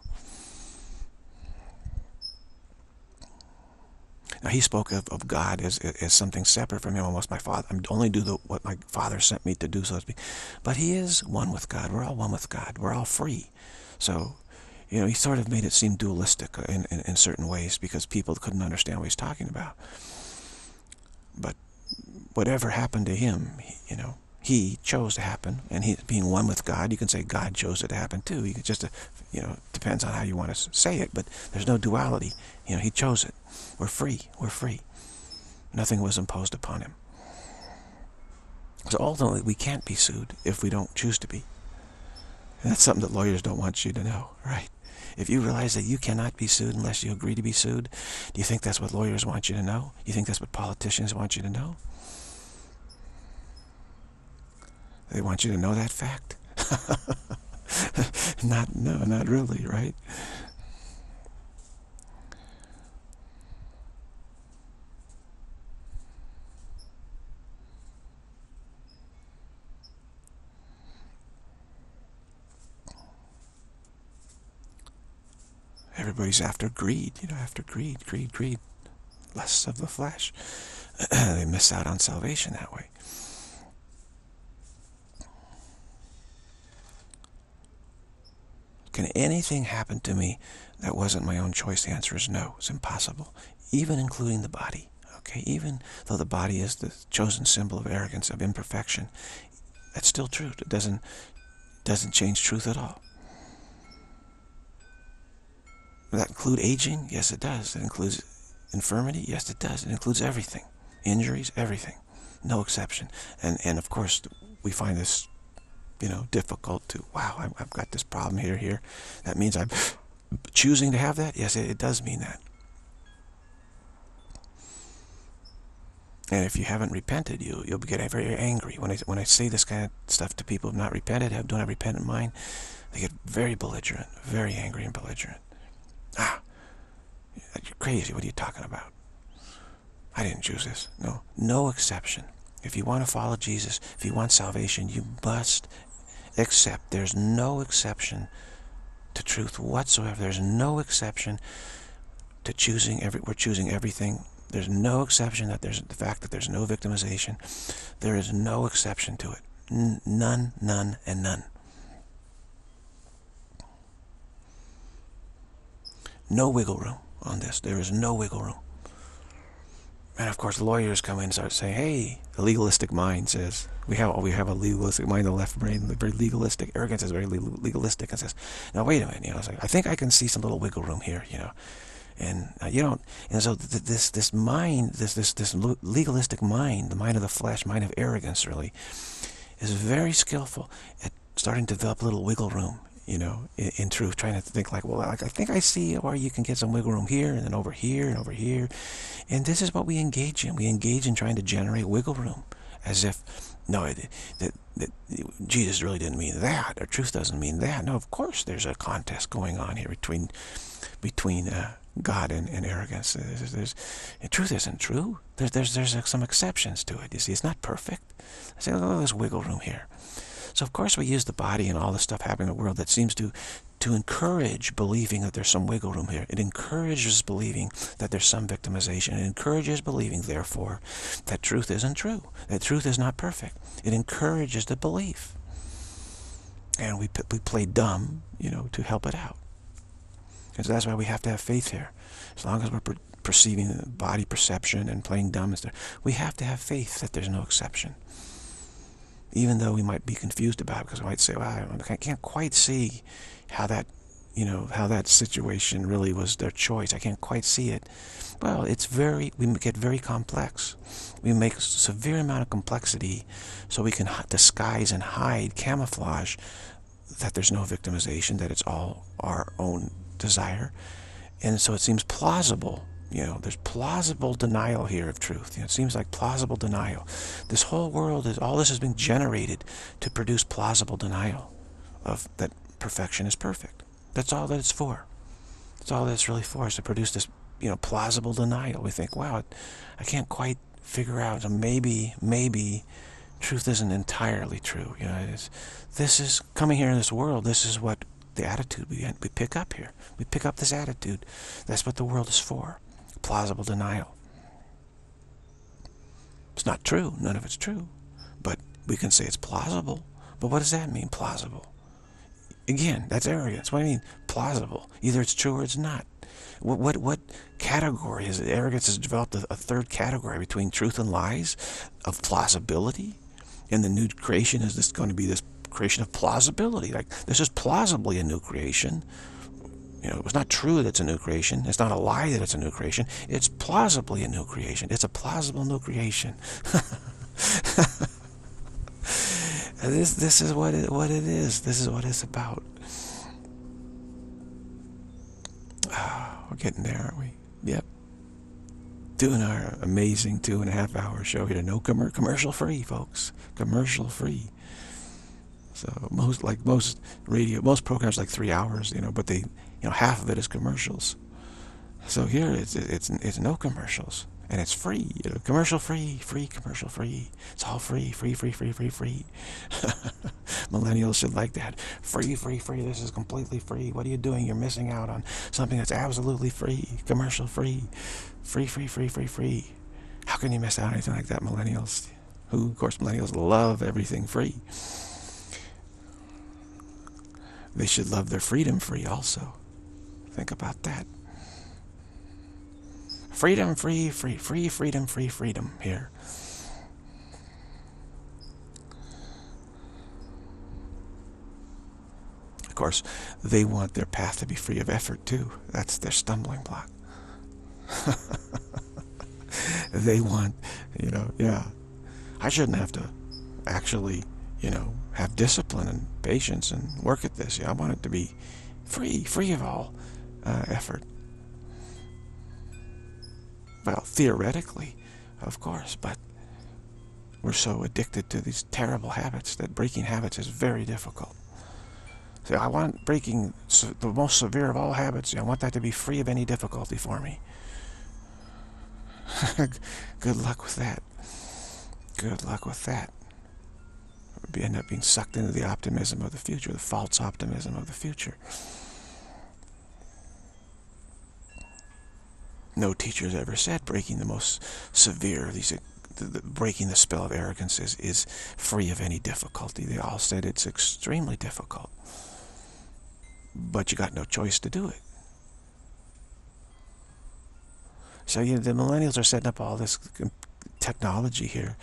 Now he spoke of, of God as, as something separate from him, almost my father. I'm only do the, what my father sent me to do, so. But he is one with God. We're all one with God. We're all free. So, you know, he sort of made it seem dualistic in, in, in certain ways because people couldn't understand what he's talking about. But whatever happened to him, you know, he chose to happen, and he being one with God, you can say God chose it to happen too. You just, uh, you know, depends on how you want to say it, but there's no duality. You know, he chose it. We're free. We're free. Nothing was imposed upon him. So ultimately, we can't be sued if we don't choose to be. And that's something that lawyers don't want you to know, right? If you realize that you cannot be sued unless you agree to be sued, do you think that's what lawyers want you to know? Do You think that's what politicians want you to know? They want you to know that fact? not, no, not really, right? Everybody's after greed, you know, after greed, greed, greed. Less of the flesh. they miss out on salvation that way. Can anything happen to me that wasn't my own choice? The answer is no. It's impossible. Even including the body. Okay, even though the body is the chosen symbol of arrogance, of imperfection, that's still true. It doesn't doesn't change truth at all. Does that include aging? Yes, it does. It includes infirmity? Yes, it does. It includes everything. Injuries, everything. No exception. And and of course, we find this you know, difficult to, wow, I've got this problem here, here. That means I'm choosing to have that? Yes, it, does mean that. And if you haven't repented, you, you'll get very angry. When I, when I say this kind of stuff to people who have not repented, have, don't have repentant mind, they get very belligerent, very angry and belligerent. Ah, you're crazy. What are you talking about? I didn't choose this. No, no exception. If you want to follow Jesus, if you want salvation, you must except there's no exception to truth whatsoever. There's no exception to choosing every we're choosing everything. There's no exception that there's the fact that there's no victimization. There is no exception to it. N none, none, and none. No wiggle room on this. There is no wiggle room. And of course, lawyers come in and start saying, "Hey, the legalistic mind says we have we have a legalistic mind, the left brain, very legalistic. Arrogance is very legalistic, and says, now wait a minute, you know, it's like I think I can see some little wiggle room here, you know." And uh, you don't, and so th this this mind, this this this legalistic mind, the mind of the flesh, mind of arrogance, really, is very skillful at starting to develop a little wiggle room you know, in, in, truth, trying to think like, well, like, I think I see where you can get some wiggle room here and then over here and over here. And this is what we engage in. We engage in trying to generate wiggle room as if, no, that, that, Jesus really didn't mean that, or truth doesn't mean that. No, of course there's a contest going on here between between uh, God and, and arrogance. There's, there's, truth isn't true. There's, there's, there's some exceptions to it. You see, it's not perfect. I say, oh, there's wiggle room here. So of course we use the body and all the stuff happening in the world that seems to to encourage believing that there's some wiggle room here. It encourages believing that there's some victimization. It encourages believing, therefore, that truth isn't true, that truth is not perfect. It encourages the belief. And we, we play dumb, you know, to help it out. And so that's why we have to have faith here. As long as we're per perceiving body perception and playing dumb, we have to have faith that there's no exception even though we might be confused about it because we might say, well, I can't quite see how that, you know, how that situation really was their choice. I can't quite see it. Well, it's very, we get very complex. We make a severe amount of complexity so we can disguise and hide, camouflage that there's no victimization, that it's all our own desire. And so it seems plausible you know, there's plausible denial here of truth. You know, it seems like plausible denial. This whole world is all this has been generated to produce plausible denial of that perfection is perfect. That's all that it's for. That's all that it's really for is to produce this, you know, plausible denial. We think, wow, I can't quite figure out. Maybe, maybe truth isn't entirely true. You know, this is coming here in this world. This is what the attitude we we pick up here. We pick up this attitude. That's what the world is for plausible denial. It's not true. None of it's true. But we can say it's plausible. But what does that mean, plausible? Again, that's arrogance. What do I mean, plausible? Either it's true or it's not. What what, what category is it? Arrogance has developed a, a third category between truth and lies of plausibility. And the new creation is this going to be this creation of plausibility. Like this is plausibly a new creation. You know, it's not true that it's a new creation. It's not a lie that it's a new creation. It's plausibly a new creation. It's a plausible new creation. this this is what it what it is. This is what it's about. Oh, we're getting there, aren't we? Yep. Doing our amazing two and a half hour show here. No com commercial free, folks. Commercial free. So most like most radio, most programs like three hours, you know, but they, you know, half of it is commercials. So here it's it's it's no commercials and it's free, you know, commercial free, free commercial free. It's all free, free, free, free, free, free. Millennials should like that. Free, free, free. This is completely free. What are you doing? You're missing out on something that's absolutely free, commercial free, free, free, free, free, free. How can you miss out on anything like that, millennials? Who, of course, millennials love everything free. They should love their freedom free also. Think about that. Freedom, free, free, free, freedom, free, freedom here. Of course, they want their path to be free of effort too. That's their stumbling block. they want, you know, yeah. I shouldn't have to actually, you know, have discipline and patience and work at this. Yeah, I want it to be free, free of all uh, effort. Well, theoretically, of course, but we're so addicted to these terrible habits that breaking habits is very difficult. So I want breaking the most severe of all habits. I want that to be free of any difficulty for me. Good luck with that. Good luck with that. We end up being sucked into the optimism of the future, the false optimism of the future. No teacher has ever said breaking the most severe, these uh, the, the, breaking the spell of arrogance is, is free of any difficulty. They all said it's extremely difficult. But you got no choice to do it. So know, the millennials are setting up all this technology here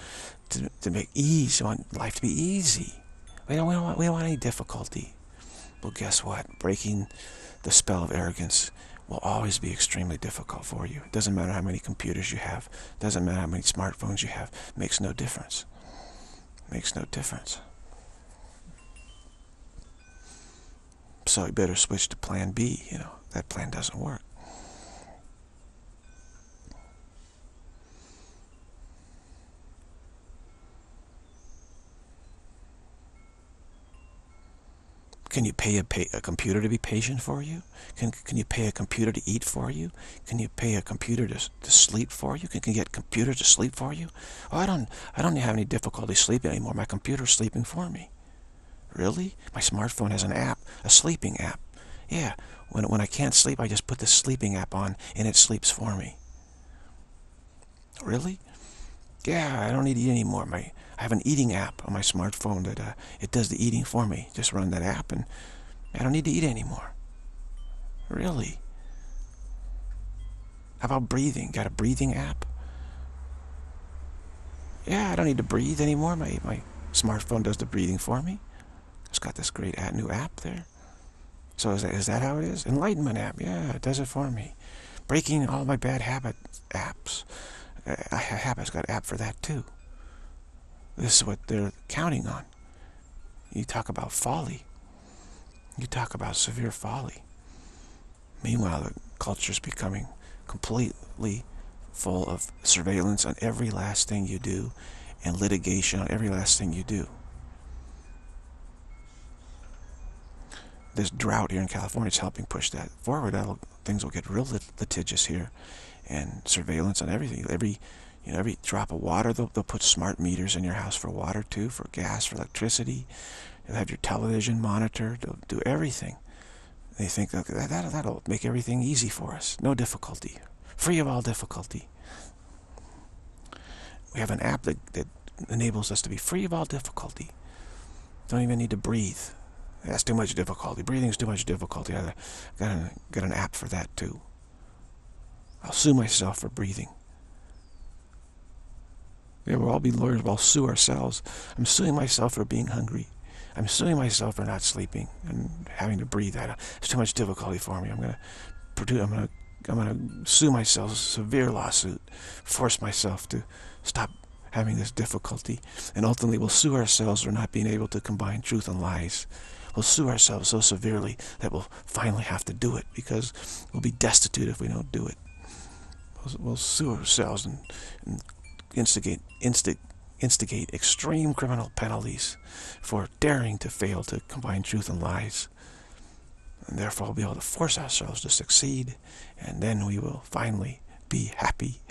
to, to make ease, want life to be easy. We don't, we, don't want, we don't want any difficulty. Well, guess what? Breaking the spell of arrogance will always be extremely difficult for you. It doesn't matter how many computers you have. It doesn't matter how many smartphones you have. It makes no difference. It makes no difference. So you better switch to plan B, you know. That plan doesn't work. Can you pay a, pay a computer to be patient for you? Can, can you pay a computer to eat for you? Can you pay a computer to, to sleep for you? Can, can you get a computer to sleep for you? Oh, I don't, I don't have any difficulty sleeping anymore. My computer's sleeping for me. Really? My smartphone has an app, a sleeping app. Yeah, when, when I can't sleep, I just put the sleeping app on and it sleeps for me. Really? Yeah, I don't need to eat anymore. My I have an eating app on my smartphone that uh, it does the eating for me. Just run that app and I don't need to eat anymore. Really? How about breathing? Got a breathing app? Yeah, I don't need to breathe anymore. My, my smartphone does the breathing for me. It's got this great new app there. So is that, is that how it is? Enlightenment app. Yeah, it does it for me. Breaking all my bad habit apps. Uh, Habits got an app for that too. This is what they're counting on. You talk about folly. You talk about severe folly. Meanwhile, the culture is becoming completely full of surveillance on every last thing you do and litigation on every last thing you do. This drought here in California is helping push that forward. That'll, things will get real lit litigious here and surveillance on everything. Every you know, every drop of water, they'll, they'll put smart meters in your house for water too, for gas, for electricity. They'll have your television monitored. They'll do everything. They think that, that that'll make everything easy for us. No difficulty. Free of all difficulty. We have an app that, that enables us to be free of all difficulty. Don't even need to breathe. That's too much difficulty. Breathing's too much difficulty. I got, got an app for that too. I'll sue myself for breathing. We'll all be lawyers. We'll all sue ourselves. I'm suing myself for being hungry. I'm suing myself for not sleeping and having to breathe. It's too much difficulty for me. I'm gonna. I'm gonna. I'm gonna sue myself. A severe lawsuit. Force myself to stop having this difficulty, and ultimately we'll sue ourselves for not being able to combine truth and lies. We'll sue ourselves so severely that we'll finally have to do it because we'll be destitute if we don't do it. We'll, we'll sue ourselves and, and instigate, instigate, instigate extreme criminal penalties for daring to fail to combine truth and lies. And therefore we'll be able to force ourselves to succeed, and then we will finally be happy.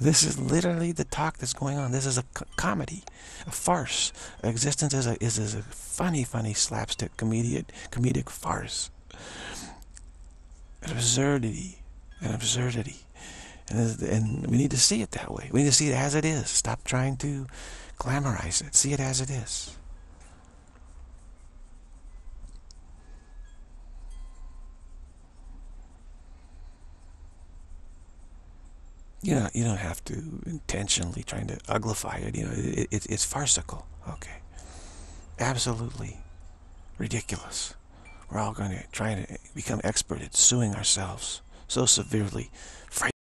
this is literally the talk that's going on. This is a comedy, a farce. Existence is a, is, is a funny, funny slapstick comedic, comedic farce. An absurdity, an absurdity. And, and we need to see it that way. We need to see it as it is. Stop trying to glamorize it. See it as it is. You know, you don't have to intentionally trying to uglify it. You know, it, it, it's farcical. Okay, absolutely ridiculous. We're all going to try to become expert at suing ourselves so severely,